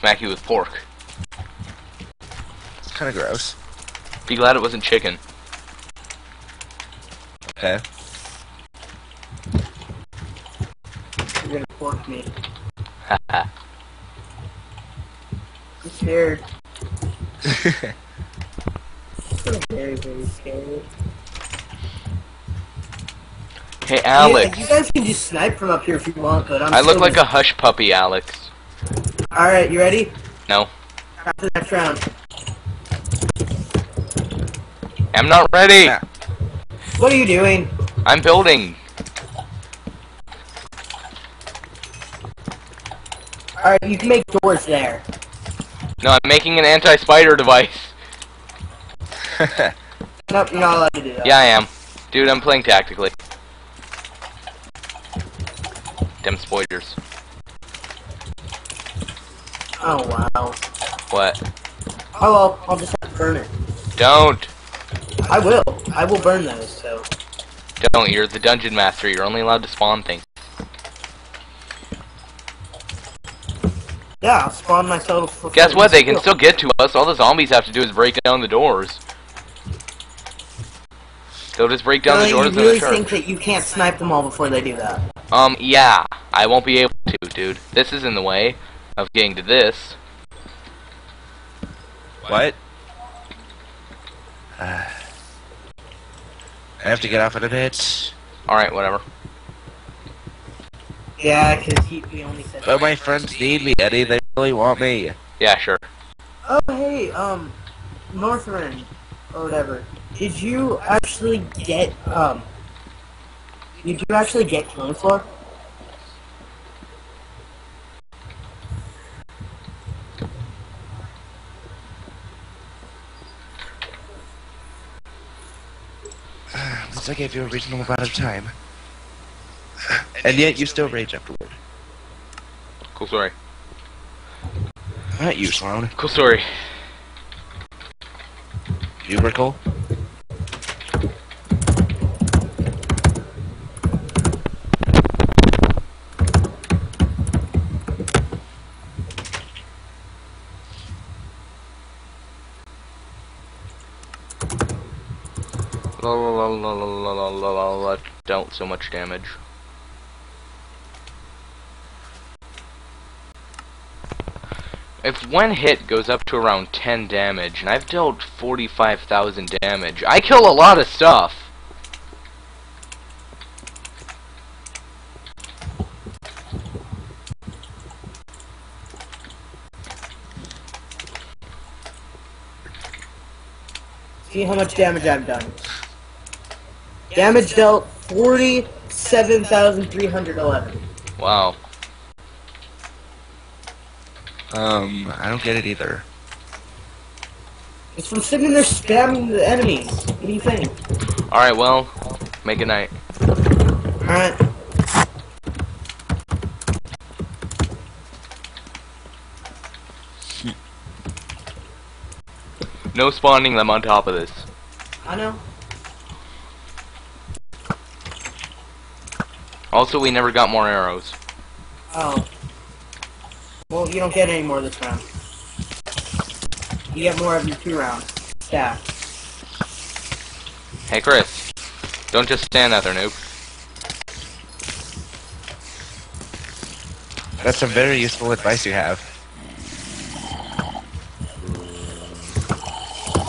Speaker 1: Smack you with pork.
Speaker 3: It's kind of gross.
Speaker 1: Be glad it wasn't chicken.
Speaker 3: Okay.
Speaker 2: You're gonna pork me.
Speaker 1: Haha.
Speaker 2: I'm scared. I'm very, very scared.
Speaker 1: hey, Alex.
Speaker 2: Yeah, you guys can just snipe from up here if you want, but I'm
Speaker 1: I look like a hush puppy, Alex.
Speaker 2: Alright, you ready?
Speaker 1: No.
Speaker 2: After the next round.
Speaker 1: I'm not ready!
Speaker 2: What are you doing?
Speaker 1: I'm building.
Speaker 2: Alright, you can make doors there.
Speaker 1: No, I'm making an anti-spider device.
Speaker 2: Nope, you're not allowed to do that.
Speaker 1: Yeah, I am. Dude, I'm playing tactically. Dem spoilers.
Speaker 2: Oh, wow.
Speaker 1: What?
Speaker 2: Oh well, I'll just have to burn it.
Speaker 1: Don't!
Speaker 2: I will. I will burn those, so.
Speaker 1: Don't, you're the dungeon master. You're only allowed to spawn things.
Speaker 2: Yeah, I'll spawn myself. for-
Speaker 1: Guess what? They can still get to us. All the zombies have to do is break down the doors. They'll just break down
Speaker 2: Really,
Speaker 1: the doors
Speaker 2: you really think that you can't snipe them all before they do that?
Speaker 1: Um, yeah. I won't be able to, dude. This is in the way of getting to this.
Speaker 3: what? I have to get off in a bit.
Speaker 1: Alright, whatever.
Speaker 2: Yeah, because he we only said.
Speaker 3: But my friends need me, Eddie. They really want me.
Speaker 1: Yeah, sure.
Speaker 2: Oh hey, um, Northern or whatever. Did you actually get um? Did you actually get killing floor?
Speaker 3: Besides, I gave you a reasonable amount of time and, and yet you still rage afterward.
Speaker 1: Cool story.
Speaker 3: Not you, Sloan.
Speaker 1: Cool story.
Speaker 3: You recall?
Speaker 1: La La la la la la la la la don't so much damage. If one hit goes up to around 10 damage, and I've dealt 45,000 damage, I kill a lot of stuff.
Speaker 2: See how much damage I've done. Damage dealt 47,311.
Speaker 1: Wow.
Speaker 3: Um, I don't get it either.
Speaker 2: It's from sitting there spamming the enemies. What do you think?
Speaker 1: Alright, well, make a night.
Speaker 2: Alright.
Speaker 1: No spawning them on top of this.
Speaker 2: I know.
Speaker 1: Also, we never got more arrows.
Speaker 2: Oh. Well, you don't get any more this round. You get more every two rounds. Yeah.
Speaker 1: Hey, Chris. Don't just stand out there, noob.
Speaker 3: That's some very useful advice you have.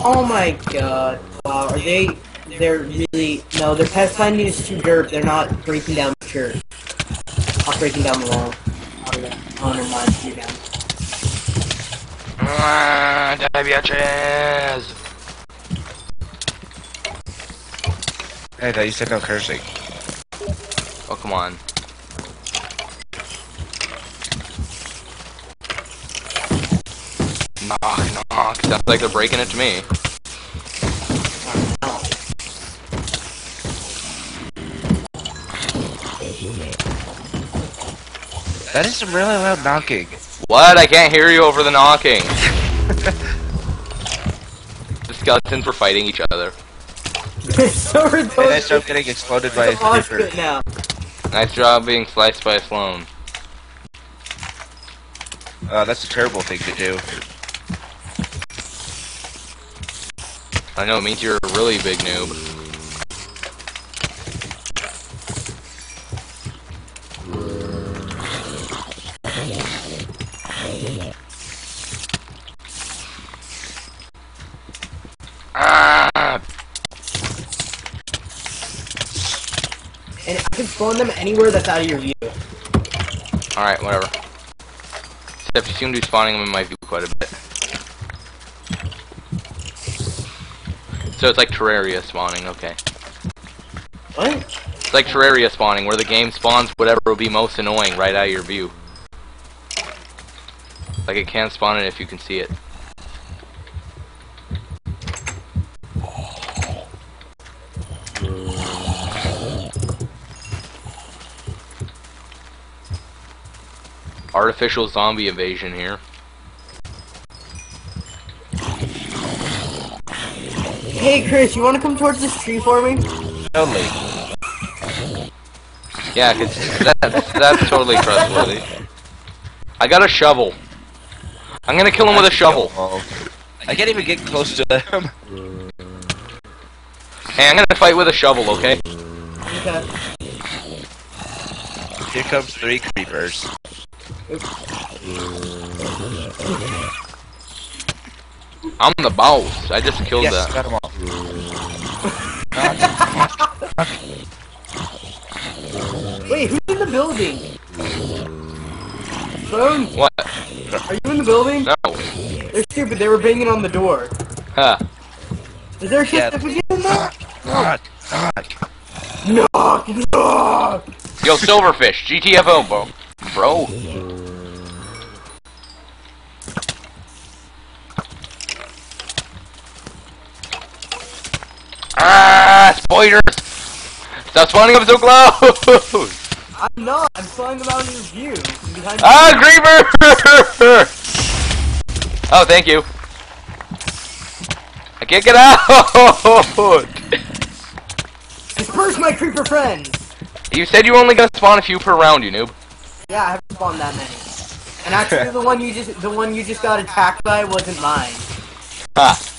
Speaker 2: Oh my god. Wow, are they... They're really... No, their pathfinding is too derp. They're not breaking down the church. Not breaking down the wall. Oh,
Speaker 1: bitches!
Speaker 3: Hey, thought you said no cursing.
Speaker 1: Oh, come on. Knock, knock. Sounds like they're breaking it to me.
Speaker 3: That is some really loud knocking.
Speaker 1: What? I can't hear you over the knocking. the skeletons were fighting each other.
Speaker 2: so are
Speaker 3: And I start getting exploded by a
Speaker 2: It's a
Speaker 3: creeper.
Speaker 2: now.
Speaker 1: Nice job being sliced by a Sloan.
Speaker 3: Oh, uh, that's a terrible thing to do.
Speaker 1: I know it means you're a really big noob. Ah!
Speaker 2: And I can spawn them anywhere that's out of your view.
Speaker 1: Alright, whatever. Except you seem to be spawning them in my view quite a bit. So it's like Terraria spawning, okay.
Speaker 2: What?
Speaker 1: It's like Terraria spawning, where the game spawns whatever will be most annoying right out of your view. Like it can spawn it if you can see it. Artificial zombie invasion here.
Speaker 2: Hey, Chris, you want to come towards this tree for me?
Speaker 3: Totally.
Speaker 1: Yeah, cause that's, that's totally trustworthy. I got a shovel. I'm gonna kill him with a shovel.
Speaker 3: I can't even get close to them.
Speaker 1: Hey, I'm gonna fight with a shovel, okay?
Speaker 2: Okay.
Speaker 3: Here comes three creepers.
Speaker 1: I'm the boss. I just killed
Speaker 3: yes,
Speaker 1: that.
Speaker 3: got them all.
Speaker 2: Wait, who's in the building? Phone,
Speaker 1: What?
Speaker 2: are you in the building?
Speaker 1: No.
Speaker 2: They're stupid. They were banging on the door.
Speaker 1: Huh.
Speaker 2: Is there a shit
Speaker 3: Yeah.
Speaker 2: certificate in there?
Speaker 3: Knock, knock.
Speaker 2: Knock, knock.
Speaker 1: Yo, Silverfish, GTFO, bro. Bro. Ah, spoilers! Stop spawning up so close!
Speaker 2: I'm not. I'm flying about your view.
Speaker 1: Ah, creeper! oh, thank you. I can't get out!
Speaker 2: Disperse my creeper friends.
Speaker 1: you said you only gonna spawn a few per round, you noob.
Speaker 2: Yeah, I haven't spawned that many. And actually, the one you just the one you just got attacked by wasn't mine.
Speaker 1: Ha.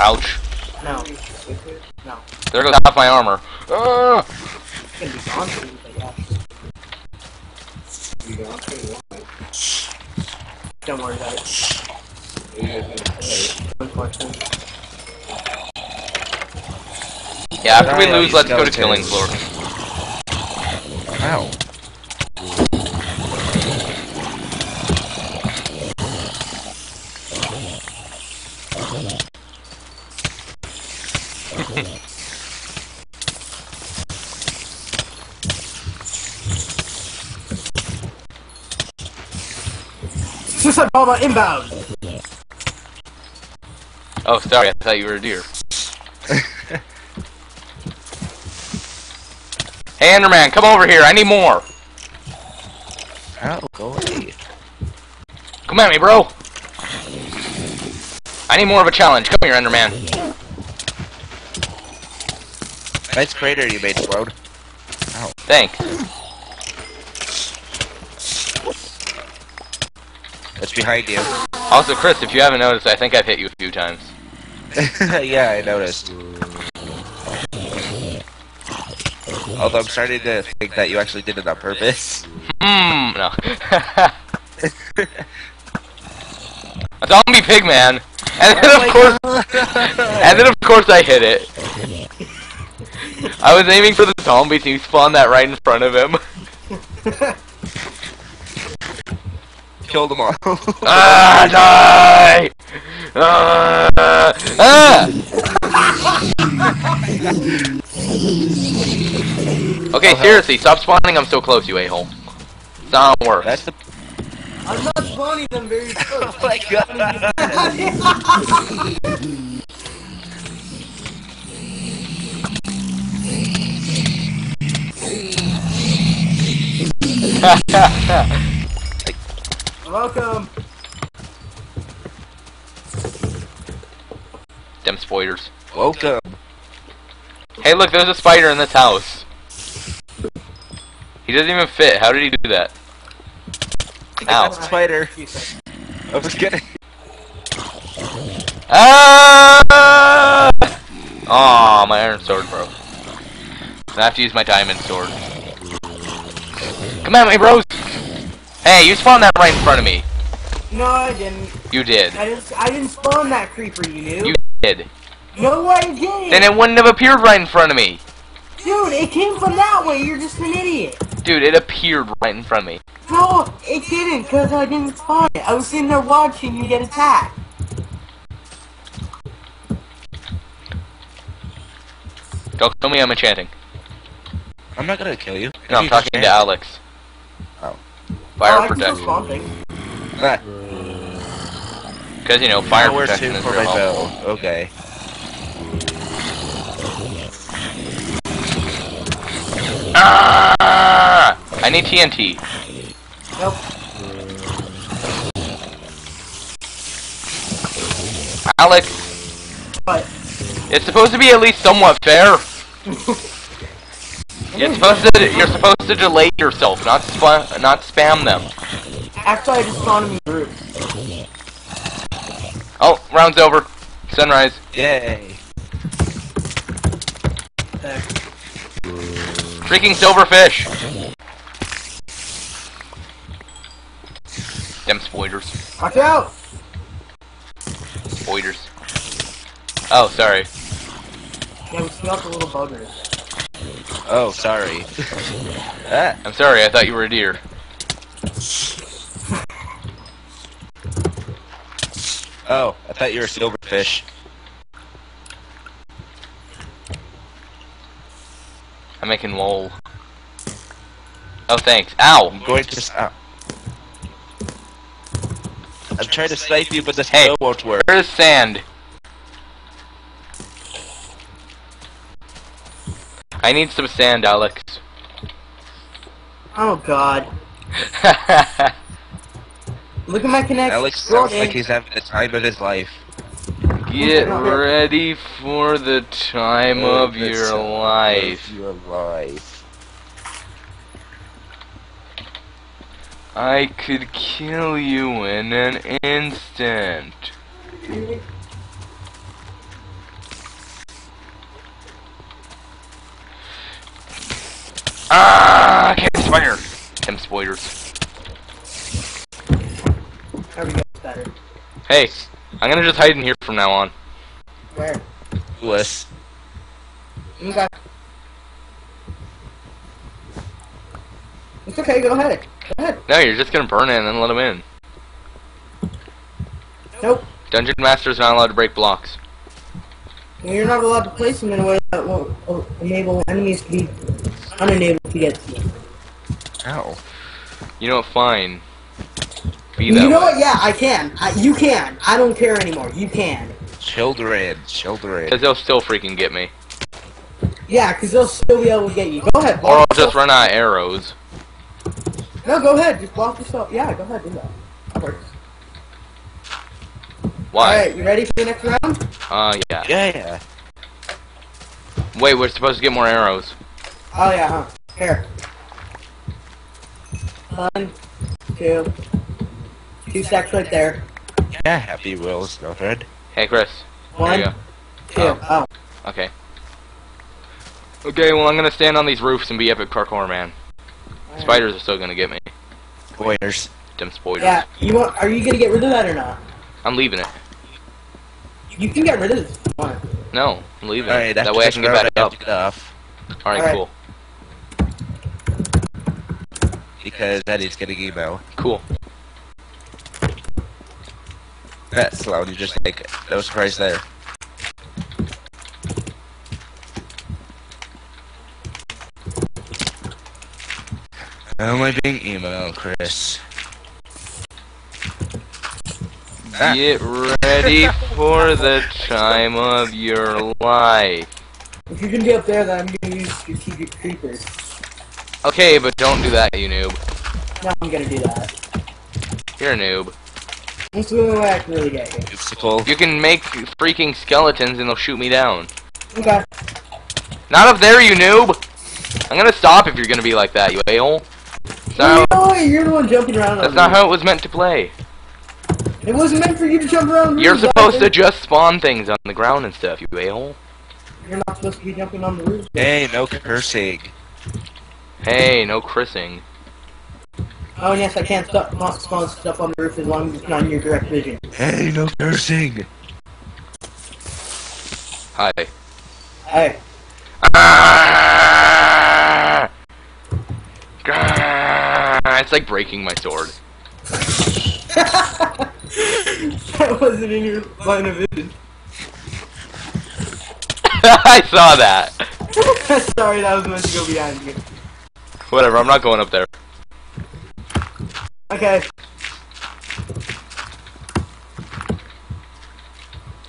Speaker 1: Ouch.
Speaker 2: No. No.
Speaker 1: There goes half my armor. Ah!
Speaker 2: Gonna be gone soon, but yeah. Don't worry about it.
Speaker 1: Yeah, after we lose, let's go to killing floor.
Speaker 3: Ow.
Speaker 2: Suicide bomber inbound!
Speaker 1: Oh, sorry, I thought you were a deer. hey, Enderman, come over here. I need more.
Speaker 3: Oh, Ow, go away.
Speaker 1: Come at me, bro. I need more of a challenge. Come here, Enderman.
Speaker 3: Nice crater you made, Squad.
Speaker 1: Thanks.
Speaker 3: It's behind you.
Speaker 1: Also, Chris, if you haven't noticed, I think I've hit you a few times.
Speaker 3: yeah, I noticed. Although I'm starting to think that you actually did it on purpose.
Speaker 1: Hmm, no. a zombie pig man. And then, of course, and then of course I hit it. I was aiming for the zombie, and he spawned that right in front of him.
Speaker 3: Killed them all.
Speaker 1: ah, die! Ah, ah! Okay, seriously, stop spawning. I'm so close, you a-hole. It's not work.
Speaker 3: That's the.
Speaker 2: I'm not spawning them very close.
Speaker 3: Oh my god.
Speaker 2: Welcome.
Speaker 1: Them spoilers.
Speaker 3: Welcome.
Speaker 1: Hey, look, there's a spider in this house. He doesn't even fit. How did he do that? Ow.
Speaker 3: That's a spider. I was kidding.
Speaker 1: Ah! Aw, my iron sword broke. I have to use my diamond sword. Come at me, bros! Hey, you spawned that right in front of me.
Speaker 2: No, I didn't.
Speaker 1: You did.
Speaker 2: I didn't. I didn't spawn that creeper. You knew.
Speaker 1: You did.
Speaker 2: No, I didn't.
Speaker 1: Then it wouldn't have appeared right in front of me.
Speaker 2: Dude, it came from that way. You're just an idiot.
Speaker 1: Dude, it appeared right in front of me.
Speaker 2: No, it didn't, because I didn't spawn it. I was sitting there watching you get attacked.
Speaker 1: Don't tell me I'm enchanting.
Speaker 3: I'm not gonna kill you.
Speaker 1: No, I'm talking to Alex. Fire
Speaker 2: oh, I can still
Speaker 1: protection.
Speaker 2: spawn.
Speaker 1: Because, you know, fire
Speaker 3: where
Speaker 1: protection is
Speaker 3: for
Speaker 1: real
Speaker 3: my
Speaker 1: helpful.
Speaker 3: bow. Okay.
Speaker 1: Ah! I need TNT.
Speaker 2: Nope.
Speaker 1: Alex,
Speaker 2: But
Speaker 1: it's supposed to be at least somewhat fair. You're supposed to you're supposed to delay yourself, not spam not spam them.
Speaker 2: actually, I just spawned in the group.
Speaker 1: Oh, round's over. Sunrise.
Speaker 3: Yay.
Speaker 2: There.
Speaker 1: Freaking silverfish. Them spoilers.
Speaker 2: Watch out!
Speaker 1: Spoilers. Oh, sorry.
Speaker 2: Yeah, we smelled a little buggers.
Speaker 3: Oh, sorry. ah,
Speaker 1: I'm sorry, I thought you were a deer.
Speaker 3: oh, I thought you were a silverfish.
Speaker 1: I'm making lol. Oh, thanks. Ow!
Speaker 3: I'm going to. Ow. I'm trying to snipe you, but this
Speaker 1: Hey.
Speaker 3: won't work.
Speaker 1: Where's sand? I need some sand, Alex.
Speaker 2: Oh god. Look at my connection.
Speaker 3: Alex sounds like he's having the time of his life.
Speaker 1: Get ready for the time of your
Speaker 3: time
Speaker 1: life.
Speaker 3: of Your life.
Speaker 1: I could kill you in an instant. Ah, I can't spider. Them spiders.
Speaker 2: There we go. Better.
Speaker 1: Hey, I'm gonna just hide in here from now on.
Speaker 2: Where?
Speaker 3: Lewis.
Speaker 2: Okay. It's okay. Go ahead. Go ahead.
Speaker 1: No, you're just gonna burn it and then let him in.
Speaker 2: Nope.
Speaker 1: Dungeon Master's not allowed to break blocks.
Speaker 2: You're not allowed to place them in a way that will will enable enemies to be unenabled to get to you.
Speaker 3: Ow.
Speaker 1: You know what? Fine. Be
Speaker 2: You
Speaker 1: that
Speaker 2: know
Speaker 1: way.
Speaker 2: what? Yeah, I can. I, you can. I don't care anymore. You can.
Speaker 3: Children. Children.
Speaker 1: Because they'll still freaking get me.
Speaker 2: Yeah, because they'll still be able to get you. Go ahead.
Speaker 1: Or I'll
Speaker 2: block
Speaker 1: just run out of arrows.
Speaker 2: No, go ahead. Just block yourself. Yeah, go ahead. Do that. That works.
Speaker 1: Why?
Speaker 2: Alright, you ready for the next round?
Speaker 1: Uh, yeah.
Speaker 3: Yeah.
Speaker 1: Wait, we're supposed to get more arrows.
Speaker 2: Oh, yeah, huh. Here. One, two, two two. Two stacks right there.
Speaker 3: Yeah, happy wheels, girlfriend.
Speaker 1: Hey, Chris. There
Speaker 2: One,
Speaker 1: you go.
Speaker 2: two. Oh. oh.
Speaker 1: Okay. Okay, well, I'm gonna stand on these roofs and be epic parkour man. Spiders are still gonna get me.
Speaker 3: Pointers.
Speaker 1: Them spiders.
Speaker 2: Yeah, you want? Are you gonna get rid of that or not?
Speaker 1: I'm leaving it.
Speaker 2: You can get rid of this if you want.
Speaker 1: No, I'm leaving
Speaker 3: Alright,
Speaker 1: it. That way I can get
Speaker 3: round,
Speaker 1: back
Speaker 3: I
Speaker 1: up.
Speaker 3: off.
Speaker 1: Alright,
Speaker 2: Alright.
Speaker 1: cool.
Speaker 3: Because Eddie's getting email.
Speaker 1: Cool.
Speaker 3: That's loud, you just like, no surprise there. How am I being emailed, Chris? Ah.
Speaker 1: Get ready for the time of your life.
Speaker 2: If you're gonna be up there, then I'm gonna use strategic creepers.
Speaker 1: Okay, but don't do that, you noob.
Speaker 2: No, I'm gonna do that.
Speaker 1: You're a noob.
Speaker 2: That's the only way I really get you.
Speaker 3: Obstacle.
Speaker 1: You can make freaking skeletons and they'll shoot me down.
Speaker 2: Okay.
Speaker 1: Not up there, you noob! I'm gonna stop if you're gonna be like that, you a-hole. That's
Speaker 2: No,
Speaker 1: not,
Speaker 2: you're the one jumping around.
Speaker 1: that's not
Speaker 2: me.
Speaker 1: how it was meant to play.
Speaker 2: It wasn't meant for you to jump around.
Speaker 1: You're
Speaker 2: roofs,
Speaker 1: supposed to just spawn things on the ground and stuff, you a-hole.
Speaker 2: You're not supposed to be jumping on the roof.
Speaker 3: Hey, no cursing.
Speaker 1: Hey, no chrising.
Speaker 2: Oh, yes, I can't stop, not spawn stuff on the roof as long as it's not in your direct vision.
Speaker 3: Hey, no cursing.
Speaker 1: Hi.
Speaker 2: Hey.
Speaker 1: Ah! Ah! It's like breaking my sword.
Speaker 2: that wasn't in your line of vision.
Speaker 1: I saw that.
Speaker 2: Sorry, that was meant to go behind you.
Speaker 1: Whatever, I'm not going up there.
Speaker 2: Okay.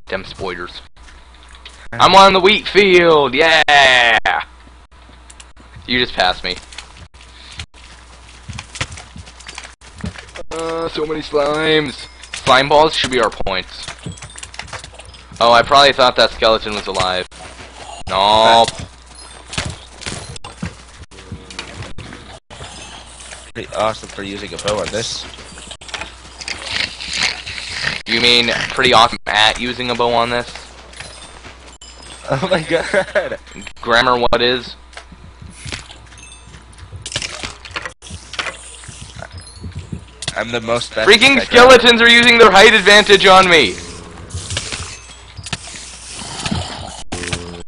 Speaker 1: Them spoilers. I'm on the wheat field, yeah! You just passed me. Uh, so many slimes. Slime balls should be our points. Oh, I probably thought that skeleton was alive. Nope.
Speaker 3: Pretty awesome for using a bow on this.
Speaker 1: You mean pretty awesome at using a bow on this?
Speaker 3: Oh my god.
Speaker 1: Grammar, what is?
Speaker 3: I'm the most best
Speaker 1: Freaking skeletons are using their height advantage on me!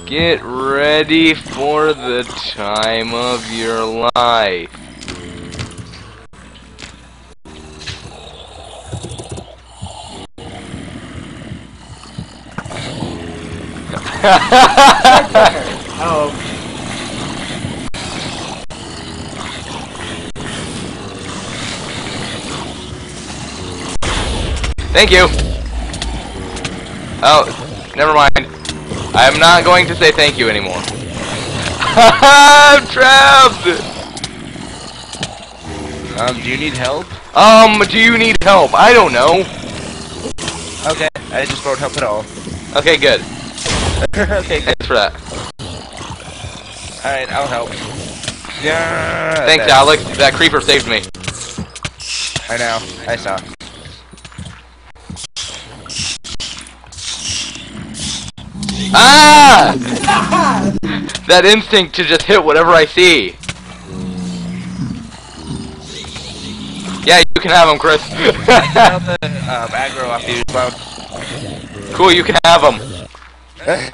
Speaker 1: Get ready for the time of your life.
Speaker 2: Oh.
Speaker 1: Thank you. Oh, never mind. I am not going to say thank you anymore. I'm trapped!
Speaker 3: Um, do you need help?
Speaker 1: Um, do you need help? I don't know.
Speaker 3: Okay, I just won't help at all.
Speaker 1: Okay, good.
Speaker 3: okay.
Speaker 1: Thanks for that.
Speaker 3: Alright, I'll help. Yeah.
Speaker 1: Thanks,
Speaker 3: there.
Speaker 1: Alex. That creeper saved me.
Speaker 3: I know. I saw.
Speaker 1: Ah! that instinct to just hit whatever I see. Yeah, you can have him, Chris.
Speaker 3: Help the um, aggro off you,
Speaker 1: cool, you can have him.
Speaker 3: yeah,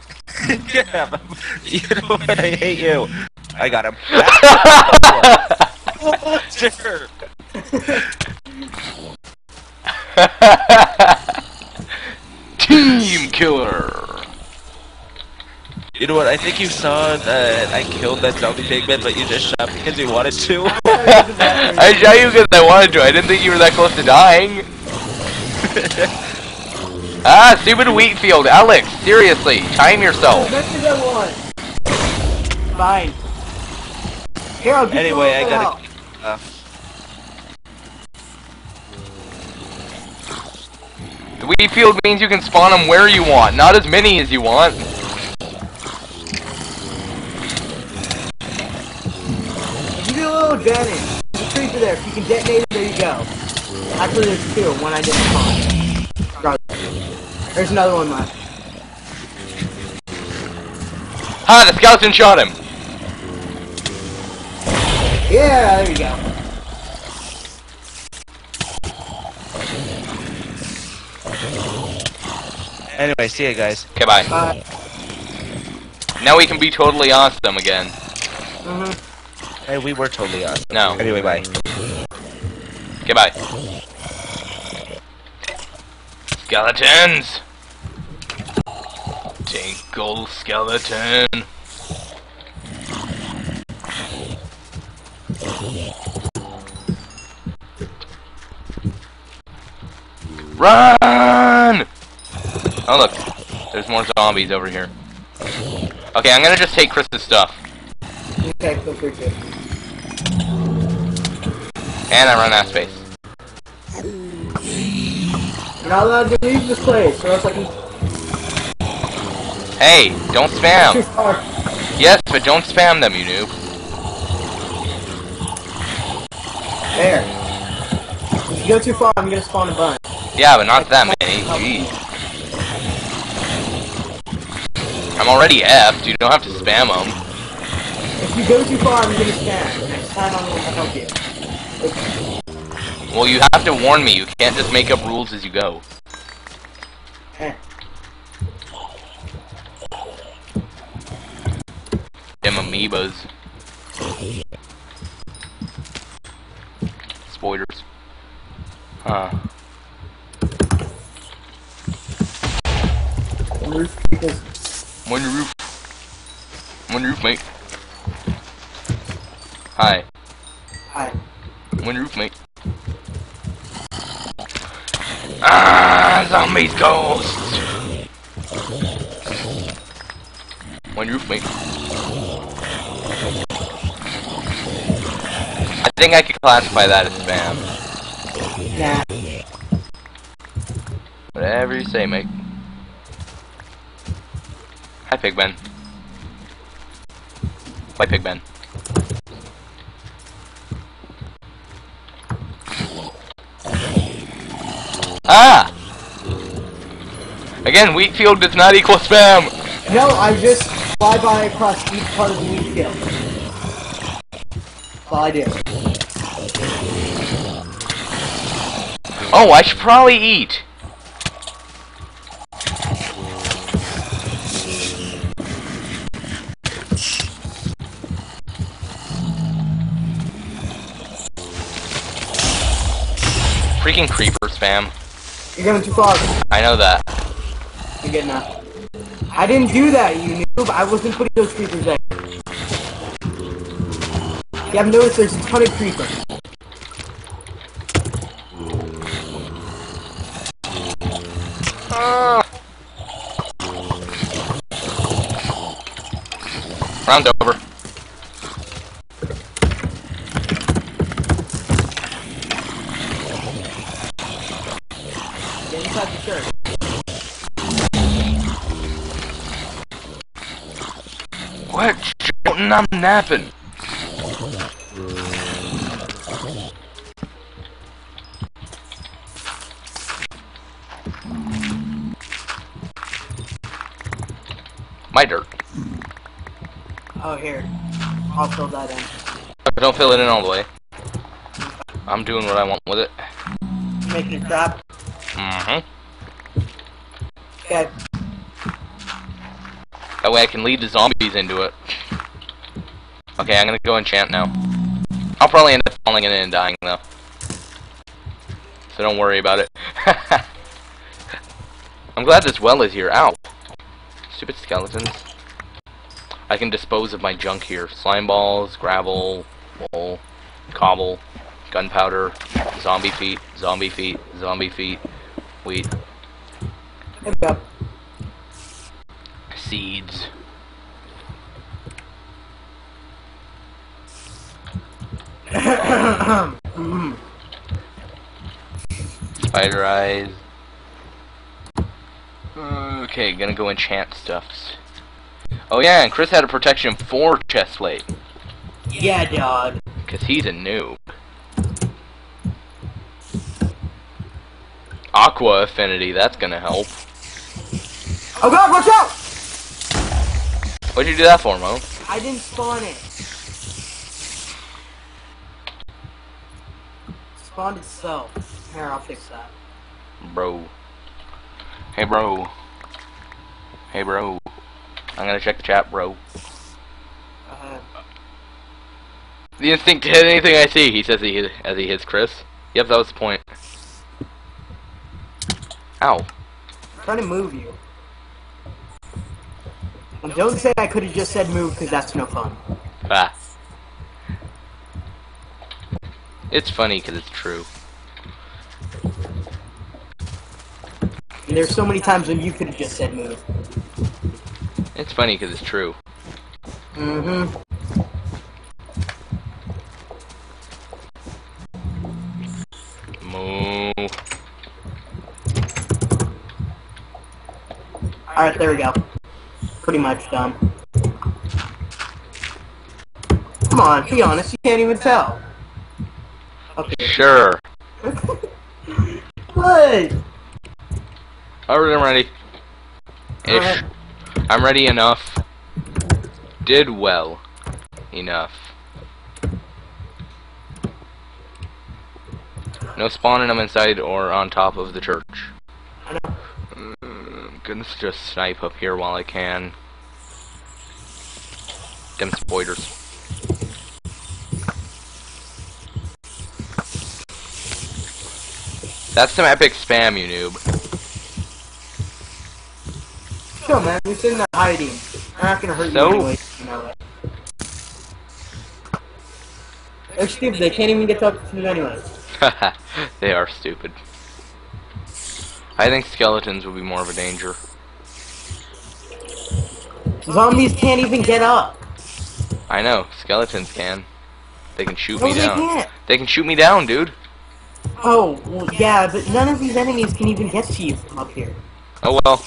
Speaker 3: you know what? I hate you. I got him.
Speaker 1: Team killer.
Speaker 3: You know what? I think you saw that I killed that zombie pigman, but you just shot because you wanted to.
Speaker 1: I shot you because I wanted to. I didn't think you were that close to dying. Ah, stupid Wheatfield. Alex, seriously, time yourself.
Speaker 2: That's the good one. Fine. Here, I'll get
Speaker 3: anyway, I
Speaker 2: you a
Speaker 3: gotta.
Speaker 2: help.
Speaker 3: Uh,
Speaker 1: The Wheatfield means you can spawn them where you want, not as many as you want.
Speaker 2: Give you a little advantage. There's a creeper there. If you can detonate it, there you go. Actually, there's two. One I didn't find. Regardless. There's another one left.
Speaker 1: Ha, the skeleton shot him.
Speaker 2: Yeah, there you go.
Speaker 3: anyway, see ya, guys.
Speaker 1: Okay, bye.
Speaker 2: Uh,
Speaker 1: Now we can be totally awesome again.
Speaker 2: mm-hmm.
Speaker 3: Hey, we were totally awesome.
Speaker 1: No.
Speaker 3: Anyway, bye.
Speaker 1: Okay, bye. Skeletons! Tinkle skeleton. Run! Oh look, there's more zombies over here. Okay, I'm gonna just take Chris's stuff.
Speaker 2: Okay, feel free to.
Speaker 1: And I run out of space.
Speaker 2: Not allowed to leave this place, or else I can
Speaker 1: Hey, don't
Speaker 2: too
Speaker 1: spam!
Speaker 2: far.
Speaker 1: Yes, but don't spam them, you noob.
Speaker 2: There. If you go too far, I'm gonna spawn a bunch.
Speaker 1: Yeah, but not that many. Jeez. I'm already effed. You don't have to spam them.
Speaker 2: If you go too far, I'm gonna spam. Next time, I'm gonna help you.
Speaker 1: Well, you have to warn me. You can't just make up rules as you go.
Speaker 2: Eh.
Speaker 1: Them amoebas. Spoilers. Huh.
Speaker 2: Roof because
Speaker 1: I'm on the roof. I'm on the roof, mate. Hi.
Speaker 2: Hi.
Speaker 1: I'm on the roof, mate. Ah, zombies, ghosts. I'm on roof, mate. I think I could classify that as spam.
Speaker 2: nah.
Speaker 1: Whatever you say, mate. Hi, Pigman. Bye, Pigman. Ah! Again, wheat field does not equal spam!
Speaker 2: No, I just fly by across each part of the wheat field. That's all I do.
Speaker 1: Oh, I should probably eat. Freaking creeper spam.
Speaker 2: You're going too far.
Speaker 1: I know that.
Speaker 2: You're good enough. I didn't do that, you noob. I wasn't putting those creepers there. You have noticed there's a ton of creepers.
Speaker 1: Round over.
Speaker 2: inside the church.
Speaker 1: Quit shouting, I'm napping. My dirt.
Speaker 2: Oh, here. I'll fill that in.
Speaker 1: Don't fill it in all the way. I'm doing what I want with it.
Speaker 2: Making a trap.
Speaker 1: Mm-hmm.
Speaker 2: Okay.
Speaker 1: That way I can lead the zombies into it. Okay, I'm gonna go enchant now. I'll probably end up falling in and dying though. So don't worry about it. I'm glad this well is here. Ow. Stupid skeletons. I can dispose of my junk here. Slime balls, gravel, wool, cobble, gunpowder, zombie feet, zombie feet, zombie feet, wheat, seeds. Spider eyes. Okay, gonna go enchant stuffs. Oh yeah, and Chris had a protection 4 chest plate.
Speaker 2: yeah, dog.
Speaker 1: Because he's a noob. Aqua affinity, that's gonna help.
Speaker 2: Oh god, watch out!
Speaker 1: What'd you do that for, Mo?
Speaker 2: I didn't spawn it. Spawned itself. Here, I'll fix that.
Speaker 1: Bro. Hey, bro. Hey, bro. I'm gonna check the chat, bro.
Speaker 2: Uh,
Speaker 1: The instinct to hit anything I see, he says he hit, as he hits Chris. Yep, that was the point. Ow.
Speaker 2: trying to move you. And don't say I could have just said move because that's no fun.
Speaker 1: Ah. It's funny because it's true.
Speaker 2: And there's so many times when you could have just said move.
Speaker 1: It's funny because it's true.
Speaker 2: Mm-hmm.
Speaker 1: Moo.
Speaker 2: Alright, there we go. Pretty much done. Come on, be honest, you can't even tell. Okay.
Speaker 1: Sure.
Speaker 2: What?
Speaker 1: Alright, I'm ready. Ish.
Speaker 2: Alright.
Speaker 1: I'm ready enough. Did well. Enough. No spawning them inside or on top of the church.
Speaker 2: I know.
Speaker 1: Mm, Goodness, just snipe up here while I can. Them spoilers. That's some epic spam, you noob.
Speaker 2: Chill, man. You're sitting there hiding. They're not gonna hurt
Speaker 1: So?
Speaker 2: you anyway. You know that. They're stupid. They can't even get to up to anyway.
Speaker 1: they are stupid. I think skeletons would be more of a danger.
Speaker 2: Zombies can't even get up.
Speaker 1: I know, skeletons can. They can shoot
Speaker 2: No,
Speaker 1: me
Speaker 2: they
Speaker 1: down.
Speaker 2: can't.
Speaker 1: They can shoot me down, dude.
Speaker 2: Oh, well, yeah, but none of these enemies can even get to you from up here.
Speaker 1: Oh well.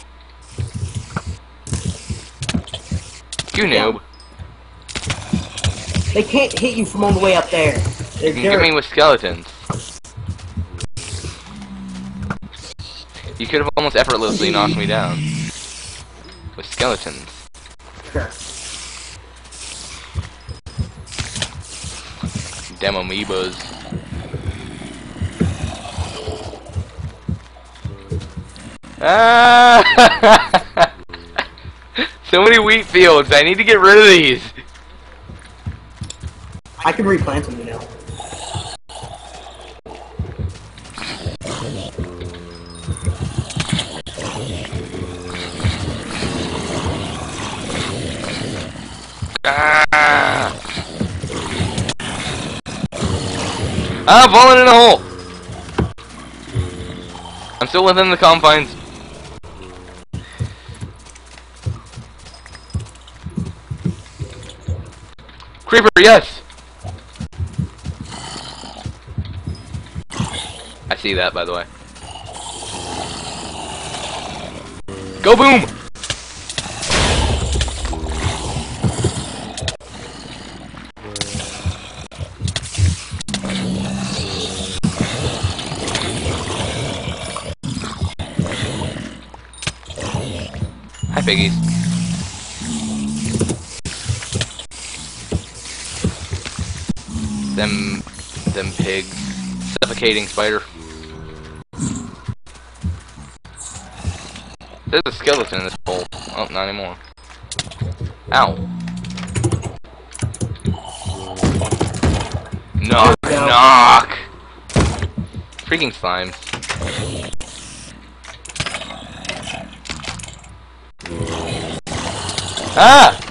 Speaker 1: You noob.
Speaker 2: They can't hit you from all the way up there. They're
Speaker 1: You can get me with skeletons. You could have almost effortlessly knocked me down. With skeletons.
Speaker 2: Sure.
Speaker 1: Dem amoebas. Ah! so many wheat fields. I need to get rid of these.
Speaker 2: I can replant them, you know.
Speaker 1: Ah! Ah, I'm falling in a hole. I'm still within the confines. Creeper, yes. I see that, by the way. Go boom! Hi, piggies. Them, them pigs. Suffocating spider. There's a skeleton in this hole. Oh, not anymore. Ow. Knock,
Speaker 2: we
Speaker 1: knock! Freaking slime. Ah!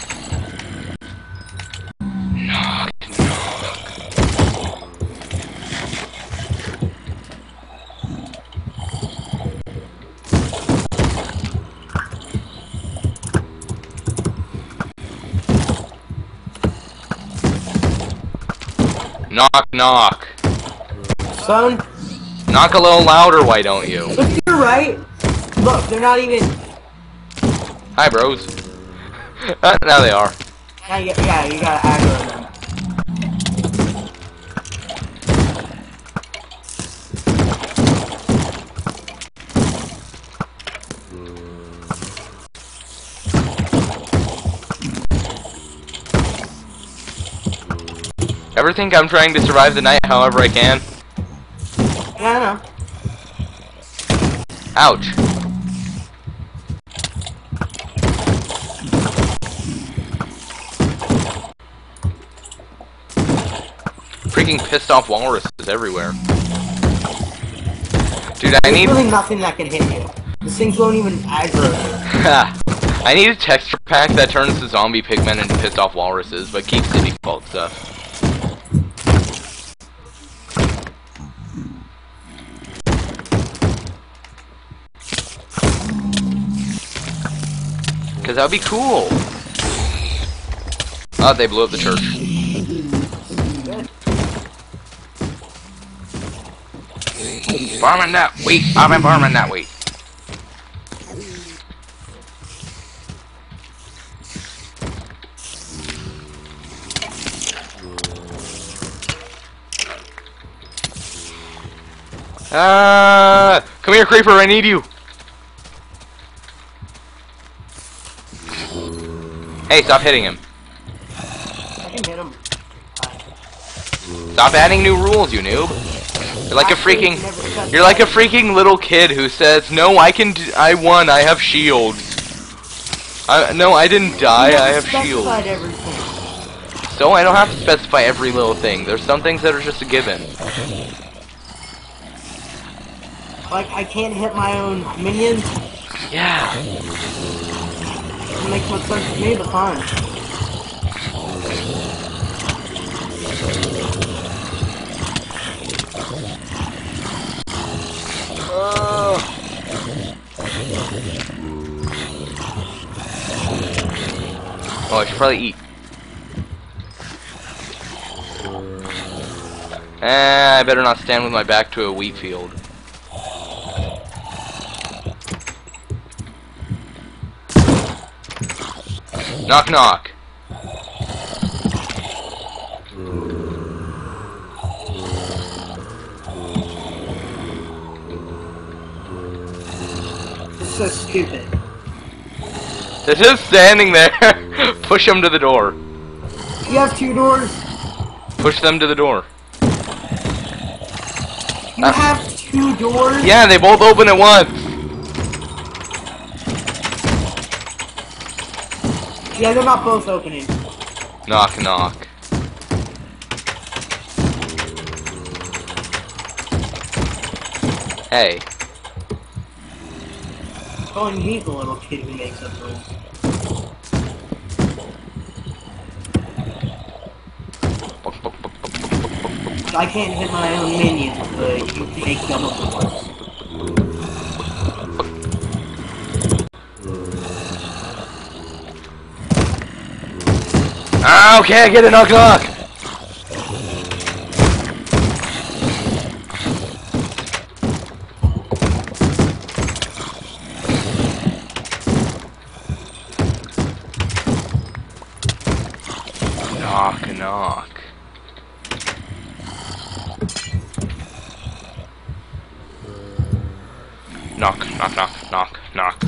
Speaker 1: Knock, knock.
Speaker 2: Son,
Speaker 1: Knock a little louder, why don't you?
Speaker 2: look to your right. Look, they're not even.
Speaker 1: Hi, bros. Now they are.
Speaker 2: Yeah, you- yeah, you gotta aggro them.
Speaker 1: Ever think I'm trying to survive the night however I can?
Speaker 2: Yeah, I know.
Speaker 1: Ouch. Freaking pissed off walruses everywhere. Dude, I
Speaker 2: There's
Speaker 1: need
Speaker 2: really nothing that can hit you. These things won't even aggro you.
Speaker 1: I need a texture pack that turns the zombie pigmen into pissed off walruses, but keeps the default stuff. Cause that'd be cool. Oh, they blew up the church. Farming that wheat. I've been farming that wheat. Ah! Come here, creeper. I need you. Hey, stop hitting him.
Speaker 2: I can hit them.
Speaker 1: Stop adding new rules, you noob. You're like a freaking, you're like a freaking little kid who says, "No, I can, d I won. I have shields." I, no, I didn't die. I have shields.
Speaker 2: Everything.
Speaker 1: So I don't have to specify every little thing. There's some things that are just a given.
Speaker 2: Like, I can't hit my own minions.
Speaker 1: Yeah.
Speaker 2: It makes much sense to me, but fine.
Speaker 1: Oh, I should probably eat. Eh, I better not stand with my back to a wheat field. Knock knock.
Speaker 2: This is so stupid.
Speaker 1: They're just standing there. Push them to the door.
Speaker 2: You have two doors.
Speaker 1: Push them to the door.
Speaker 2: You
Speaker 1: Uh.
Speaker 2: have two doors.
Speaker 1: Yeah, they both open at once.
Speaker 2: Yeah, they're not both opening.
Speaker 1: Knock knock. Hey.
Speaker 2: Oh, Calling me the little kid who makes up rules. I can't hit my own minions, but you can make double doors.
Speaker 1: Okay, I get it, knock knock. knock. Knock, knock, knock, knock, knock.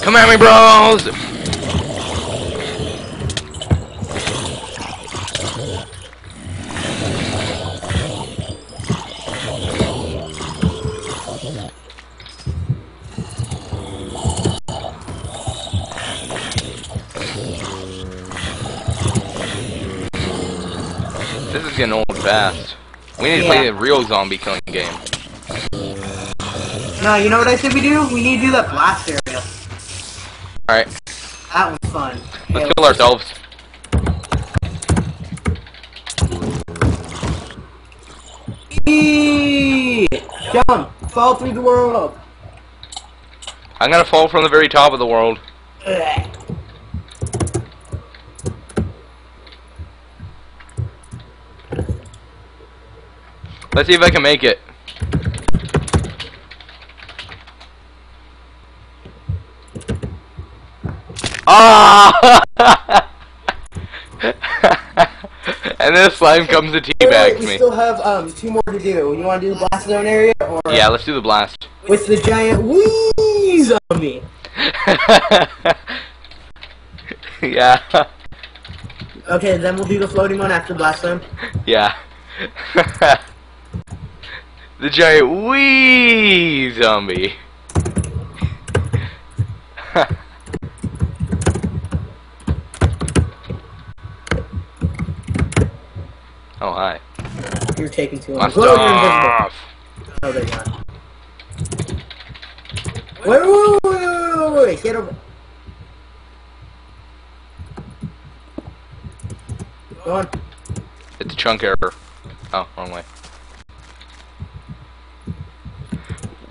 Speaker 1: Come at me, bros! This is getting old fast. We need to play
Speaker 2: Yeah.
Speaker 1: a real zombie killing game.
Speaker 2: No, you know what I said we do? We need to do that blast area.
Speaker 1: Alright,
Speaker 2: That was fun.
Speaker 1: let's
Speaker 2: Hey,
Speaker 1: kill ourselves.
Speaker 2: Eee! Jump! Fall through the world!
Speaker 1: I'm gonna fall from the very top of the world. Let's see if I can make it. Ah! and then a slime comes to teabag
Speaker 2: we still have um two more to do. You want to do the blast zone area or
Speaker 1: Yeah, let's do the blast.
Speaker 2: with the giant wee me.
Speaker 1: yeah.
Speaker 2: Okay, then we'll do the floating one after blast zone.
Speaker 1: Yeah. the giant wee zombie. oh hi.
Speaker 2: You're taking too
Speaker 1: My
Speaker 2: long. Invisible.
Speaker 1: stuff.
Speaker 2: Oh, there you are. Wait, wait, wait, wait, wait, wait, wait, wait, get over. Go on.
Speaker 1: It's a chunk error. Oh, wrong way.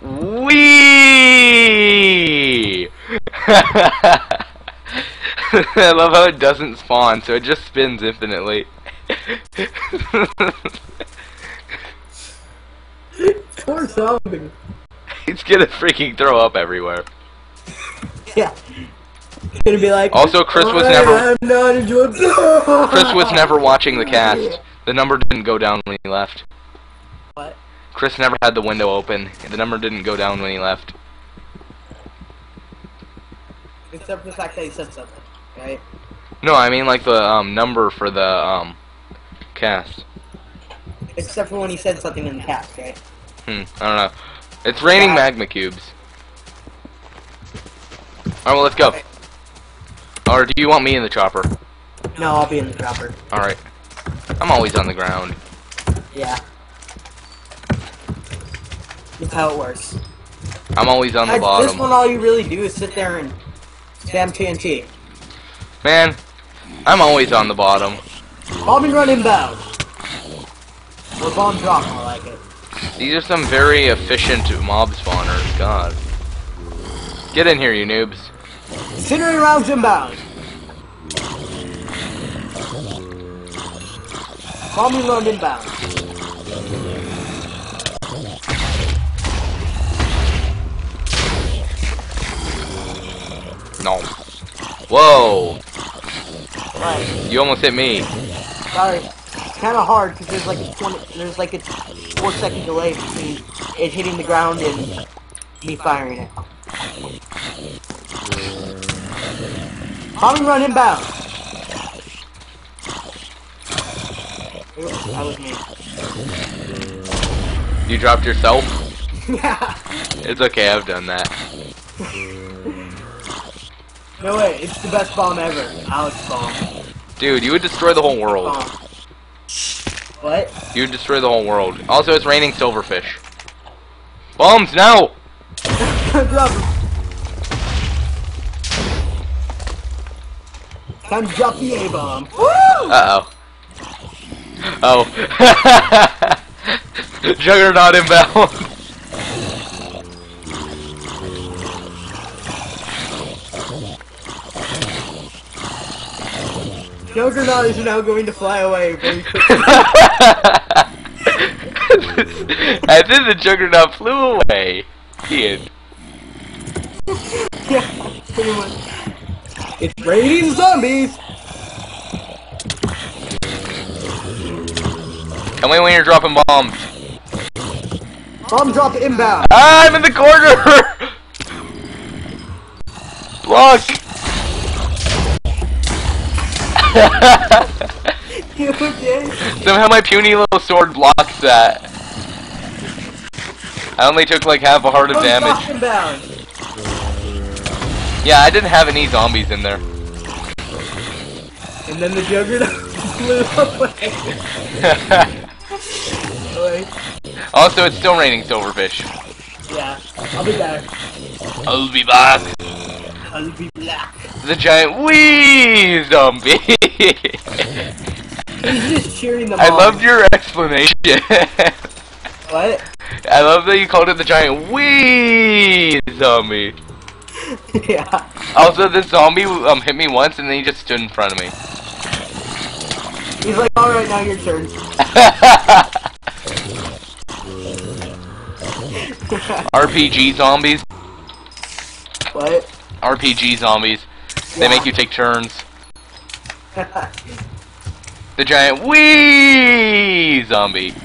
Speaker 1: Wee! I love how it doesn't spawn, so it just spins infinitely.
Speaker 2: Poor zombie.
Speaker 1: He's gonna freaking throw up everywhere.
Speaker 2: Yeah. He's Gonna be like.
Speaker 1: Also, Chris was
Speaker 2: "I
Speaker 1: never-
Speaker 2: am not enjoying.
Speaker 1: Chris was never watching the cast. The number didn't go down when he left. Chris never had the window open. The number didn't go down when he left.
Speaker 2: Except for the fact that he said something, right?
Speaker 1: No, I mean like the um, number for the um, cast.
Speaker 2: Except for when he said something in the cast, right?
Speaker 1: Hmm, I don't know. It's raining
Speaker 2: Yeah.
Speaker 1: magma cubes. Alright, well, let's go.
Speaker 2: Okay.
Speaker 1: Or do you want me in the chopper?
Speaker 2: No, I'll be in the chopper.
Speaker 1: Alright. I'm always on the ground.
Speaker 2: Yeah. That's how it works.
Speaker 1: I'm always on the
Speaker 2: At this
Speaker 1: bottom.
Speaker 2: one, all you really do is sit there and spam TNT.
Speaker 1: Man, I'm always on the bottom.
Speaker 2: Bomb and run inbound. Or bomb drop, more like it.
Speaker 1: These are some very efficient mob spawners. God. Get in here, you noobs.
Speaker 2: Incendiary rounds inbound. Bomb and run inbound.
Speaker 1: No. Whoa!
Speaker 2: Right.
Speaker 1: You almost hit me.
Speaker 2: Sorry. It's kind of hard because there's like a 20, there's like a four second delay between it hitting the ground and me firing it. Bomb and run inbound. That was me.
Speaker 1: You dropped yourself?
Speaker 2: Yeah.
Speaker 1: It's okay, I've done that.
Speaker 2: No way, it's the best bomb ever. Alex bomb.
Speaker 1: Dude, you would destroy the whole world.
Speaker 2: Bomb. What?
Speaker 1: You would destroy the whole world. Also, it's raining silverfish. Bombs, now!
Speaker 2: Drop him. Time to drop the A bomb. Woo!
Speaker 1: Uh-oh. Oh. Juggernaut inbound.
Speaker 2: Juggernaut is now going to fly away very quickly.
Speaker 1: and then the Juggernaut flew away. Ian.
Speaker 2: yeah, pretty much. It's raining zombies!
Speaker 1: And wait when you're dropping bombs.
Speaker 2: Bomb drop inbound.
Speaker 1: I'm in the corner! Block!
Speaker 2: You?
Speaker 1: Somehow my puny little sword blocks that. I only took like half a heart of damage. Yeah, I didn't have any zombies in there.
Speaker 2: And then the Juggernaut flew away. away.
Speaker 1: also, it's still raining silverfish.
Speaker 2: Yeah, I'll be back.
Speaker 1: I'll be back.
Speaker 2: I'll be black.
Speaker 1: The giant wee zombie.
Speaker 2: He's just cheering them
Speaker 1: I
Speaker 2: on.
Speaker 1: loved your explanation.
Speaker 2: What?
Speaker 1: I love that you called it the giant wee zombie.
Speaker 2: yeah.
Speaker 1: Also, this zombie um hit me once and then he just stood in front of me.
Speaker 2: He's like, alright, now your turn.
Speaker 1: RPG zombies.
Speaker 2: what?
Speaker 1: RPG zombies. They make you take turns. The giant wee zombie.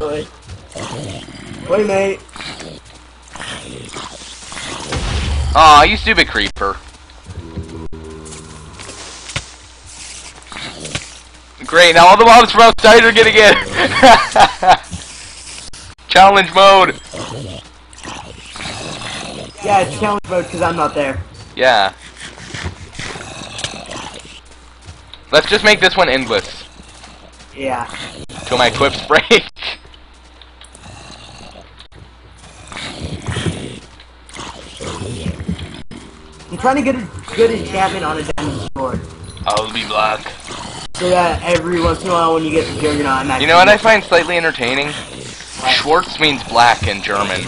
Speaker 2: Wait. Wait, mate.
Speaker 1: Aw, you stupid creeper. Great, now all the mobs from outside are getting in. Challenge mode.
Speaker 2: Yeah, it's challenge mode because I'm not there.
Speaker 1: Yeah. Let's just make this one endless.
Speaker 2: Yeah.
Speaker 1: Till my equips break.
Speaker 2: I'm trying to get a good enchantment on a diamond sword.
Speaker 1: I'll be black.
Speaker 2: So that every once in a while when you get the Juggernaut, I'm.
Speaker 1: You know what I find slightly entertaining? Schwarz means black in German.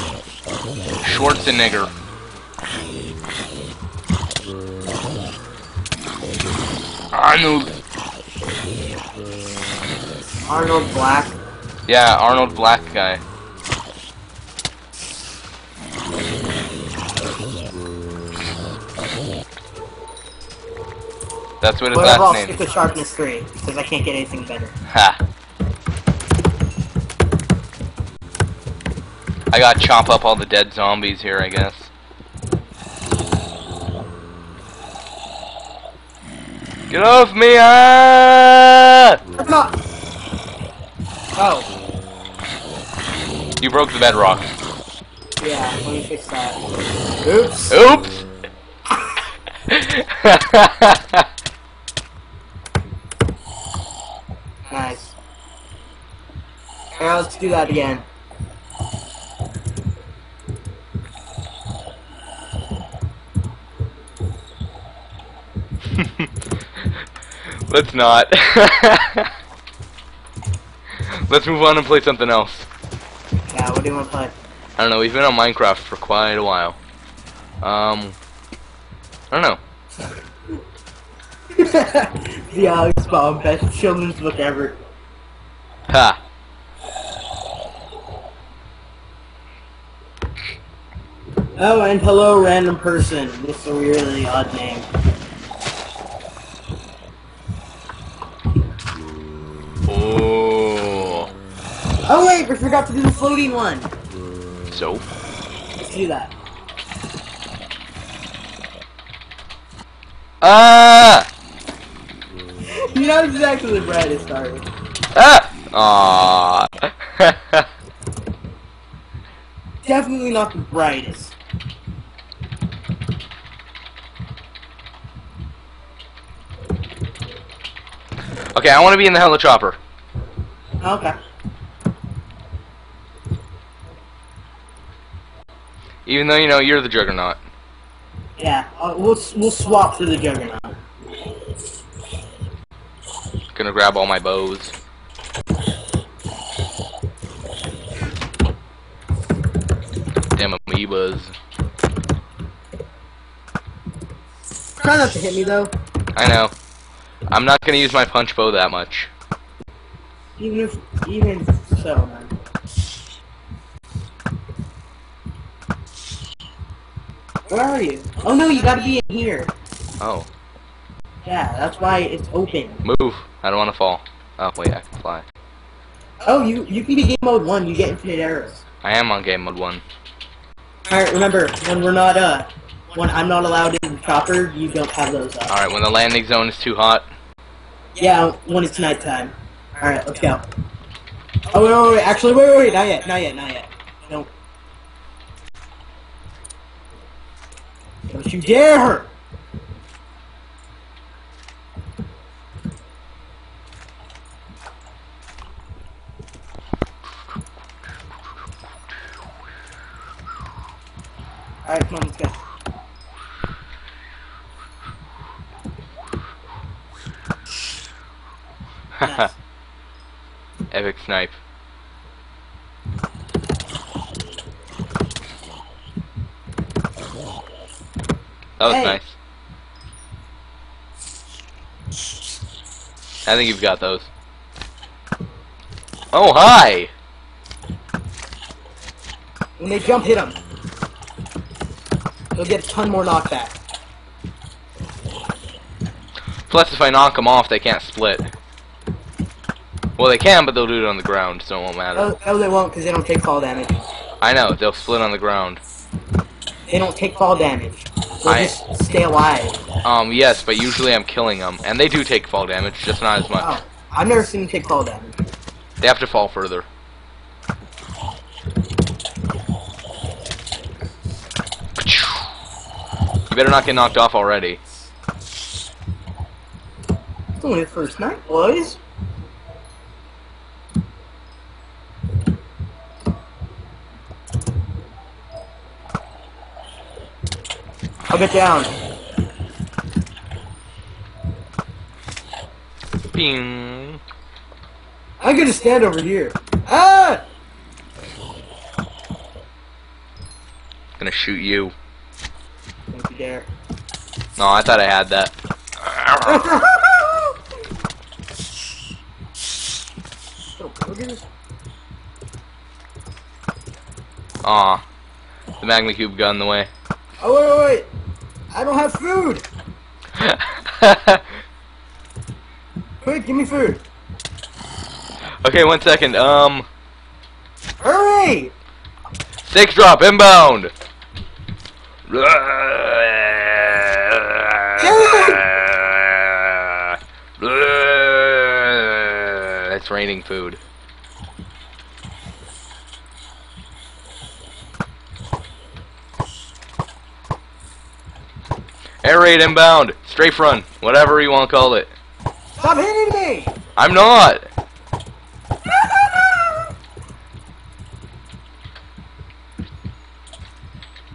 Speaker 1: Schwarzenegger. Arnold.
Speaker 2: Arnold Black.
Speaker 1: Yeah, Arnold Black guy. That's what his
Speaker 2: I'll
Speaker 1: last
Speaker 2: stick
Speaker 1: name.
Speaker 2: with Sharpness 3, because I can't get anything better.
Speaker 1: Ha. I gotta chop up all the dead zombies here, I guess. Get off me! Ah!
Speaker 2: I'm not... Oh,
Speaker 1: You broke the bedrock.
Speaker 2: yeah, let me fix that. Oops.
Speaker 1: Oops!
Speaker 2: Nice. Now let's do that again.
Speaker 1: Let's not. Let's move on and play something else.
Speaker 2: Yeah, what do you want to play?
Speaker 1: I don't know, we've been on Minecraft for quite a while. Um, I don't know.
Speaker 2: the Alex Bomb, best children's book ever.
Speaker 1: Ha!
Speaker 2: Oh, and hello, random person. This is a really odd name. Forgot to do the floating one.
Speaker 1: So?
Speaker 2: Let's do that.
Speaker 1: Ah!
Speaker 2: you know exactly the brightest, are you?
Speaker 1: Ah! Aww.
Speaker 2: Definitely not the brightest.
Speaker 1: okay, I want to be in the helichopper.
Speaker 2: Okay.
Speaker 1: Even though, you know, you're the juggernaut.
Speaker 2: Yeah, uh, we'll we'll swap for the Juggernaut.
Speaker 1: Gonna grab all my bows. Damn amoebas.
Speaker 2: Try not to hit me though.
Speaker 1: I know. I'm not gonna use my punch bow that much.
Speaker 2: Even if, even so, man. Where are you? Oh no, you gotta be in here.
Speaker 1: Oh.
Speaker 2: Yeah, that's why it's open.
Speaker 1: Move. I don't want to fall. Oh, wait, I can fly.
Speaker 2: Oh, you you can be game mode one. You get infinite arrows.
Speaker 1: I am on game mode 1.
Speaker 2: All right, remember when we're not uh when I'm not allowed in chopper, you don't have those up.
Speaker 1: Alright, when the landing zone is too hot.
Speaker 2: Yeah, when it's nighttime. All right, let's go. Oh wait, wait, wait. Actually, wait, wait, wait. Not yet. Not yet. Not yet. No. Don't you dare! Alright, come on, let's go. Nice.
Speaker 1: Epic snipe. That was
Speaker 2: Hey.
Speaker 1: nice. I think you've got those. Oh, hi!
Speaker 2: When they jump, hit them. They'll get a ton more knockback.
Speaker 1: Plus, if I knock them off, they can't split. Well, they can, but they'll do it on the ground, so it won't matter.
Speaker 2: Oh, oh they won't because they don't take fall damage.
Speaker 1: I know, they'll split on the ground.
Speaker 2: They don't take fall damage. They'll
Speaker 1: I-
Speaker 2: just stay alive.
Speaker 1: Um, yes, but usually I'm killing them, and they do take fall damage, just not as much.
Speaker 2: Oh, I've never seen them take fall damage.
Speaker 1: They have to fall further. You better not get knocked off already.
Speaker 2: It's only the first night, boys. I'll get down.
Speaker 1: Bing.
Speaker 2: I'm gonna stand over here. Ah!
Speaker 1: Gonna shoot you.
Speaker 2: Don't you dare.
Speaker 1: No, I thought I had that.
Speaker 2: Little.
Speaker 1: Aw. The Magma Cube got in the way.
Speaker 2: Oh wait, wait, wait! I don't have food. Quick, give me food.
Speaker 1: okay, one second. Um,
Speaker 2: Hurry!
Speaker 1: six drop inbound. It's raining food. Raid inbound. Strafe run. Whatever you want to call it.
Speaker 2: Stop hitting me!
Speaker 1: I'm not.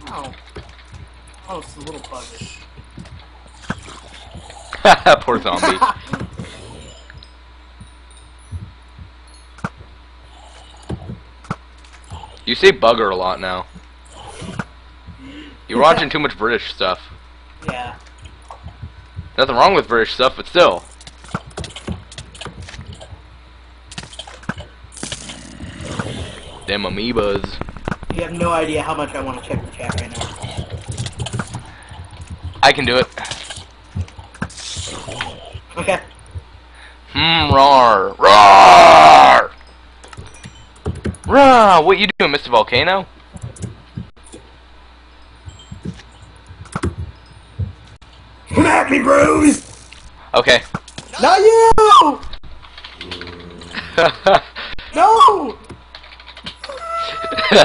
Speaker 2: Oh. Oh, it's a little bugger.
Speaker 1: Poor zombie. You say bugger a lot now. You're watching too much British stuff. Nothing wrong with British stuff, but still. Them amoebas.
Speaker 2: You have no idea how much I want to check the chat right now.
Speaker 1: I can do it.
Speaker 2: Okay.
Speaker 1: Hmm, roar. Roar! Roar! What you doing, Mr. Volcano?
Speaker 2: Come
Speaker 1: Okay.
Speaker 2: Not you! No!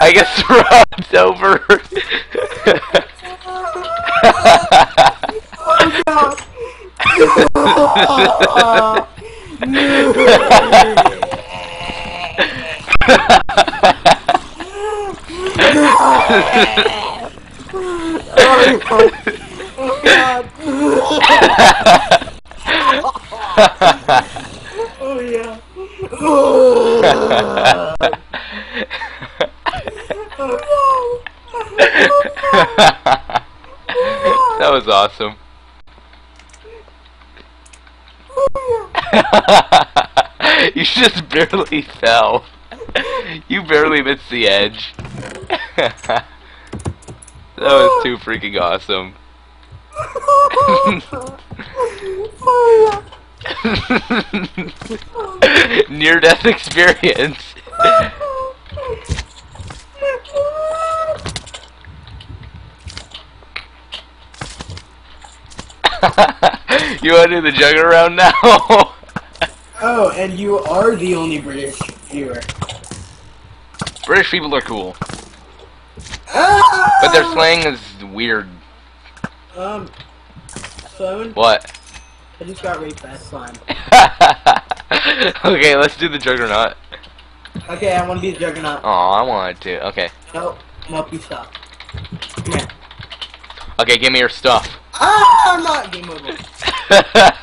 Speaker 1: I guess the round's over.
Speaker 2: Oh, God. oh, God. Oh, yeah. Oh, oh,
Speaker 1: that was awesome. you just barely fell. You barely missed the edge. That was too freaking awesome. Near death experience. you want to do the jugger around now?
Speaker 2: And you are the only British viewer.
Speaker 1: British people are cool,
Speaker 2: Ah!
Speaker 1: but their slang is weird.
Speaker 2: Um, phone.
Speaker 1: What?
Speaker 2: I just got raped by slime.
Speaker 1: okay, let's do the juggernaut.
Speaker 2: Okay, I want to be the juggernaut.
Speaker 1: Oh, I wanted to. Okay.
Speaker 2: Nope, nope, you stop.
Speaker 1: Okay, give me your stuff.
Speaker 2: Ah, I'm not game over.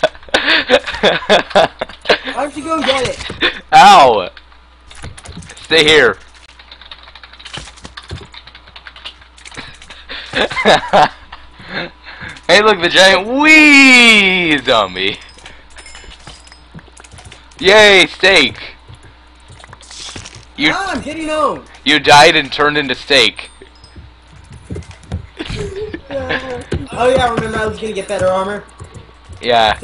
Speaker 2: Why don't you go get it?
Speaker 1: Ow! Stay here. hey, look, the giant wee zombie. Yay, steak. You
Speaker 2: Ah, I'm getting home.
Speaker 1: you died and turned into steak.
Speaker 2: Oh yeah, remember I was gonna get better armor.
Speaker 1: Yeah,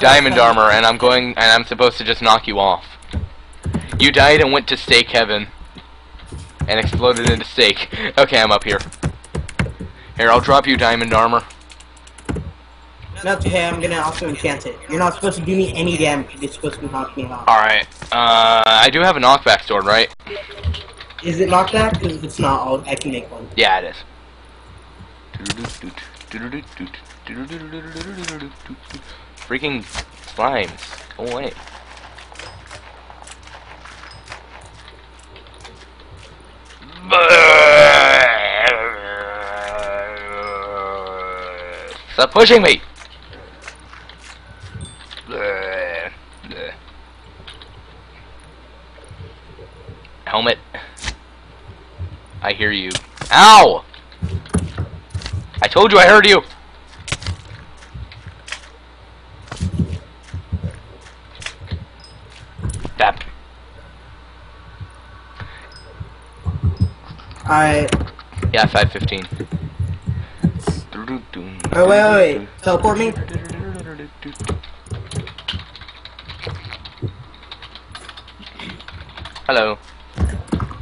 Speaker 1: diamond armor, and I'm going, and I'm supposed to just knock you off. You died and went to steak heaven, and exploded into steak. Okay, I'm up here. Here, I'll drop you diamond armor.
Speaker 2: Not okay, I'm gonna also enchant it. You're not supposed to do me any damage. You're supposed to knock me off.
Speaker 1: Alright, uh, I do have a knockback sword, right?
Speaker 2: Is it knockback? Because if it's not, I'll, I can make one.
Speaker 1: Yeah, it is. Freaking slimes. Go away. Stop pushing me! Helmet. I hear you. Ow! I told you I heard you! That.
Speaker 2: Alright.
Speaker 1: Yeah, 515.
Speaker 2: Oh, wait, wait, wait. Teleport me?
Speaker 1: Hello.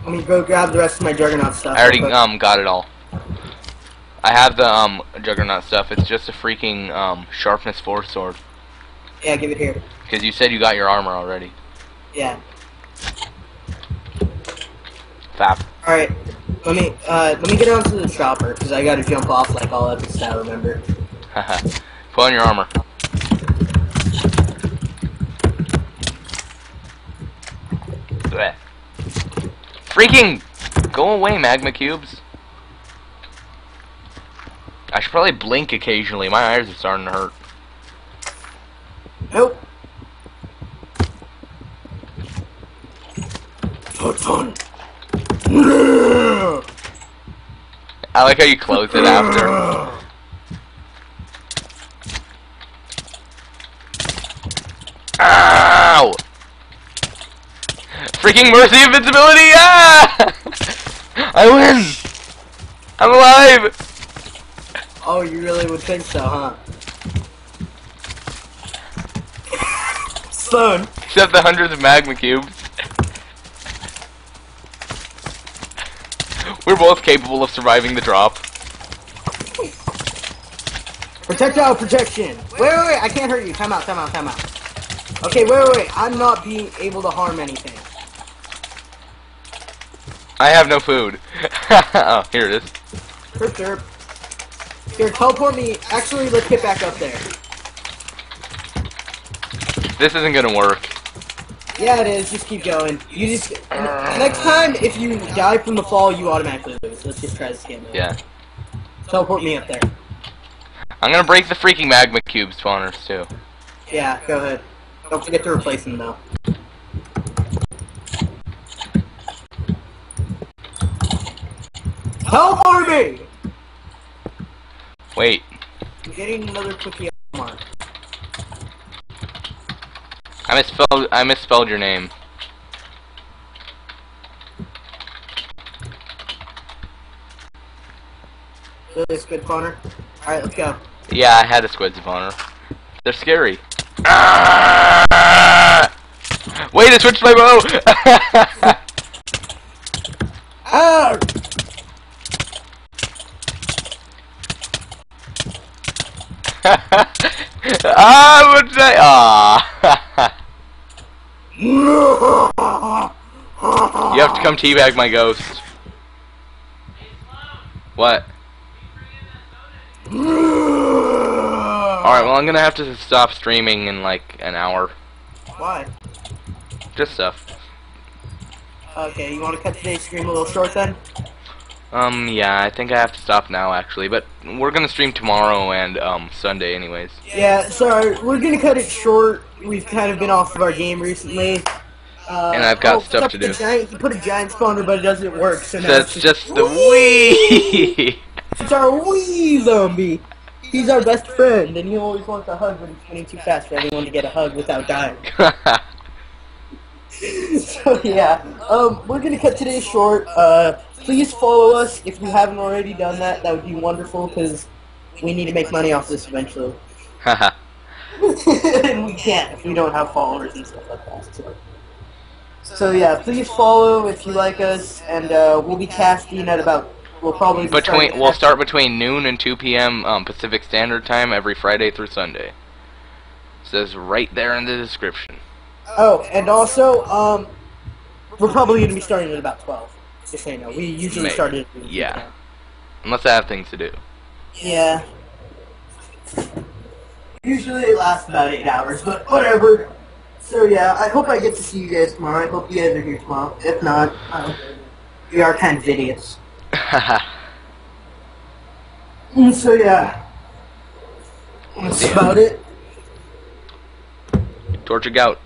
Speaker 2: Let me go grab the rest of my Juggernaut stuff.
Speaker 1: I already um got it all. I have the um juggernaut stuff. It's just a freaking um sharpness four sword.
Speaker 2: Yeah, give it here.
Speaker 1: Because you said you got your armor already.
Speaker 2: Yeah.
Speaker 1: Fap.
Speaker 2: Alright. Let me, uh, let me get onto the chopper, because I gotta jump off like all of this now, remember?
Speaker 1: Haha. Put on your armor. Bleh. Freaking go away, magma cubes. I should probably blink occasionally. My eyes are starting to hurt.
Speaker 2: Nope. Photon.
Speaker 1: I like how you close it after. Ow! Freaking mercy invincibility! Ah! I win! I'm alive!
Speaker 2: Oh, you really would think so, huh? Stone.
Speaker 1: Except the hundreds of magma cubes. We're both capable of surviving the drop.
Speaker 2: Projectile protection. Wait, wait, wait. I can't hurt you. Time out, time out, time out. Okay, wait, wait, wait. I'm not being able to harm anything.
Speaker 1: I have no food. oh, here it is.
Speaker 2: Herp derp. Here, teleport me. Actually, let's get back up there.
Speaker 1: This isn't gonna work.
Speaker 2: Yeah, it is. Just keep going. You just next time, if you die from the fall, you automatically lose. Let's just try this again.
Speaker 1: Yeah.
Speaker 2: Teleport me up there.
Speaker 1: I'm gonna break the freaking magma cube spawners too.
Speaker 2: Yeah, go ahead. Don't forget to replace them though. Teleport me!
Speaker 1: Wait.
Speaker 2: I'm getting another cookie mark.
Speaker 1: I misspelled I misspelled your name.
Speaker 2: Really a squid spawner? Alright, let's go.
Speaker 1: Yeah, I had a squid spawner. They're scary. Ah! Wait, I switched my bow!
Speaker 2: Ah!
Speaker 1: ah, what's that? Ah. You have to come teabag my ghost. What? Alright, well, I'm gonna have to stop streaming in like an hour.
Speaker 2: Why?
Speaker 1: Just stuff.
Speaker 2: Okay, you want to cut today's stream a little short then?
Speaker 1: Um, yeah, I think I have to stop now actually, but we're gonna stream tomorrow and, um, Sunday anyways.
Speaker 2: Yeah, sorry, we're gonna cut it short. We've kind of been off of our game recently. Uh,
Speaker 1: And I've got
Speaker 2: oh,
Speaker 1: stuff to do.
Speaker 2: Giant, you put a giant spawner, but it doesn't work. So now
Speaker 1: That's
Speaker 2: it's
Speaker 1: just the wee!
Speaker 2: It's our wee zombie. He's our best friend, and he always wants a hug when he's running too fast for anyone to get a hug without dying. so yeah, um, we're gonna cut today short. Uh, please follow us if you haven't already done that. That would be wonderful because we need to make money off this eventually. And we can't if we don't have followers and stuff like that. So, so yeah, please follow if you like us, and uh, we'll be casting at about. We'll probably be
Speaker 1: between we'll start between noon and 2 p.m. Um, Pacific Standard Time every Friday through Sunday. says right there in the description.
Speaker 2: Oh, and also, um, we're probably going to be starting at about 12. Just so you know. We usually
Speaker 1: Maybe.
Speaker 2: start at...
Speaker 1: Yeah. Unless I have things to do.
Speaker 2: Yeah. Usually it lasts about 8 hours, but whatever. So yeah, I hope I get to see you guys tomorrow. I hope you guys are here tomorrow. If not, uh, we are kind of idiots.
Speaker 1: Haha.
Speaker 2: Mm, So yeah. That's
Speaker 1: Yeah.
Speaker 2: about it.
Speaker 1: Torture gout.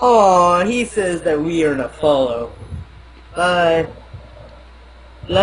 Speaker 2: Oh, he says that we are to follow. Bye. Love